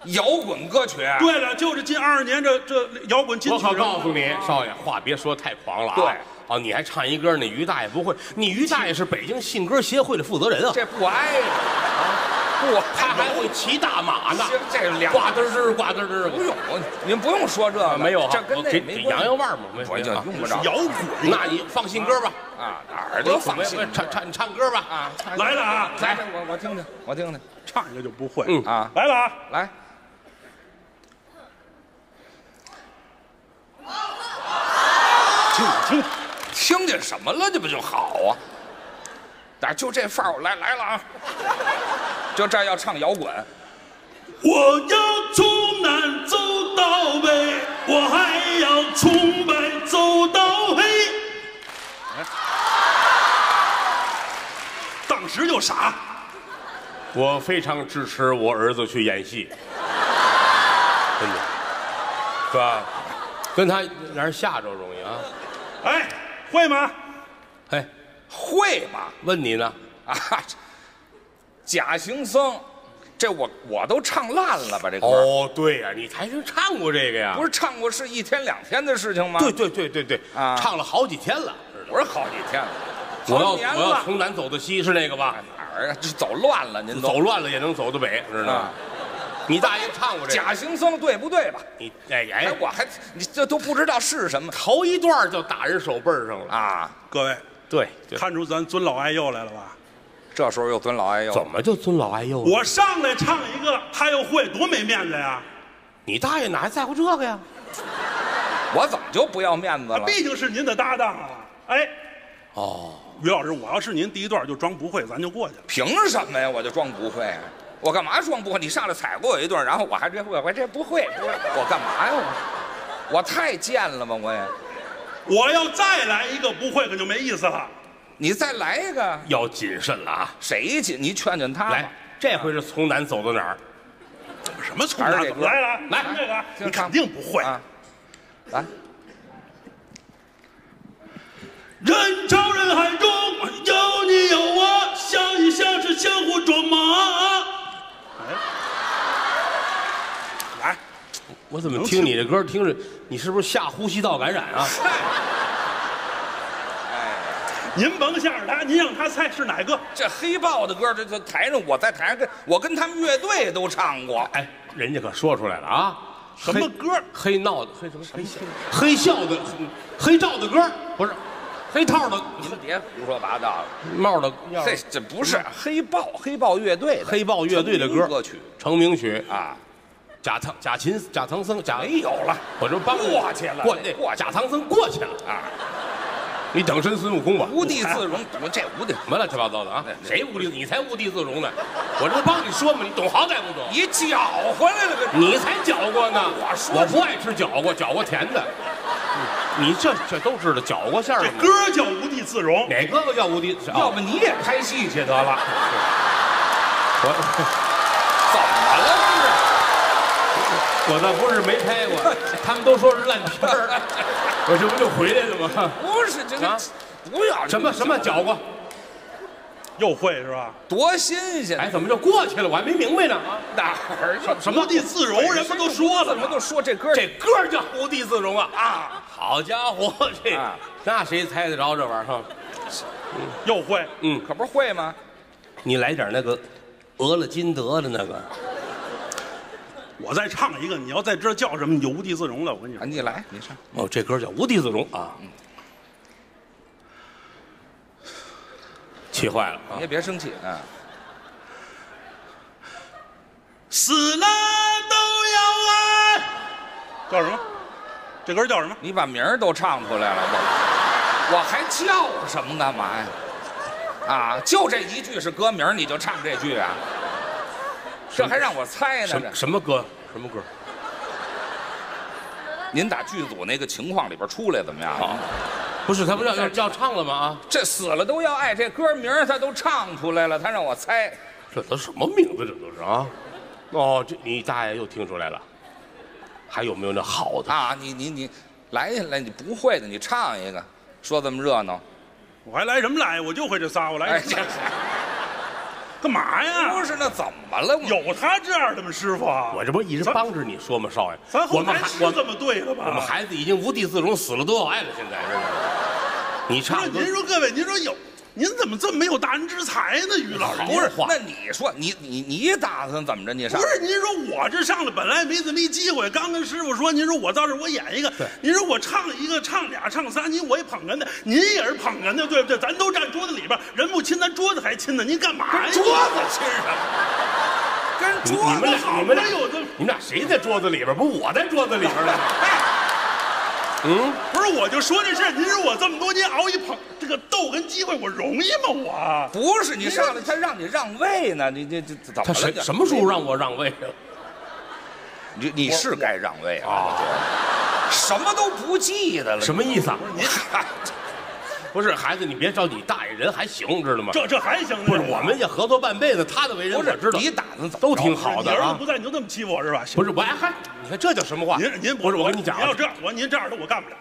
摇滚歌曲。对了，就是近二十年这这摇滚金我可曲人物，告诉你，少爷，话别说太狂了啊。对哦，你还唱一歌，那于大爷不会。你于大爷是北京信歌协会的负责人啊，这不挨着啊，不他还会骑大马呢，这这俩呱嘚儿呱嘚儿不用，您不用说这个，啊，没有哈，这跟那我给给没关系。洋洋腕儿嘛，没我就没有啊用不着摇滚。那你放信歌吧，啊，哪儿都放心没没唱唱唱歌吧啊！来了啊，来，我我听听，我听听唱一个就不会。嗯啊，来了啊，来，听听，听见什么了？这不就好啊？啊，就这范儿，来来了啊！<laughs> 就这要唱摇滚，我要从南走到北，我还要从白走到黑。<laughs> 当时就傻，我非常支持我儿子去演戏，<laughs> 真的，是吧？跟他让人吓着容易啊！哎，会吗？哎，会吧？问你呢？啊，假行僧，这我我都唱烂了吧？这歌、哦，对呀、你还是唱过这个呀？不是唱过是一天两天的事情吗？对，对对对对，啊唱了好几天了，不是好几天了，我要好几年我要了，从南走到西是那个吧？哪儿啊？这走乱了，您走乱了也能走到北，知道吗啊？你大爷唱过这？假行僧对不对吧？你哎哎，哎，我还你这都不知道是什么头一段就打人手背上了。啊？各位对，对看出咱尊老爱幼来了吧？这时候又尊老爱幼，怎么就尊老爱幼了？我上来唱一个，他又会，多没面子呀！你大爷哪还在乎这个呀？我怎么就不要面子了？毕竟是您的搭档啊。哎，哦，于老师，我要是您第一段就装不会，咱就过去了。凭什么呀？我就装不会啊？我干嘛装不会？你上来踩过我一顿，然后我还这会，我这不会，我干嘛呀？我我太贱了吧？我也我要再来一个不会，可就没意思了。你再来一个，要谨慎了啊！谁去？你劝劝他吧来，这回是从南走到哪儿？什么从还是这歌哪走来来来这个你肯定不会。啊，来，人潮人海中有你有我，相依相识，相互卓玛。来，我怎么听你这歌听着，你是不是下呼吸道感染啊？您甭吓着他，您让他猜是哪个？这黑豹的歌，这这台上我在台上跟我跟他们乐队都唱过。哎，人家可说出来了啊！什么歌？黑闹的黑什么黑笑黑笑的黑照的歌不是黑套的您别胡说八道了，帽的这这不是黑豹，黑豹乐队的黑豹乐队的歌歌曲成名曲啊，贾唐贾琴贾唐僧贾没有了，我这帮过去了过那过去贾唐僧过去了啊，你等身孙悟空吧，无地自容，<laughs> 怎么这无地？什么乱七八糟的啊？谁无地？你才无地自容呢！我这不帮你说嘛，你懂好歹不懂？你搅和来了，这你才搅和呢！我说我不爱吃搅和，搅和甜的。你这这都知道搅和馅儿这？歌叫无地自容。哪哥哥叫无地？要不你也拍戏去得了？<laughs> 我我倒不是没拍过，<laughs> 他们都说是烂片儿，<laughs> 我这不就回来了吗？不是这啊个，不要什么什么搅和？又会是吧？多新鲜！哎，怎么就过去了？我还没明白呢啊！哪儿去？什么无地自容，人不都说了吗？怎么都说这歌这歌叫无地自容啊！啊？好家伙，这啊那谁猜得着这玩意儿哈？又会。嗯，可不是会吗？你来点那个俄勒金德的那个，我再唱一个，你要再知道叫什么，你就无地自容了。我跟你啊，说，你来，你唱。哦，这歌叫无地自容啊！嗯气坏了啊你！也别生气啊！死了都要爱。叫什么？这歌叫什么？你把名儿都唱出来了，我我还叫什么干嘛呀？啊，就这一句是歌名，你就唱这句啊？这还让我猜什呢？这什么歌？什么歌？您打剧组那个情况里边出来怎么样？好不是他不要要要唱了吗？啊，这死了都要爱，这歌名儿他都唱出来了，他让我猜。这都什么名字？这都是啊！哦，这你大爷又听出来了。还有没有那好的？啊，你你你来一来，你不会的，你唱一个，说这么热闹。我还来什么来？我就会这仨，我来哎，这来干嘛呀？不是那怎么了？我有他这样的吗，师傅？我这不一直帮着你说吗，少爷？我们台还我是这么对的吧？我们孩子已经无地自容，死了多少爱了。现在是，你唱的您说各位，您说有，您怎么这么没有大人之才呢？于老师，不是，那你说你你你打算怎么着？你上不是，您说我这上来本来没这么一机会，刚跟师傅说，您说我到这我演一个，您说我唱一个、唱俩、唱仨，您我也捧哏的，您也是捧哏的，对不对？咱都站桌子里边，人不亲，咱桌子还亲呢，您干嘛呀？桌子亲什么？跟桌子你们俩，好你们俩有这，你们俩谁在桌子里边？不，我在桌子里边呢。<laughs> 嗯，不是，我就说这事儿，您说我这么多年熬一捧这个斗跟机会，我容易吗？我不是你上来，他让你让位呢，你这这怎么了？他谁这什么时候让我让位啊？你你是该让位啊！什么都不记得了，什么意思啊？您不是孩子，你别着急，大爷人还行，知道吗？这这还行呢？不是，我们也合作半辈子，他的为人不是我知道，你打算怎么都挺好的啊你儿子不。在，你就这么欺负我是吧？不是，我还还，你看这叫什么话？您您不是，我跟你讲啊要，这样，我您这样的我干不了。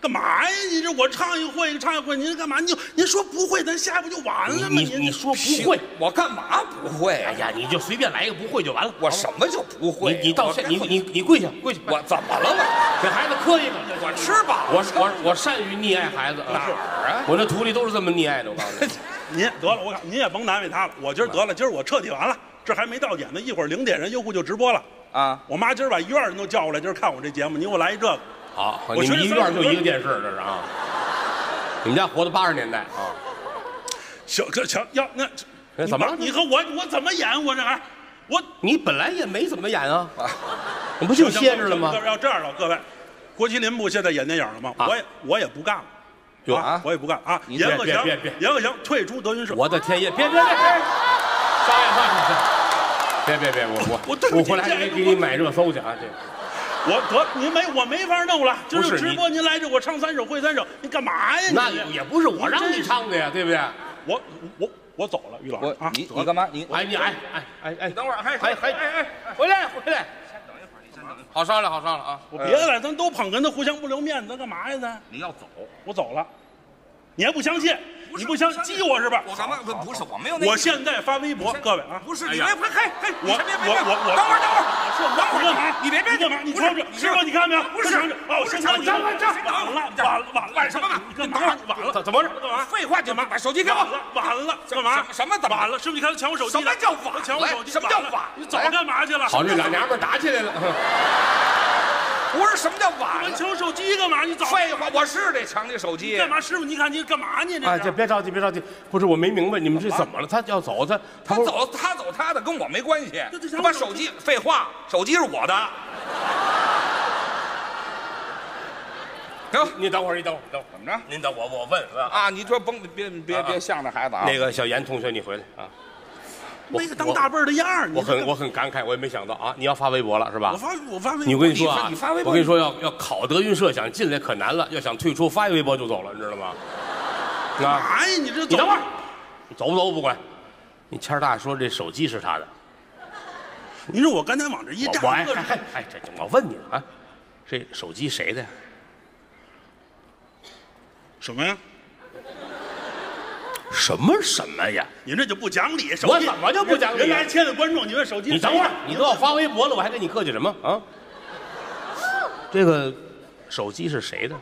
干嘛呀？你这我唱一会，唱一会，您干嘛？您就您说不会，咱下一步就完了吗？您你你说不会，我干嘛不会啊？哎呀，你就随便来一个不会就完了。我什么就不会？你你到现你你你跪下跪下，我怎么了我？给孩子磕一个。我吃饱我我我善于溺爱孩子，哪儿啊？我这徒弟都是这么溺爱的，我告诉你。<laughs> 您得了，我告您也甭难为他了。我今儿得了，今儿我彻底完了，这还没到点呢，一会儿零点人优酷就直播了。啊，我妈今儿把医院人都叫过来，今儿看我这节目，你给我来一这个。好，我你们一院就一个电视，这是啊。<laughs> 你们家活到八十年代啊？行，这行要那哎怎么了你你和我我怎么演？我这还我你本来也没怎么演啊，你不就歇着了吗？要这样了，各位，郭麒麟不现在演电影了吗？啊我也我也不干了。哟啊，我也不干啊！你严鹤翔，别别别严鹤祥退出德云社。我的天爷！别别别别！别别别！我我我回来给你买热搜去啊！这我得您没我没法弄了，就不是直播您来这我唱三首会三首，你干嘛呀？那你也也不是我让你唱的呀，对不对？我我我走了，于老师啊，你走你干嘛？你哎，你哎哎哎哎，等会儿，还还还哎哎，回来回来，好商量好商量啊！我别了，咱都捧哏的，互相不留面子，咱干嘛呀？咱你要走，我走了，你还不相信？你不相激我是吧？我干嘛？不不是，我没有那。我现在发微博，各位啊，不是哎呀你别别嘿嘿，我我我我等会儿等会儿，我说我干嘛？你别别你干嘛？你不是瞅瞅，师傅你看没有？不是哦，现在你等会儿等会儿晚了，晚了，晚了，晚什么晚你干嘛？晚了，怎怎么回事？干嘛？废话，就把把手机给我。晚了，干嘛？什么怎么晚了？师傅，你看他抢我手机了，什么叫晚了抢我手机？什么叫晚了你早干嘛去了？好，这俩娘们儿打起来了。不是什么叫晚了？你抢手机干嘛？你早废话，我是得抢你手机。干嘛？师傅，你看你干嘛呢？这，这这别着急，别着急，不是我没明白你们这怎么了？他要走，他他走他走他的，跟我没关系。他把手机，废话，手机是我的。行，你等会儿，你等会儿，等会儿，怎么着？您等我，我问问啊。啊，你说甭别别别向着孩子啊。那个小严同学，你回来啊！没个当大辈儿的样儿。我很我很感慨，我也没想到啊，你要发微博了是吧我？发我发微博，你我跟你说啊，你发微博我跟你说要要考德云社想进来可难了，要想退出发一微博就走了，你知道吗？啊，哎呀，你这你等会儿，你走不走我不管，你谦儿大说这手机是他的，你说我刚才往这一站，我我哎哎哎哎，这这我问你了啊，这手机谁的呀？什么呀？什么什么呀？您这就不讲理，手机我怎么就不讲理人来千的观众，你问手机，你等会儿，你都要发微博了，我还跟你客气什么啊？这个手机是谁的？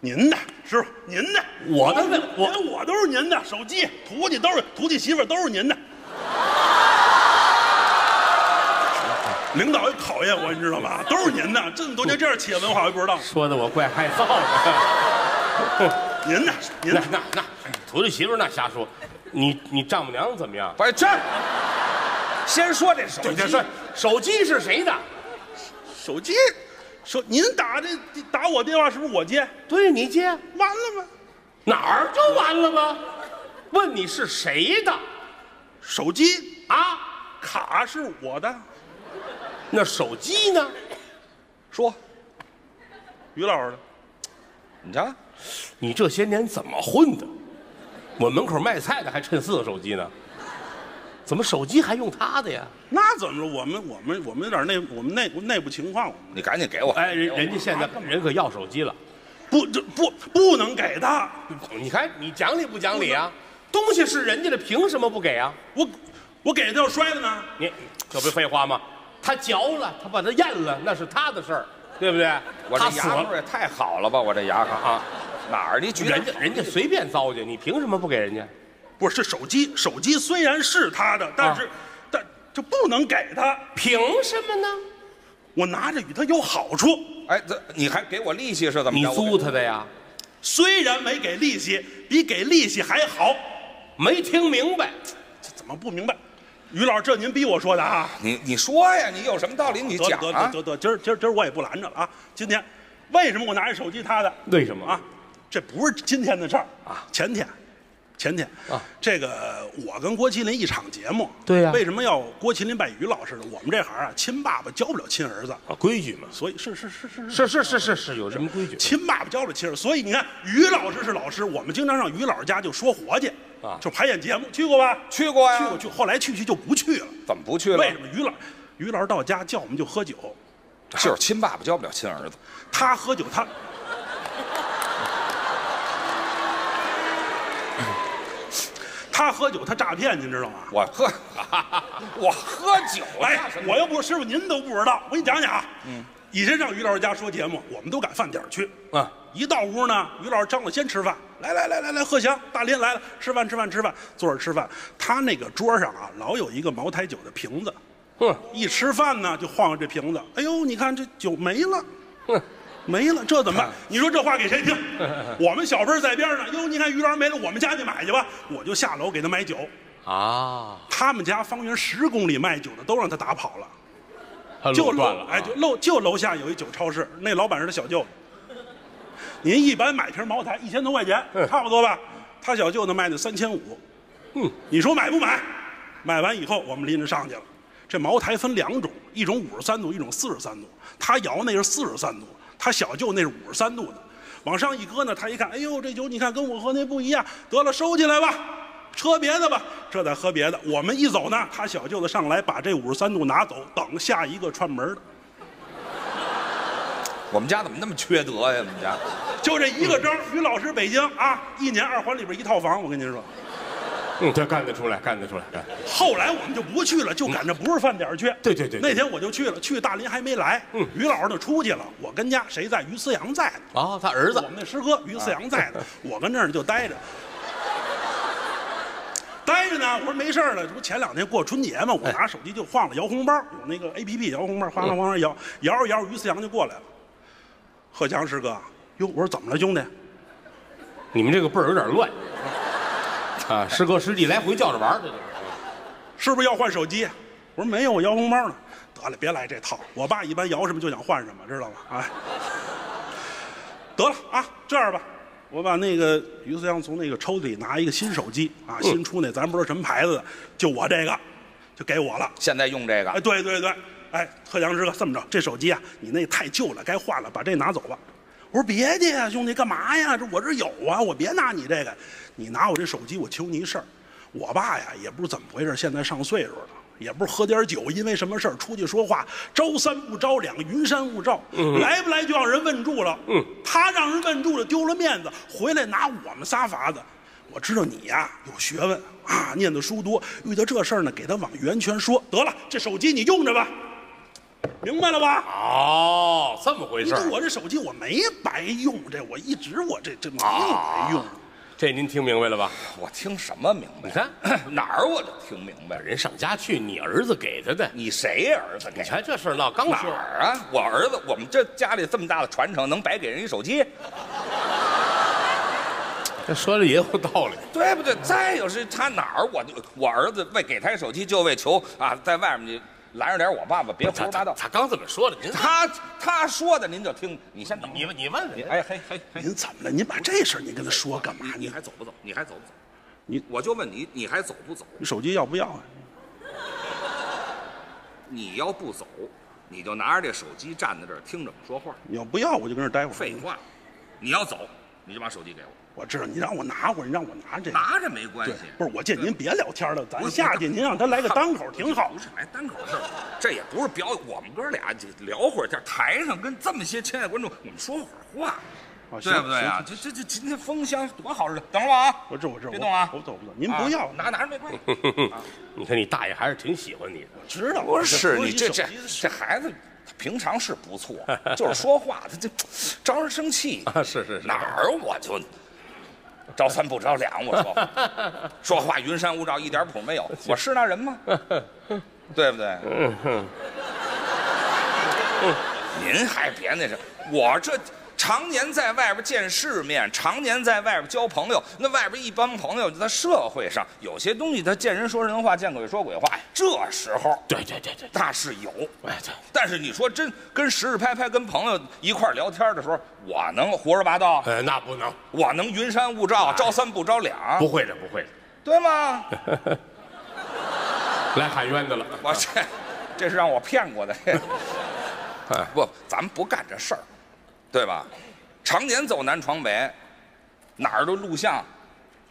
您的师傅，您的，我的我连我都是您的，手机、徒弟都是徒弟媳妇都是您的。领导也考验我，你知道吧？都是您的，这么多年这样企业文化，我也不知道。说的我怪害臊的。您呢，您那，那那，徒弟媳妇那瞎说，你你丈母娘怎么样？不是这，<laughs> 先说这手机手机是谁的？手机，手您打这打我电话是不是我接？对你接完了吗？哪儿就完了吗？问你是谁的手机啊？卡是我的，<laughs> 那手机呢？说，于老师的。你瞧，你这些年怎么混的？我门口卖菜的还趁四个手机呢，怎么手机还用他的呀？那怎么着？我们我们我们有点内我们内内部情况，你赶紧给我。哎，人人家现在人可要手机了，不这不不能给他。你看你讲理不讲理啊？东西是人家的，凭什么不给啊？我我给他要摔了呢。你这不废话吗？他嚼了，他把它咽了，那是他的事儿，对不对？我这他死了牙口也太好了吧！我这牙口啊，哪儿你举人家人家随便糟践，你凭什么不给人家？不是，这手机手机虽然是他的，但是、啊但就不能给他。凭什么呢？我拿着与他有好处，哎，这你还给我利息是怎么着？你租他的呀？虽然没给利息，比给利息还好。没听明白？这怎么不明白？于老师，这您逼我说的啊？你你说呀，你有什么道理你讲啊得得。得得，今儿今儿今儿我也不拦着了啊！今天为什么我拿着手机他的？为什么啊？这不是今天的事儿啊，前天，前天啊，这个我跟郭麒麟一场节目，对呀为什么要郭麒麟拜于老师呢？我们这行啊，亲爸爸教不了亲儿子，啊，规矩嘛。所以是是是是是是是是是，有什么规矩？亲爸爸教不了亲儿子，所以你看于老师是老师，我们经常上于老师家就说活去啊就排演节目，去过吧？去过呀去过去，后来去去就不去了，怎么不去了？为什么？于老于老师到家叫我们就喝酒，就是亲爸爸教不了亲儿子。他喝酒他。他喝酒，他诈骗，您知道吗？我喝，<laughs> 我喝酒。哎，我又不是师傅，您都不知道。我给你讲讲啊。嗯。以前上于老师家说节目，我们都赶饭点儿去。啊，一到屋呢，于老师张罗先吃饭，来来来来来，贺祥、大林来了，吃饭吃饭吃饭，坐着吃饭。他那个桌上啊，老有一个茅台酒的瓶子，哼，一吃饭呢就晃悠这瓶子。哎呦，你看这酒没了，哼，没了，这怎么办？你说这话给谁听？<laughs> 我们小辈在边上，哟，你看于老没了，我们家去买去吧。我就下楼给他买酒。啊，他们家方圆十公里卖酒的都让他打跑了。他就垄断了哎，就楼就楼下有一酒超市，那老板是他小舅子。您一般买瓶茅台一千多块钱，差不多吧？他小舅子卖的三千五，嗯，你说买不买？买完以后我们拎着上去了，这茅台分两种，一种五十三度，一种四十三度。他摇那是四十三度，他小舅那是五十三度的。往上一搁呢，他一看，哎呦，这酒你看跟我喝那不一样，得了，收起来吧，喝别的吧。这再喝别的，我们一走呢，他小舅子上来把这五十三度拿走，等下一个串门的。我们家怎么那么缺德呀？我们家就这一个招儿，于老师北京啊，一年二环里边一套房，我跟您说。嗯，这干得出来，干得出来。干后来我们就不去了，就赶着不是饭点儿去。对对对对那天我就去了，去大林还没来，嗯于老师就出去了，我跟家谁在？于思阳在呢。哦，他儿子我们那师哥于思阳在呢，我跟这儿就待着。待着呢，我说没事儿了，这不前两天过春节嘛，我拿手机就晃了摇红包，有那个 A P P 摇红包，哗啦哗啦摇，摇着摇着，于思阳就过来了。贺强师哥，哟，我说怎么了，兄弟？你们这个辈儿有点乱啊！师哥师弟来回叫着玩儿，这就是是不是要换手机？我说没有，我摇红包呢。得了，别来这套。我爸一般摇什么就想换什么，知道吗？哎，得了啊，这样吧，我把那个于思阳从那个抽屉里拿一个新手机啊，新出那咱不知道什么牌子的，就我这个，就给我了。现在用这个哎，对对对，哎，贺强师哥，这么着，这手机啊，你那太旧了，该换了，把这拿走吧。我说别介呀，兄弟，干嘛呀？这我这有啊，我别拿你这个，你拿我这手机，我求你一事儿。我爸呀，也不知怎么回事，现在上岁数了，也不是喝点酒，因为什么事儿出去说话，招三不招两，云山雾罩，来不来就让人问住了。嗯，他让人问住了，丢了面子，回来拿我们仨法子。我知道你呀有学问啊，念的书多，遇到这事儿呢，给他往圆圈说。得了，这手机你用着吧，明白了吧？哦，这么回事儿。我这手机我没白用，这我一直我这这没白用。这您听明白了吧？我听什么明白？你看 <clears throat> 哪儿我都听明白。人上家去，你儿子给他的。你谁儿子给你？瞧这事儿闹刚哪说，儿啊？我儿子，我们这家里这么大的传承，能白给人一手机，这说的也有道理。对不对？再有是他哪儿，我就我儿子为给他一手机，就为求啊，在外面你拦着点我爸爸，别胡说八道。他刚这么说的，您他他说的您就听，你先等。你问你问问，哎嘿嘿嘿，您怎么了？您把这事儿您跟他说干嘛？你你还走不走？你还走不走？你我就问你，你还走不走？你手机要不要啊？你要不走，你就拿着这手机站在这儿听着我说话。你要不要我就跟这儿待会儿。废话，你要走，你就把手机给我，我知道你让我拿会儿，你让我拿这个。拿着没关系。，不是我见您别聊天了，咱下去您让他来个单口挺好不。是来单口事儿，这也不是表演，我们哥俩就聊会儿天，台上跟这么些亲爱观众，我们说会儿话，啊对不对啊？这这这今天封箱多好日子，等会儿啊！我这我这，别动啊我走不走？您不要啊，拿拿着没关系。<laughs> 你看你大爷还是挺喜欢你的。我知道不是你这这这孩子，他平常是不错，<laughs> 就是说话他就招人生气啊是是是哪儿我就 <laughs> 招三不着两，我说 <laughs> 说话云山雾罩，一点谱没有，我是那人吗？<laughs> 对不对？嗯哼，您还别那什么，我这常年在外边见世面，常年在外边交朋友，那外边一帮朋友就在社会上有些东西，他见人说人话，见鬼说鬼话，这时候对对对对，那是有。哎对，但是你说真跟实实拍拍跟朋友一块聊天的时候，我能胡说八道，呃，那不能，我能云山雾罩，招三不招两，不会的，不会的。对吗？<laughs> 来喊冤的了。我这这是让我骗过的。<laughs> 不，咱们不干这事儿，对吧？常年走南闯北，哪儿都录像，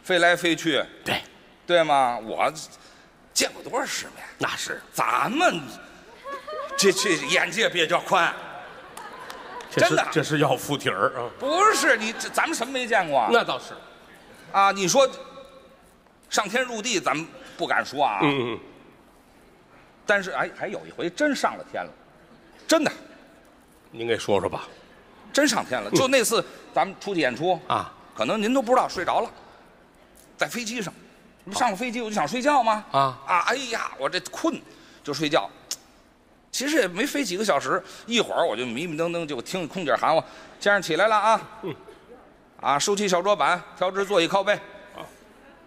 飞来飞去，对，对吗？我见过多少世面，那是，咱们这这眼界比较宽。真的这是要附体儿啊。不是你这，咱们什么没见过啊？那倒是。啊，你说上天入地，咱们不敢说啊。嗯嗯，但是哎，还有一回真上了天了，真的您给说说吧。真上天了。就那次咱们出去演出啊，可能您都不知道睡着了，在飞机上，你上了飞机我就想睡觉吗？啊啊！哎呀，我这困就睡觉。其实也没飞几个小时，一会儿我就迷迷瞪瞪就听空姐喊我：“先生起来了啊！”啊，收起小桌板，调直座椅靠背。啊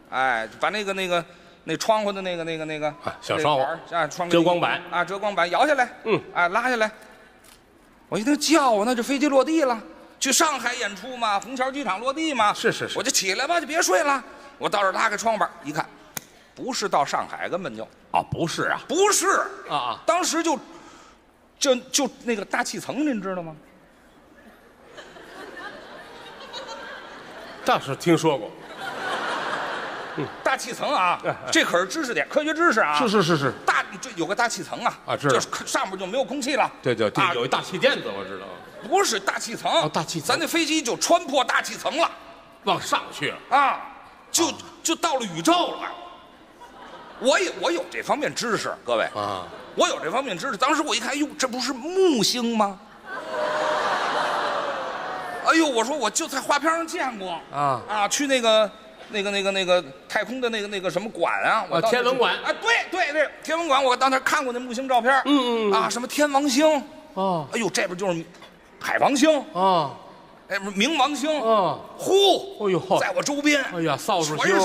哎，把那个那个那窗户的那个那个那个啊小窗户啊，窗遮光板啊，遮光板摇下来，嗯，啊，拉下来。我一听叫我，那就飞机落地了。去上海演出嘛，虹桥机场落地嘛。是是是我就起来吧，就别睡了。我到这儿拉开窗户板一看，不是到上海根本就啊，不是啊，不是啊啊，当时就就就那个大气层，您知道吗？倒是听说过，大气层啊这可是知识点，科学知识啊。是是是是，大这有个大气层啊，啊知道就是上面就没有空气了。对对对，啊有一大气垫子我知道，不是大气层，哦大气层。咱那飞机就穿破大气层了。往上去。了，啊，就就到了宇宙了。我有我有这方面知识，各位。啊，我有这方面知识。当时我一看，哟，这不是木星吗？哎呦，我说我就在画片上见过。啊。啊，去那个那个那个那个太空的那个那个什么馆啊，我啊到天文馆。啊，对对对，天文馆，我到那儿看过那木星照片，嗯嗯嗯。啊，什么天王星，哦。哎呦，这边就是海王星，哦。哎，不是冥王星，哦，呼，哎呦在我周边，哎呀，扫帚星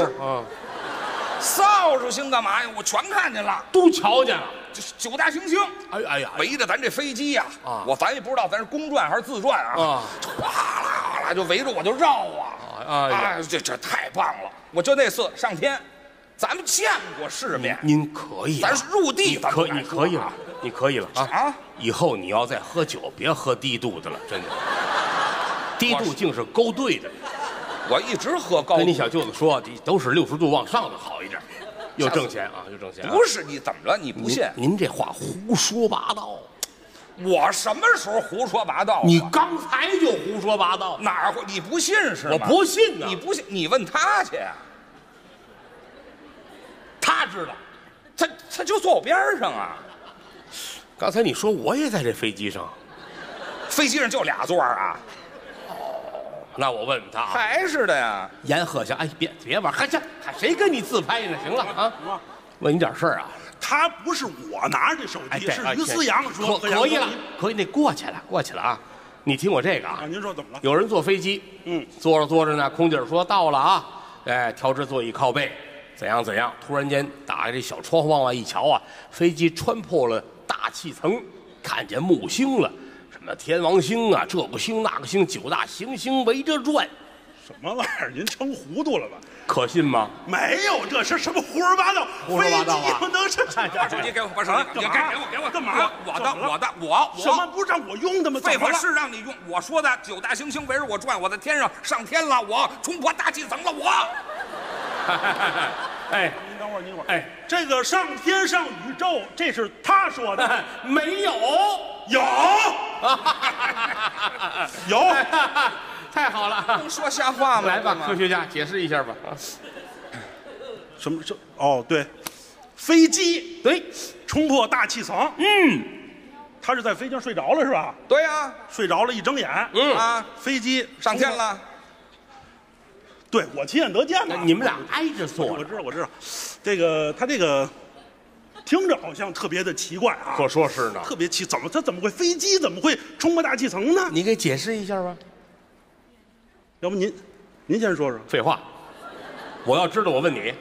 扫帚星干嘛呀？我全看见了，都瞧见了，就是九大行星。哎呀哎呀，围着咱这飞机呀、啊。我咱也不知道咱是公转还是自转啊，啊。哗啦哗啦就围着我就绕啊，哎呀这这太棒了！我就那次上天，咱们见过世面，您可以啊，咱是入地你可咱不敢你可以了啊，你可以了啊啊！以后你要再喝酒，别喝低度的了，真的，低度竟是勾兑的。我一直喝高。跟你小舅子说，你都是六十度往上的好一点，又挣钱啊，又挣钱啊。不是你怎么了？你不信？您您这话胡说八道，我什么时候胡说八道啊？你刚才就胡说八道，哪儿会？你不信是吗？我不信呢。你不信？你问他去。他知道，他他就坐我边上啊，刚才你说我也在这飞机上，飞机上就俩座儿啊，那我问问他啊，还是的呀。严鹤祥，哎，别别玩，还这还谁跟你自拍呢？行了啊，问你点事儿啊，他不是我拿着这手哎，机，这是于思阳说可可以了，可以，那过去了，过去了啊。你听我这个啊啊，，您说怎么了？有人坐飞机，嗯，坐着坐着呢，空姐说到了啊，哎，调至座椅靠背，怎样怎样。突然间打开这小窗户往外一瞧啊，飞机穿破了大气层，看见木星了，什么天王星啊，这个星那个星，九大行星围着转，什么玩意儿？您成糊涂了吧？可信吗？没有，这事什么胡说八道？胡说八道啊飞机能是？把手机给我，把手啊机给我，干嘛给我，给我，干嘛我的，我的，我什么。不是让我用的吗？废话是让你用，我说的九大行星围着我转，我在天上上天了，我冲破大气层了，我。<laughs> 哎您等会儿，您等会儿。哎，这个上天上宇宙，这是他说的。<laughs> 没有，有，<laughs> 有，太好了，能说瞎话吗？来吧，科学家解释一下吧。啊，什么这？哦，对，飞机对，冲破大气层。嗯，他是在飞机上睡着了是吧？对呀，睡着了，一睁眼，嗯啊，飞机上天。了，对我亲眼得见的。你们俩挨着坐着，我知道，我知道，这个他这个听着好像特别的奇怪啊，可说是呢。特别奇，怎么他怎么会飞机怎么会冲破大气层呢？你给解释一下吧。要不您您先说说，废话，我要知道，我问你，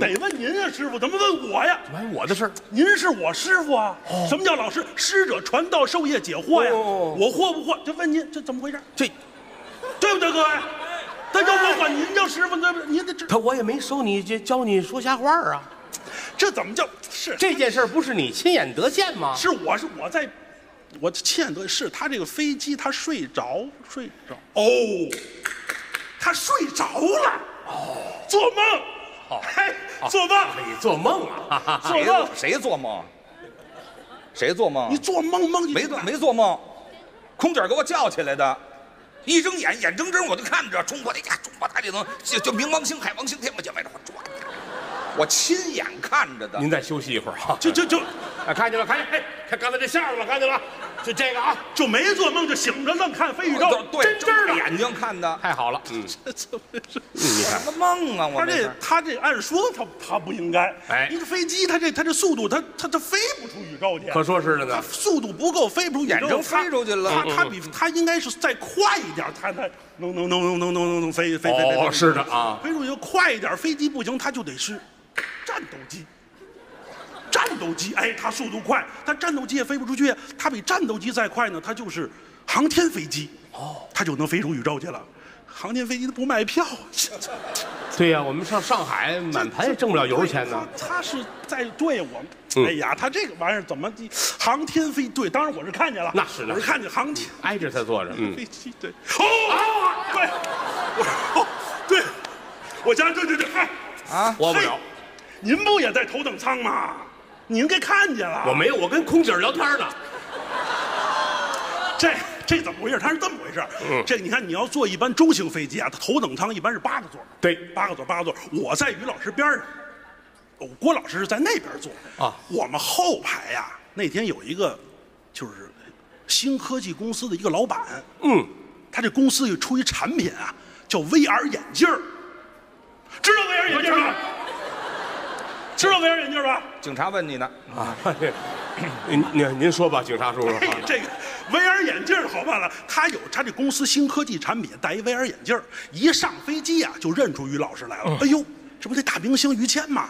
得问您啊，师傅，怎么问我呀？关我的事儿。您是我师傅啊！什么叫老师？师者，传道授业解惑呀！哦我惑不惑？就问您，这怎么回事？这对不对，各位？他要我管您叫师傅，对不对？您得这他我也没收你这教你说瞎话啊。这怎么叫是？这件事儿不是你亲眼得见吗？是我是我在，我欠的是他这个飞机他睡着睡着。哦，他睡着了。哦，做梦。哦。哎，做梦，你做梦啊！做梦，谁做梦？谁做梦？你？做梦梦见没做没做梦，空姐给我叫起来的，一睁眼眼睁睁我就看着中国那家中国大地层，就就冥王星、海王星、天王星围着我转，我亲眼看着的。您再休息一会儿啊。就就就。哎，看见了，看见，哎，看刚才这相了，看见了，就这个啊，就没做梦，就醒着愣看飞宇宙，对，真真的眼睛看的，太好了。嗯，<laughs> 这怎么回事？什么梦啊？我这他这按说他他不应该。哎，一个飞机，他这他这速度，他他他飞不出宇宙去。可说是了呢，速度不够，飞不出宇宙，眼睛飞出去了。他他比他应该是再快一点，他才能能能能能能能能飞飞飞飞。哦，是的啊，飞出去快一点，飞机不行，他就得是战斗机。战斗机，哎，它速度快，但战斗机也飞不出去。它比战斗机再快呢，它就是航天飞机，哦，它就能飞出宇宙去了。航天飞机它不卖票，对呀、我们上上海满盘也挣不了油钱呢。<laughs> 他他是在对我，嗯哎呀，他这个玩意儿怎么地航天飞？对，当然我是看见了，那是那是我是看见航天挨着他坐着，嗯，飞机，对，哦，对，我哦 <laughs> 对，我家对对对，哎，啊，活不了。您不也在头等舱吗？你应该看见了。我没有，我跟空姐聊天呢。这这怎么回事？他是这么回事。嗯这个你看，你要坐一般中型飞机啊，它头等舱一般是八个座，对，八个座，八个座。我在于老师边上，哦郭老师是在那边坐啊。我们后排呀、那天有一个就是新科技公司的一个老板，嗯，他这公司又出一产品啊，叫 VR 眼镜儿知道 VR 眼镜吗？知道 VR 眼镜吧？警察问你呢，啊，您您您说吧，警察叔叔。哎，<laughs> 这个 VR 眼镜好办了，他有他这公司新科技产品，戴一 VR 眼镜一上飞机啊就认出于老师来了。哎呦，这不这大明星于谦吗？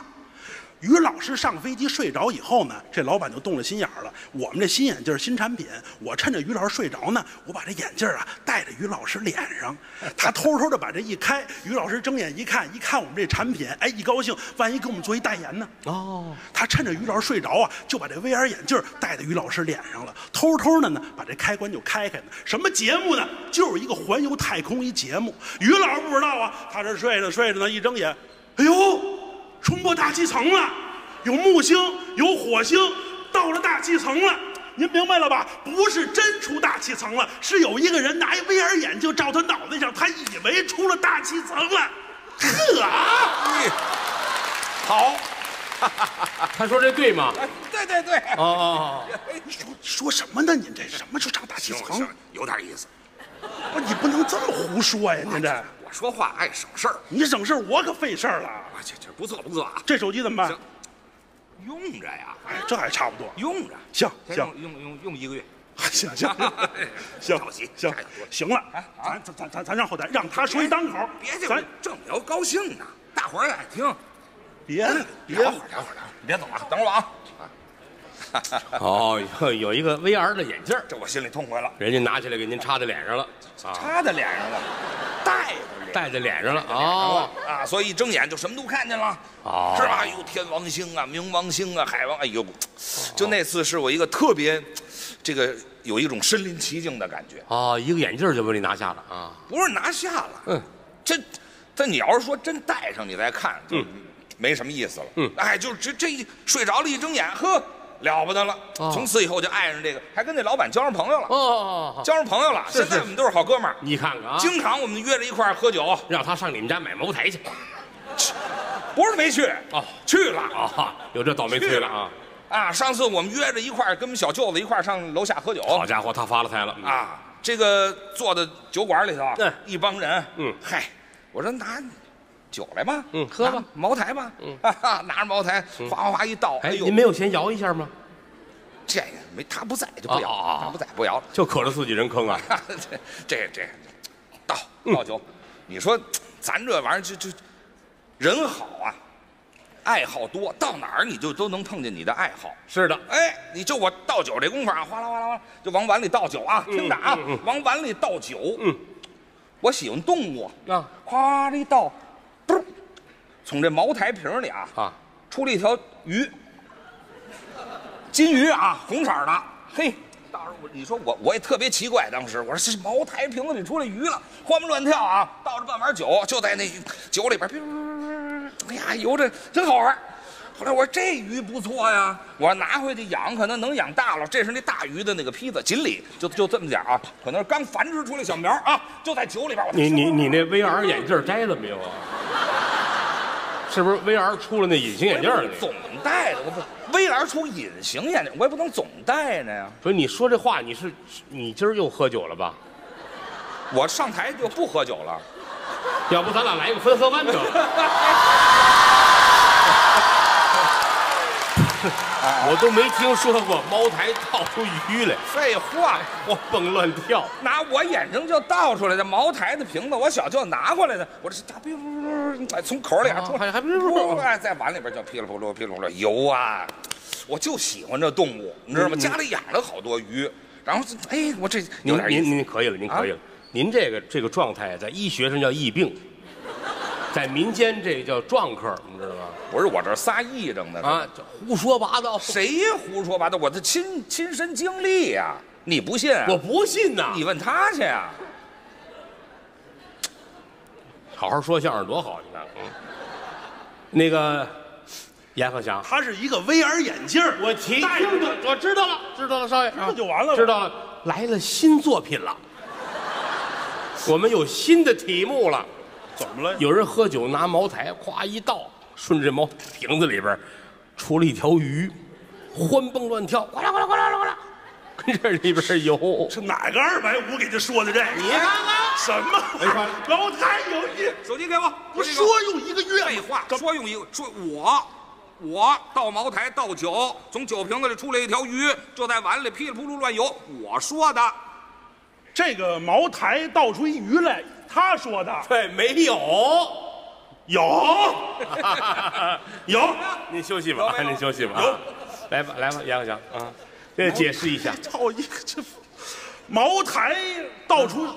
于老师上飞机睡着以后呢，这老板就动了心眼儿了。我们这新眼镜新产品，我趁着于老师睡着呢，我把这眼镜儿啊戴在于老师脸上，他偷偷的把这一开，于老师睁眼一看，一看我们这产品，哎，一高兴，万一给我们做一代言呢？哦，他趁着于老师睡着啊，就把这 VR 眼镜戴在于老师脸上了，偷偷的呢把这开关就开开了。什么节目呢？就是一个环游太空一节目。于老师不知道啊，他这睡着睡着呢，一睁眼，哎呦，冲破大气层了，有木星，有火星，到了大气层了。您明白了吧？不是真出大气层了，是有一个人拿一 VR 眼镜照他脑袋上，他以为出了大气层了。呵啊！好，<laughs> 他说这对吗？对对对，哦哦，说说什么呢？您这什么就上大气层？有点意思。不你不能这么胡说呀！您这我说话爱省事儿，你省事儿我可费事儿了。啊，这这不错不错啊，这手机怎么办行？用着呀，哎，这还差不多。用着，行先行用用用用一个月，<laughs> 行行 <laughs> 行着急行行了，咱咱咱咱咱让后台让他说一当口，别这咱正聊高兴呢，大伙儿也爱听。别别聊会儿聊会儿聊会儿，你别走啊，等会儿啊。<laughs> 哦，有有一个 VR 的眼镜儿。这我心里痛快了，人家拿起来给您插在脸上了，啊，插在脸上了，戴着脸戴在脸上了。哦。哦，啊，所以一睁眼就什么都看见了，哦。是吧？哎呦，天王星啊，冥王星啊，海王，哎呦，就那次是我一个特别，这个有一种身临其境的感觉，哦，一个眼镜儿就把你拿下了啊。不是拿下了，嗯，这，这你要是说真戴上你再看，就嗯。没什么意思了，嗯。哎，就是这这一睡着了，一睁眼，呵，了不得了，哦。从此以后就爱上这个，还跟那老板交上朋友了，哦交上朋友了，现在我们都是好哥们儿，你看看啊，经常我们约着一块儿喝酒，让他上你们家买茅台去。不是没去，哦，去了。啊，有这倒霉催了啊！啊，上次我们约着一块儿跟我们小舅子一块儿上楼下喝酒。好家伙，他发了财了！啊，这个坐在酒馆里头，嗯一帮人，嗯。嗨，我说拿酒来吧，嗯喝吧。茅台吧，嗯。<laughs> 哈哈，拿着茅台哗哗哗一倒，哎，呦，您没有先摇一下吗？这个没他不在就不摇他不在不摇。了，就可着自己人坑啊！<laughs> 这这这倒嗯倒酒，你说咱这玩意儿就就人好啊，爱好多，到哪儿你就都能碰见你的爱好。是的，哎，你就我倒酒这功夫啊，哗啦哗啦哗啦，就往碗里倒酒啊，听着啊往碗里倒酒。嗯，我喜欢动物，啊。哗的一倒，嘟，从这茅台瓶里啊啊，出了一条鱼，金鱼啊，红色的，嘿。当时我你说我我也特别奇怪，当时我说这茅台瓶子里出来鱼了，欢蹦乱跳啊，倒着半碗酒就在那酒里边，哎呀，游着真好玩。后来我说这鱼不错呀，我说拿回去养，可能能养大了。这是那大鱼的那个坯子，锦鲤就就这么点啊，可能是刚繁殖出来小苗啊，就在酒里边。我你你你那 VR 眼镜摘了没有啊？是不是 VR 出了那隐形眼镜总戴的，我不 VR 出隐形眼镜，我也不能总戴着呀。所以你说这话，你是你今儿又喝酒了吧？我上台就不喝酒了。要不咱俩来一个分合湾得了？<laughs> <laughs> 我都没听说过茅台倒出鱼来，废话，活蹦乱跳。拿我眼睛就倒出来的茅台的瓶子，我小舅拿过来的，我这大哔哎从口里边出来，还还噗哎，在碗里边就噼里啪啦噼里啪啦油啊！我就喜欢这动物，你知道吗？家里养了好多鱼，然后哎，我这有您您。您可以了，您可以了。您这个这个状态在医学上叫疫病，在民间这叫撞客，你知道吗？不是我这仨癔症的啊，这胡说八道，谁胡说八道？我的亲亲身经历呀、你不信、啊？我不信呐！你问他去呀、好好说相声多好，你看，嗯，那个阎鹤祥，他是一个 VR 眼镜儿。我提戴着。的我知道了，知道了，少爷，这就完了吧知道了，来了新作品了，我们有新的题目了。怎么了？有人喝酒拿茅台，咵一倒，顺着这茅台瓶子里边出了一条鱼，欢蹦乱跳，呱啦呱啦呱啦呱啦，跟这里边游。是哪个二百五给他说的这？你看看什么玩意儿？老太有一，手机给我，不说用一个月废？话，说用一个说我。我倒茅台倒酒，从酒瓶子里出来一条鱼，就在碗里噼里扑噜乱游。我说的，这个茅台倒出一鱼来，他说的对，没有，有 <laughs> 有。您休息吧，您休息吧。有啊来吧，来吧，杨鹤祥啊，这解释一下。操一个这茅台倒出，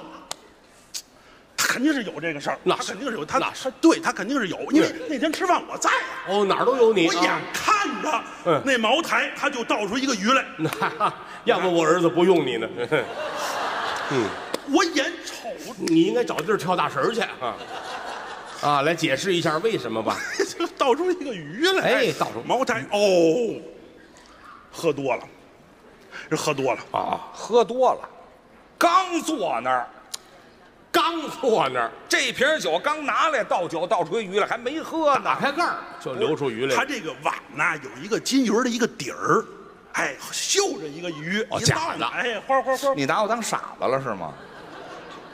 肯定是有这个事儿，那肯定是有，他那他对他肯定是有，因为那天吃饭我在呀，哦，哪儿都有你我眼啊。看着嗯那茅台他就倒出一个鱼来，<laughs> 那要不我儿子不用你呢。嗯 <laughs> 我眼瞅你应该找地儿跳大神去。啊！啊，来解释一下为什么吧？<laughs> 就倒出一个鱼来，哎倒出。茅台。哦，喝多了，这喝多了，啊，喝多了，刚坐那儿，刚坐那儿，这瓶酒刚拿来倒酒倒出一鱼来，还没喝呢。打开盖儿就流出鱼来。了。它这个碗呐有一个金鱼的一个底儿，哎，绣着一个鱼，哦假的。哎，花花花，你拿我当傻子了是吗？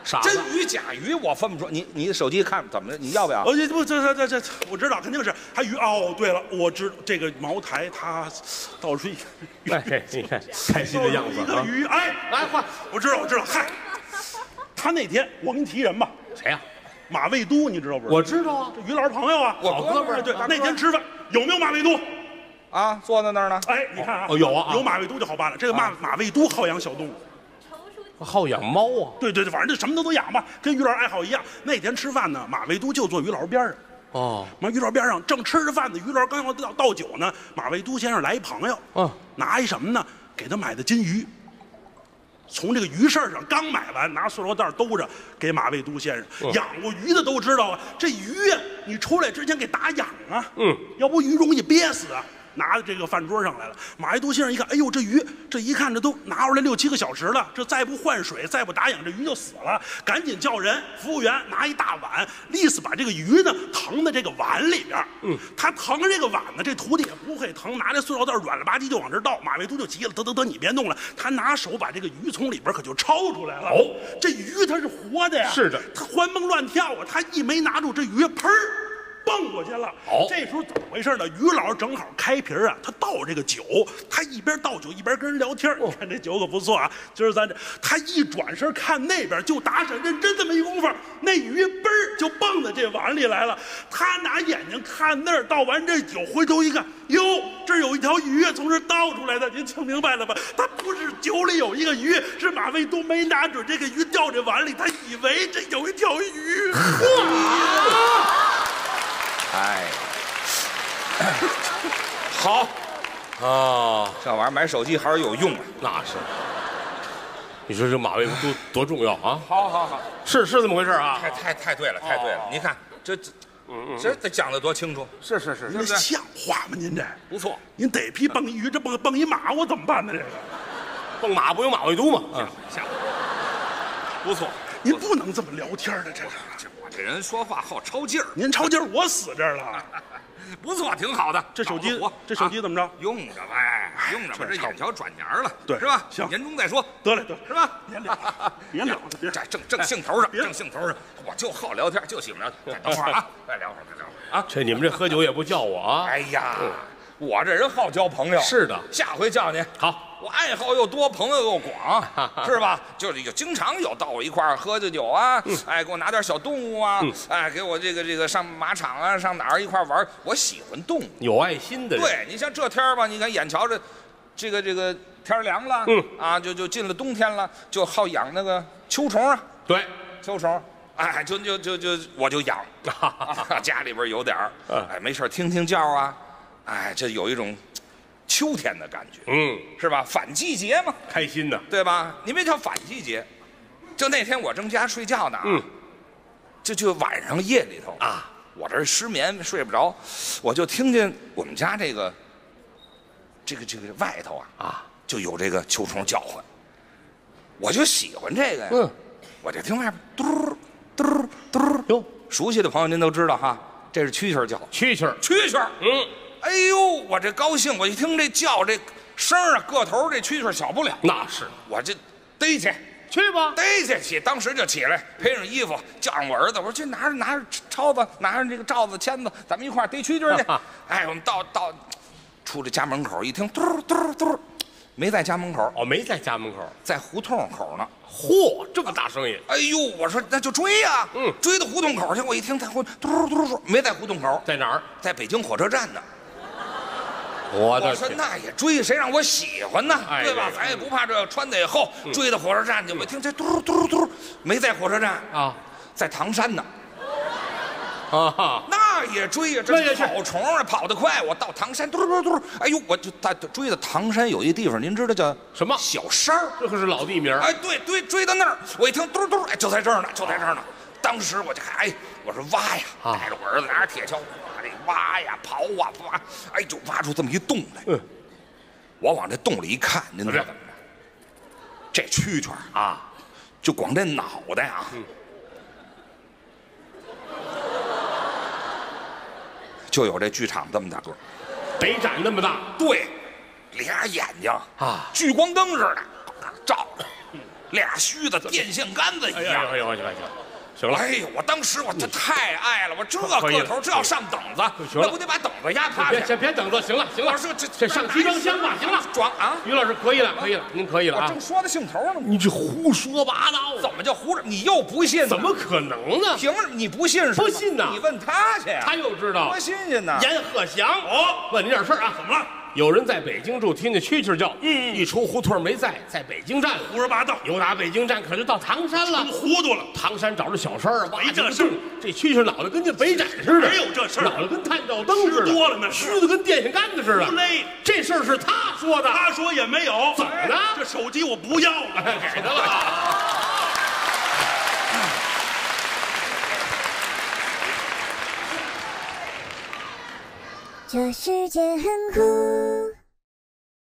傻子真鱼假鱼我分不出。你你手机看怎么着？你要不要？哦，这不这这这这，我知道肯定是还鱼哦。对了，我知道这个茅台它倒出一个哎，你看开心的样子啊！一个鱼，哎，来换我知道我知道，嗨，他那天我给你提人吧，谁呀？马未都你知道不知道？我知道啊，这于老师朋友啊，我好哥们儿，对那天吃饭有没有马未都？啊，坐在那儿呢。哎，你看啊，哦有啊啊有马未都就好办了。这个马马未都好养小动物，好养猫啊！对对对，反正这什么都都养吧，跟于老师爱好一样。那天吃饭呢，马未都就坐于老师边上。哦，马于老师边上正吃着饭呢，于老师刚要倒倒酒呢，马未都先生来一朋友，嗯，拿一什么呢？给他买的金鱼。从这个鱼市上刚买完，拿塑料袋兜着给马未都先生。嗯养过鱼的都知道啊，这鱼呀，你出来之前给打氧啊，嗯，要不鱼容易憋死啊。拿到这个饭桌上来了，马未都先生一看，哎呦，这鱼这一看这都拿出来六七个小时了，这再不换水，再不打氧，这鱼就死了。赶紧叫人，服务员拿一大碗，立死把这个鱼呢腾在这个碗里边。嗯，他腾这个碗呢，这徒弟也不会腾，拿这塑料袋软了吧唧就往这倒。马未都就急了，得得得，你别弄了。他拿手把这个鱼从里边可就抄出来了。哦，这鱼它是活的呀，是的它欢蹦乱跳啊，他一没拿住，这鱼砰儿蹦过去了。哦这时候怎么回事呢？于老师正好开瓶啊，他倒这个酒，他一边倒酒一边跟人聊天。哦你看这酒可不错啊，今儿咱这，他一转身看那边，就打闪认真这么一功夫，那鱼嘣儿就蹦到这碗里来了。他拿眼睛看那儿，倒完这酒，回头一看，哟，这儿有一条鱼从这儿倒出来的，您听明白了吧？他不是酒里有一个鱼，是马未都没拿准这个鱼掉这碗里，他以为这有一条鱼。<laughs> 哎，<coughs> 好，啊，这玩意儿买手机还是有用啊。那是。你说这马未都多重要啊？好好好，是是这么回事啊？太太太对了，太对了哦。您看这这，这这讲的多清楚，是是是您这像话吗？您这，不错。您逮批蹦一鱼，这蹦蹦一马，我怎么办呢？这个，蹦马不有马未都吗？啊，像，不错。您不能这么聊天的，这个。这人说话好抄劲儿，您抄劲儿，我死这儿了。<laughs> 不错，挺好的。这手机这手机啊怎么着？用着呗，用着吧，这眼瞧转年了，对是吧？行年终再说，得嘞得嘞，是吧？别聊了，<laughs> 别聊了，别这正正兴头上，正兴头上，我就好聊天，就喜欢聊天。等会儿啊，<laughs> 再聊会儿，再聊会儿啊。这你们这喝酒也不叫我啊？哎呀，我这人好交朋友。是的下回叫您。好，我爱好又多，朋友又广，<laughs> 是吧？就是有经常有到我一块儿喝着酒啊，哎，给我拿点小动物啊，哎，给我这个这个上马场啊，上哪儿一块儿玩。我喜欢动物。有爱心的人。对你像这天儿吧，你看眼瞧着，这个这个天儿凉了，嗯啊，就就进了冬天了，就好养那个秋虫啊，对，秋虫，哎，就就就就我就养，<laughs> 家里边有点儿，哎，没事儿听听叫啊，哎，这有一种秋天的感觉，嗯，是吧？反季节嘛，开心呐。对吧？你别叫反季节，就那天我正家睡觉呢，嗯，就就晚上夜里头啊，我这失眠睡不着，我就听见我们家这个这个这个外头啊啊，就有这个秋虫叫唤，我就喜欢这个呀，嗯，我就听外边嘟嘟嘟，哟，熟悉的朋友您都知道哈，这是蛐蛐叫，蛐蛐，蛐蛐，嗯，哎呦，我这高兴，我一听这叫这声儿啊，个头这蛐蛐小不了，那是，我这逮去。去吧。逮去起，当时就起来，披上衣服，叫上我儿子，我说去拿着拿着抄子，拿着这个罩子签子，咱们一块儿逮蛐蛐去。哎，我们到到出这家门口一听，嘟嘟嘟，没在家门口，哦，没在家门口。在胡同口呢。嚯，这么大声音，哎呦，我说那就追呀、嗯追到胡同口去。我一听在胡嘟嘟嘟儿，没在胡同口，在哪儿？在北京火车站呢。我的我说，那也追，谁让我喜欢呢？哎对吧？对咱也不怕这穿的也厚，追到火车站去。我一听这嘟儿嘟儿嘟儿，没在火车站，啊在唐山呢。啊哈，那也追呀、这那也是跑虫啊，跑得快。我到唐山，嘟嘟嘟，哎呦，我就他追到唐山有一地方，您知道叫什么小山儿。这可是老地名儿。哎，对对，追到那儿，我一听嘟嘟，哎，就在这儿呢，就在这儿呢。当时我就看，哎，我说挖呀，啊带着我儿子拿着铁锹，挖呀，刨啊，挖，哎，就挖出这么一洞来。嗯，我往这洞里一看，您知道怎么着？这蛐蛐啊，就光这脑袋啊，就有这剧场这么大个儿。北展那么大，对，俩眼睛啊聚光灯似的照着，俩须子电线杆子一样。哎呀哎呦哎呦哎呦，行了，哎呦，我当时我这太爱了，我这个头这要上等子，那不得把等子压塌下？别先别等子，行了行了我，说这这上集装箱吧，行了，装啊！于老师可以了可以了，您可以了啊我正。说到兴头呢，你这胡说八道，怎么就胡说？你又不信？怎么？可能呢？凭什么你不信？不信呐你问他去呀。他又知道多新鲜呢！阎鹤祥，哦，问你点事儿啊，怎么了？有人在北京住，听见蛐蛐叫，嗯，一出胡同没在，在北京站，胡说八道，有打北京站可就到唐山了。糊涂了。唐山找着小山儿，挖没这事这蛐蛐脑袋跟那北展似的，没有这事儿。脑袋跟探照灯似的，吃多了那是须子跟电线杆子似的。不勒。这事儿是他说的，他说也没有，怎么了这手机我不要了，哎给他了。这世界很酷。